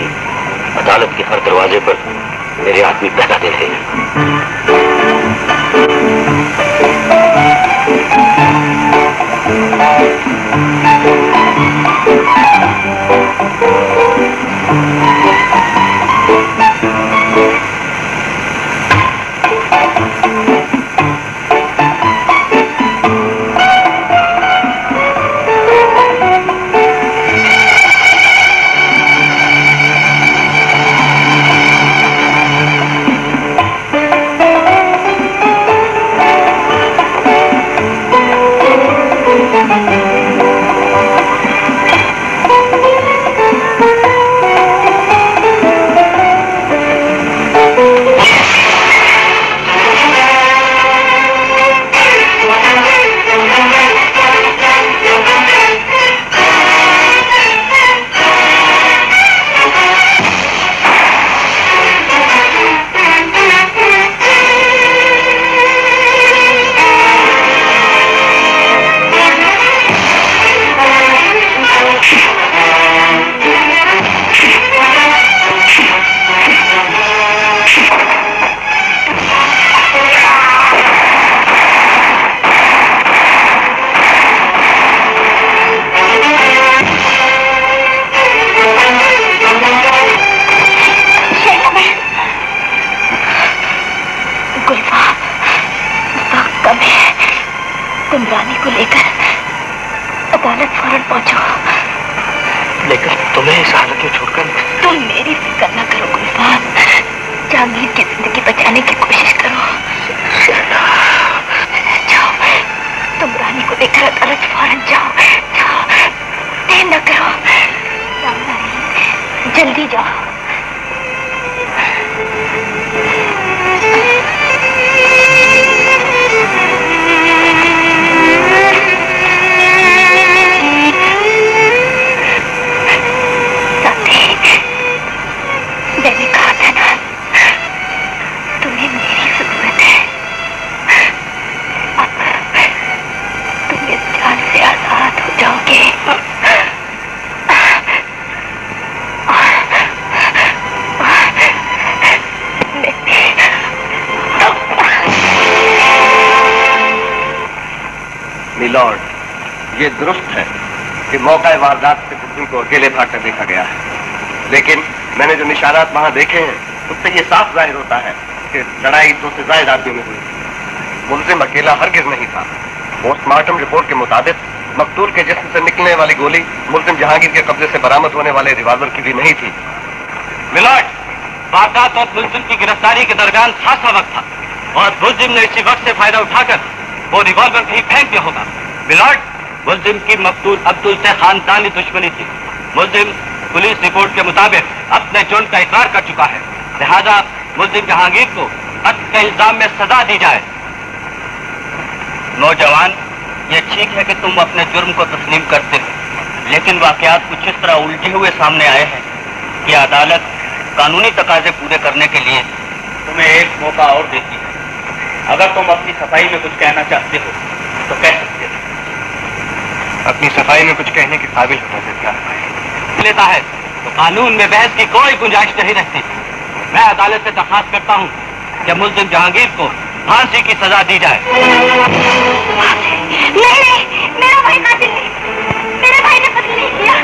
मौका वारदात से मुलजिम को अकेले भागकर देखा गया है। लेकिन मैंने जो निशानात वहाँ देखे हैं, उससे ये साफ़ ज़ाहिर होता है कि लड़ाई दो से ज़्यादा आदमियों में हुई। मुलजिम अकेला हरगिज नहीं था। पोस्टमार्टम रिपोर्ट के मुताबिक मकतूल के जिस्म से निकलने वाली गोली मुलजिम जहांगीर के कब्जे से बरामद होने वाले रिवाल्वर की भी नहीं थी। मिलॉर्ड, वारदात और मुलजिम की गिरफ्तारी के दरमियान खासा वक्त था। और मुलजिम ने इसी वक्त से फ़ायदा उठाकर वो रिवॉल्वर कहीं फेंक दिया होगा। मिलॉर्ड मुलजिम की मकतूल अब्दुल से खानदानी दुश्मनी थी। मुलजिम पुलिस रिपोर्ट के मुताबिक अपने जुर्म का इकरार कर चुका है। लिहाजा मुलजिम जहांगीर को कत्ल के इल्ज़ाम में सजा दी जाए। नौजवान, ये ठीक है कि तुम अपने जुर्म को तस्लीम करते हो, लेकिन वाकयात कुछ इस तरह उलझे हुए सामने आए हैं कि अदालत कानूनी तकाजे पूरे करने के लिए तुम्हें एक मौका और देती है। अगर तुम अपनी सफ़ाई में कुछ कहना चाहते हो तो कह सकते अपनी सफ़ाई में कुछ कहने के काबिल होना चाहिए। लेता है तो कानून में बहस की कोई गुंजाइश नहीं रहती। मैं अदालत से दरखास्त करता हूँ कि मुलजिम जहांगीर को फांसी की सजा दी जाए। नहीं नहीं मेरा भाई कातिल मेरे भाई ने कत्ल नहीं किया।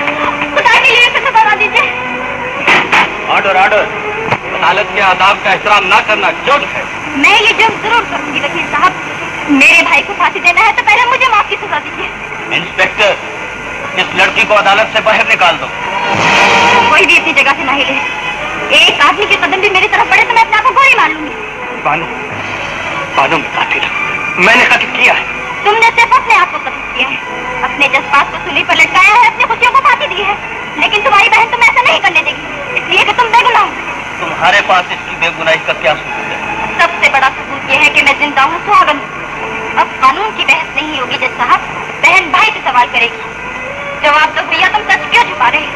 खुदा के लिए इसे सजा दीजिए। ऑर्डर ऑर्डर अदालत के आदाब का एहतराम ना करना जुर्म है? मैं ये जुर्म ज़रूर करूँगी वकील साहब। मेरे भाई को फांसी देना है तो पहले मुझे माफ़ की सजा दीजिए। इंस्पेक्टर इस लड़की को अदालत से बाहर निकाल दो। कोई भी अपनी जगह से ना हिले एक आदमी के कदम भी मेरी तरफ़ बढ़े तो मैं अपने आप को गोली मार लूँगी। बानू बानू मैं कातिल मैंने कत्ल किया है। तुमने सिर्फ़ अपने आप को कत्ल किया है। अपने जज्बात को सुली पर लटकाया है अपनी खुशियों को फांसी दी है। लेकिन तुम्हारी बहन तुम्हें ऐसा नहीं करने देगी। इसलिए कि तुम बेगुनाह तुम्हारे पास इसकी बेगुनाही का क्या सबूत है? सबसे बड़ा सबूत यह है कि मैं ज़िंदा हूँ सुहागन हूँ। अब कानून की बहस नहीं होगी जज साहब। बहन भाई से सवाल करेगी। जवाब दो भैया तुम सच क्यों छुपा रहे हो?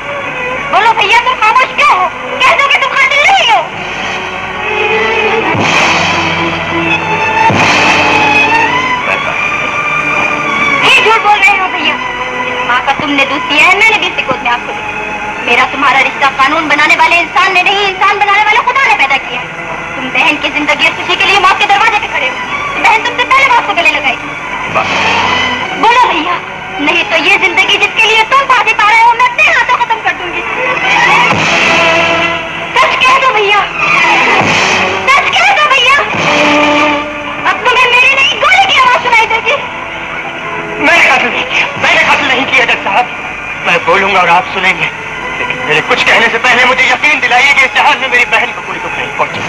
बोलो भैया, तुम खामोश क्यों हो? कह दो कि तुम कातिल नहीं हो। झूठ बोल रहे हो भैया। माँ का तुमने दूध पिया है, मैंने भी इसी गोद में आपको मेरा तुम्हारा रिश्ता कानून बनाने वाले इंसान ने नहीं, इंसान बनाने वाले खुदा ने पैदा किया तुम बहन की ज़िंदगी और खुशी के लिए मौत के दरवाजे पे खड़े हो। बहन तुमसे पहले मौत को गले लगाई बोलो भैया नहीं तो ये ज़िंदगी जिसके लिए तुम फांसी पा रहे हो, मैं अपने हाथों खत्म कर दूँगी। सच कह दो भैया। सच कह दो भैया। अब तुम्हें मेरी नहीं, गोली की आवाज़ सुनाई देगी। मैंने कत्ल नहीं किया मैंने कत्ल नहीं किया जज साहब। मैं बोलूँगा और आप सुनेंगे। लेकिन मेरे कुछ कहने से पहले मुझे यकीन दिलाइए कि जहाज़ में मेरी बहन को गोली तो नहीं पहुँची।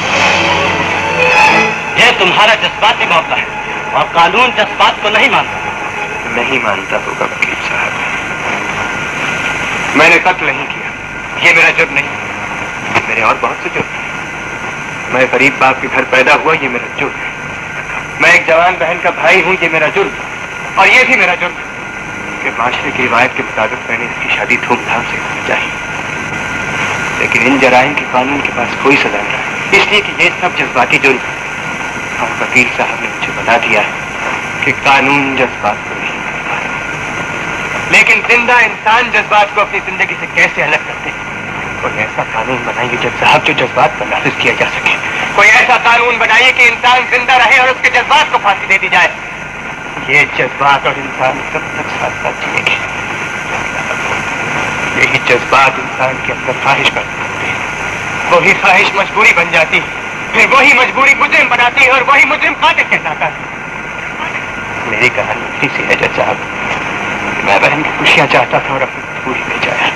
यह तुम्हारा जज्बाती मामला है। और कानून जज्बात को नहीं मानता। नहीं मानता होगा वकील साहब मैंने कत्ल नहीं किया। ये मेरा जुर्म नहीं। मेरे और बहुत से जुर्म हैं। मैं गरीब बाप के घर पैदा हुआ, ये मेरा जुर्म है। मैं एक जवान बहन का भाई हूँ, ये मेरा जुर्म और ये भी मेरा जुर्म कि माशरे की रिवायत के मुताबिक मैंने इसकी शादी धूमधाम से होनी चाहिए। लेकिन इन जराइम के कानून के पास कोई सजा नहीं। इसलिए कि ये सब जज्बाती जुर्म है। और वकील साहब ने मुझे बता दिया है कि कानून जज्बात को नहीं। लेकिन ज़िंदा इंसान जज्बात को अपनी ज़िंदगी से कैसे अलग करते हैं? कोई ऐसा कानून बनाइए जज साहब जो जज्बात पर नाफिज किया जा सके। कोई ऐसा कानून बनाइए कि इंसान ज़िंदा रहे और उसके जज्बात को फांसी दे दी जाए। ये जज्बात और इंसान कब तक साथ साथ जिएँगे। यही जज्बात इंसान के अंदर ख्वाहिश पैदा करते हैं। वही ख्वाहिश मजबूरी बन जाती है। फिर वही मजबूरी मुजरिम बनाती है और वही मुजरिम कातिल कहलाता है। मेरी कहानी इसी से है जज साहब। मैं बहन की खुशियाँ चाहता था और अपनी मजबूरी में जाया।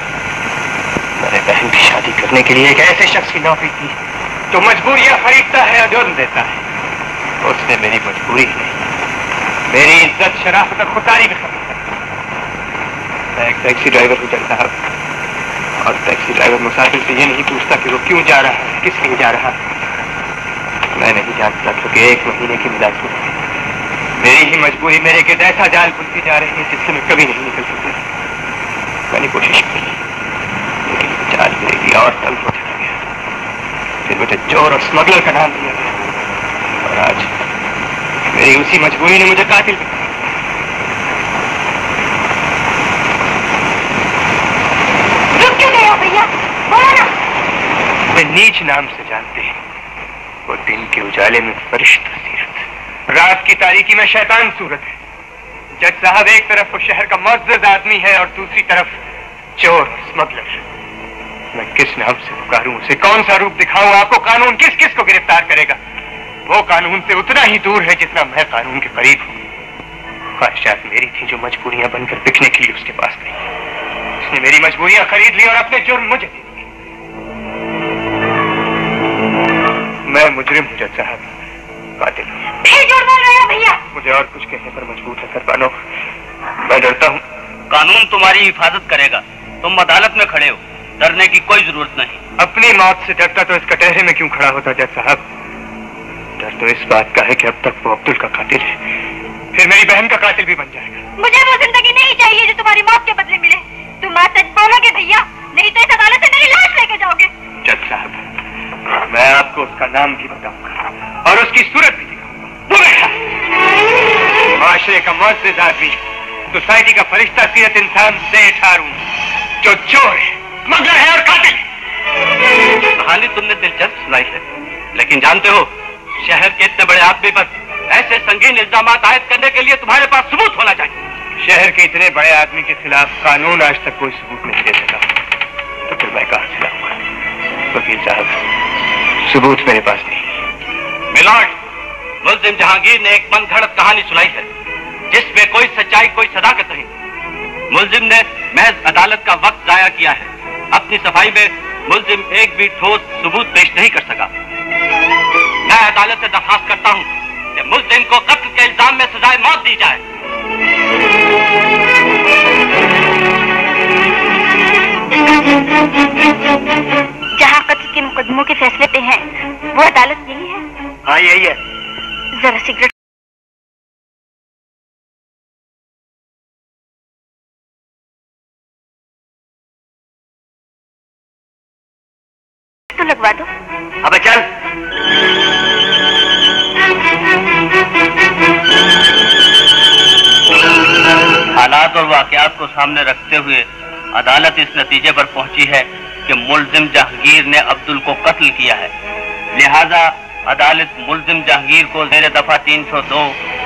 मैंने बहन की शादी करने के लिए एक ऐसे शख्स की नौकरी की, जो मजबूरियाँ खरीदता है और जुर्म देता है। उसने मेरी मजबूरी नहीं। मेरी इज़्ज़त, शराफत और खुदारी भी खत्म मैं एक टैक्सी ड्राइवर हूँ साहब और टैक्सी ड्राइवर मुसाफिर से ये नहीं पूछता कि वो क्यों जा रहा है, किस लिए जा रहा है। मैं नहीं जानता, क्योंकि एक महीने की मुलाजमत है मेरी ही मजबूरी मेरे गिर्द ऐसा जाल बुनती जा रही है जिससे मैं कभी नहीं निकल सकता। मैंने कोशिश की लेकिन जाल मेरे लिए और तंग हो चला गया। फिर मुझे चोर और स्मगलर का नाम दिया गया। और आज मेरी उसी मजबूरी ने मुझे कातिल नीच नाम से जानते हैं। वो दिन के उजाले में फरिश्ता सीरत रात की तारीखी में शैतान सूरत है। जज साहब एक तरफ़ वो शहर का मुआज आदमी है और दूसरी तरफ़ चोर स्मगलर मैं किस नाम से पुकारूं उसे? कौन सा रूप दिखाऊँ? आपको कानून किस किस को गिरफ़्तार करेगा? वो कानून से उतना ही दूर है जितना मैं कानून के करीब हूँ। ख्वाहिशात मेरी थी जो मजबूरियाँ बनकर बिकने के लिए उसके पास गई। उसने मेरी मजबूरियाँ खरीद ली और अपने जुर्म मुझे मैं मुजरिम हूँ, जज साहब। कातिल हूँ फिर झूठ बोल रहे हो भैया। मुझे और कुछ कहने पर मजबूर है कर पानो मैं डरता हूँ। कानून तुम्हारी हिफाजत करेगा। तुम अदालत में खड़े हो। डरने की कोई ज़रूरत नहीं। अपनी मौत से डरता तो इस कटहरे में क्यों खड़ा होता जज साहब? डर तो इस बात का है कि अब तक वो अब्दुल का कातिल है। फिर मेरी बहन का कातिल भी बन जाएगा। मुझे वो ज़िंदगी नहीं चाहिए जो तुम्हारी मौत के बदले मिले। तुम आज सच बोलोगे भैया नहीं तो इस अदालत से मेरी लाश लेके जाओगे। जज साहब मैं आपको उसका नाम भी बताऊँगा। और उसकी सूरत भी दिखाऊँगा। माशरे का मुआजिज आदमी। सोसाइटी का फरिश्ता सीरत इंसान से हारून। जो चोर है मगर है और कातिल। कहानी तुमने दिलचस्प सुनाई है। लेकिन जानते हो शहर के इतने बड़े आदमी पर ऐसे संगीन इल्ज़ाम आयद करने के लिए तुम्हारे पास सबूत होना चाहिए। शहर के इतने बड़े आदमी के खिलाफ कानून आज तक कोई सबूत नहीं दे सका। तो फिर मैं कहा से वकील साहब सबूत मेरे पास नहीं। मिलॉर्ड मुल्जिम जहांगीर ने एक मन घड़त कहानी सुनाई है जिसमें कोई सच्चाई कोई सदाकत नहीं। मुल्जिम ने महज अदालत का वक्त जाया किया है। अपनी सफ़ाई में मुल्जिम एक भी ठोस सबूत पेश नहीं कर सका। मैं अदालत से दरखास्त करता हूँ कि मुलजिम को कत्ल के इल्ज़ाम में सजाए मौत दी जाए। जहाँ कत्ल के मुकदमों के फैसले पे हैं वो अदालत यही है। हाँ यही है। जरा सिगरेट तो लगवा दो। अबे चल। हालात और वाकयात को सामने रखते हुए अदालत इस नतीजे पर पहुँची है। कि मुलजिम जहांगीर ने अब्दुल को कत्ल किया है। लिहाजा अदालत मुलजिम जहांगीर को जेर दफ़ा 302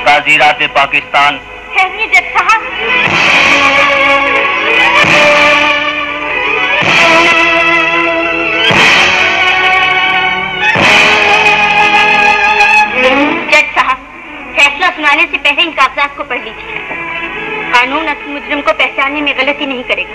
ताजीरात पाकिस्तान ठहरिए जज साहब फैसला सुनाने से पहले इन कागजात को पढ़ लीजिए। कानून असल मुजरिम को पहचानने में गलती नहीं करेगा।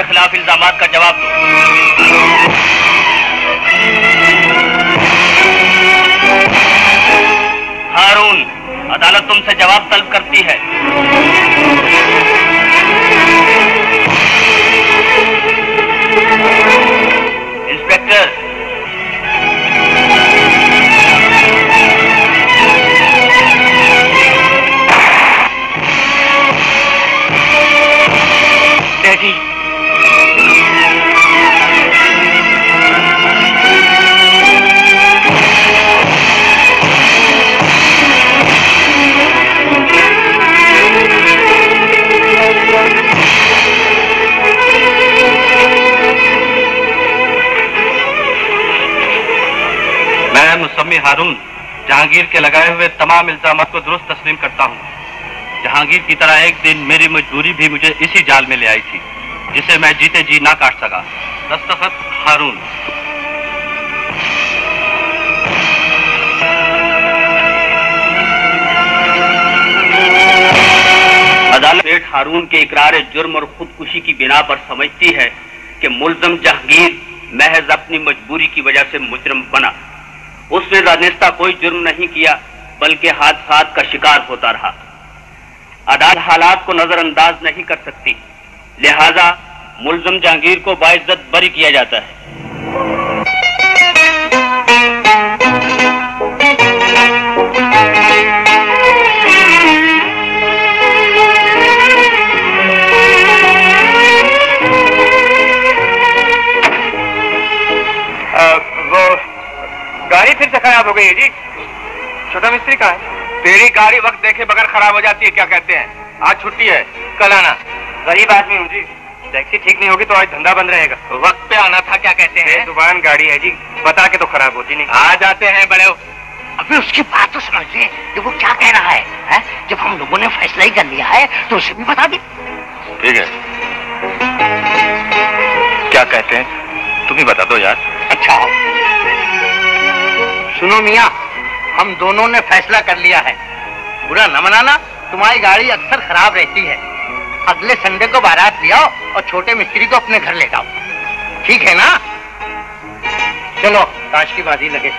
अपने खिलाफ इल्ज़ाम का जवाब दो। हारून अदालत तुमसे जवाब तलब करती है। जहांगीर के लगाए हुए तमाम इल्ज़ाम को दुरुस्त तस्लीम करता हूँ। जहांगीर की तरह एक दिन मेरी मजबूरी भी मुझे इसी जाल में ले आई थी, जिसे मैं जीते जी ना काट सका। दस्तखत हारून। अदालत सेठ हारून के इकरार जुर्म और खुदकुशी की बिना पर समझती है कि मुलजम जहांगीर महज अपनी मजबूरी की वजह से मुजरम बना। उसने दानिस्ता कोई जुर्म नहीं किया, बल्कि हादसात का शिकार होता रहा। अदाल हालात को नजरअंदाज नहीं कर सकती, लिहाजा मुलजम जहांगीर को बाइज्जत बरी किया जाता है। गाड़ी फिर से खराब हो गई है जी। छोटा मिस्त्री कहाँ है? तेरी गाड़ी वक्त देखे बगैर खराब हो जाती है क्या कहते हैं? आज छुट्टी है कल आना। गरीब आदमी हूँ जी। टैक्सी ठीक नहीं होगी तो आज धंधा बंद रहेगा। वक्त पे आना था क्या कहते हैं? दुकान गाड़ी है जी। बता के तो खराब होती नहीं। आ जाते हैं बड़े। अभी उसकी बात तो समझ समझिए कि वो क्या कह रहा है, है? जब हम लोगों ने फैसला ही कर लिया है तो उसे भी बता दे। ठीक है। क्या कहते हैं? तुम ही बता दो यार। अच्छा। सुनो मिया, हम दोनों ने फैसला कर लिया है। बुरा न मनाना, तुम्हारी गाड़ी अक्सर खराब रहती है। अगले संडे को बारात ले आओ और छोटे मिस्त्री को अपने घर ले जाओ। ठीक है ना? चलो ताश की बाजी लगे।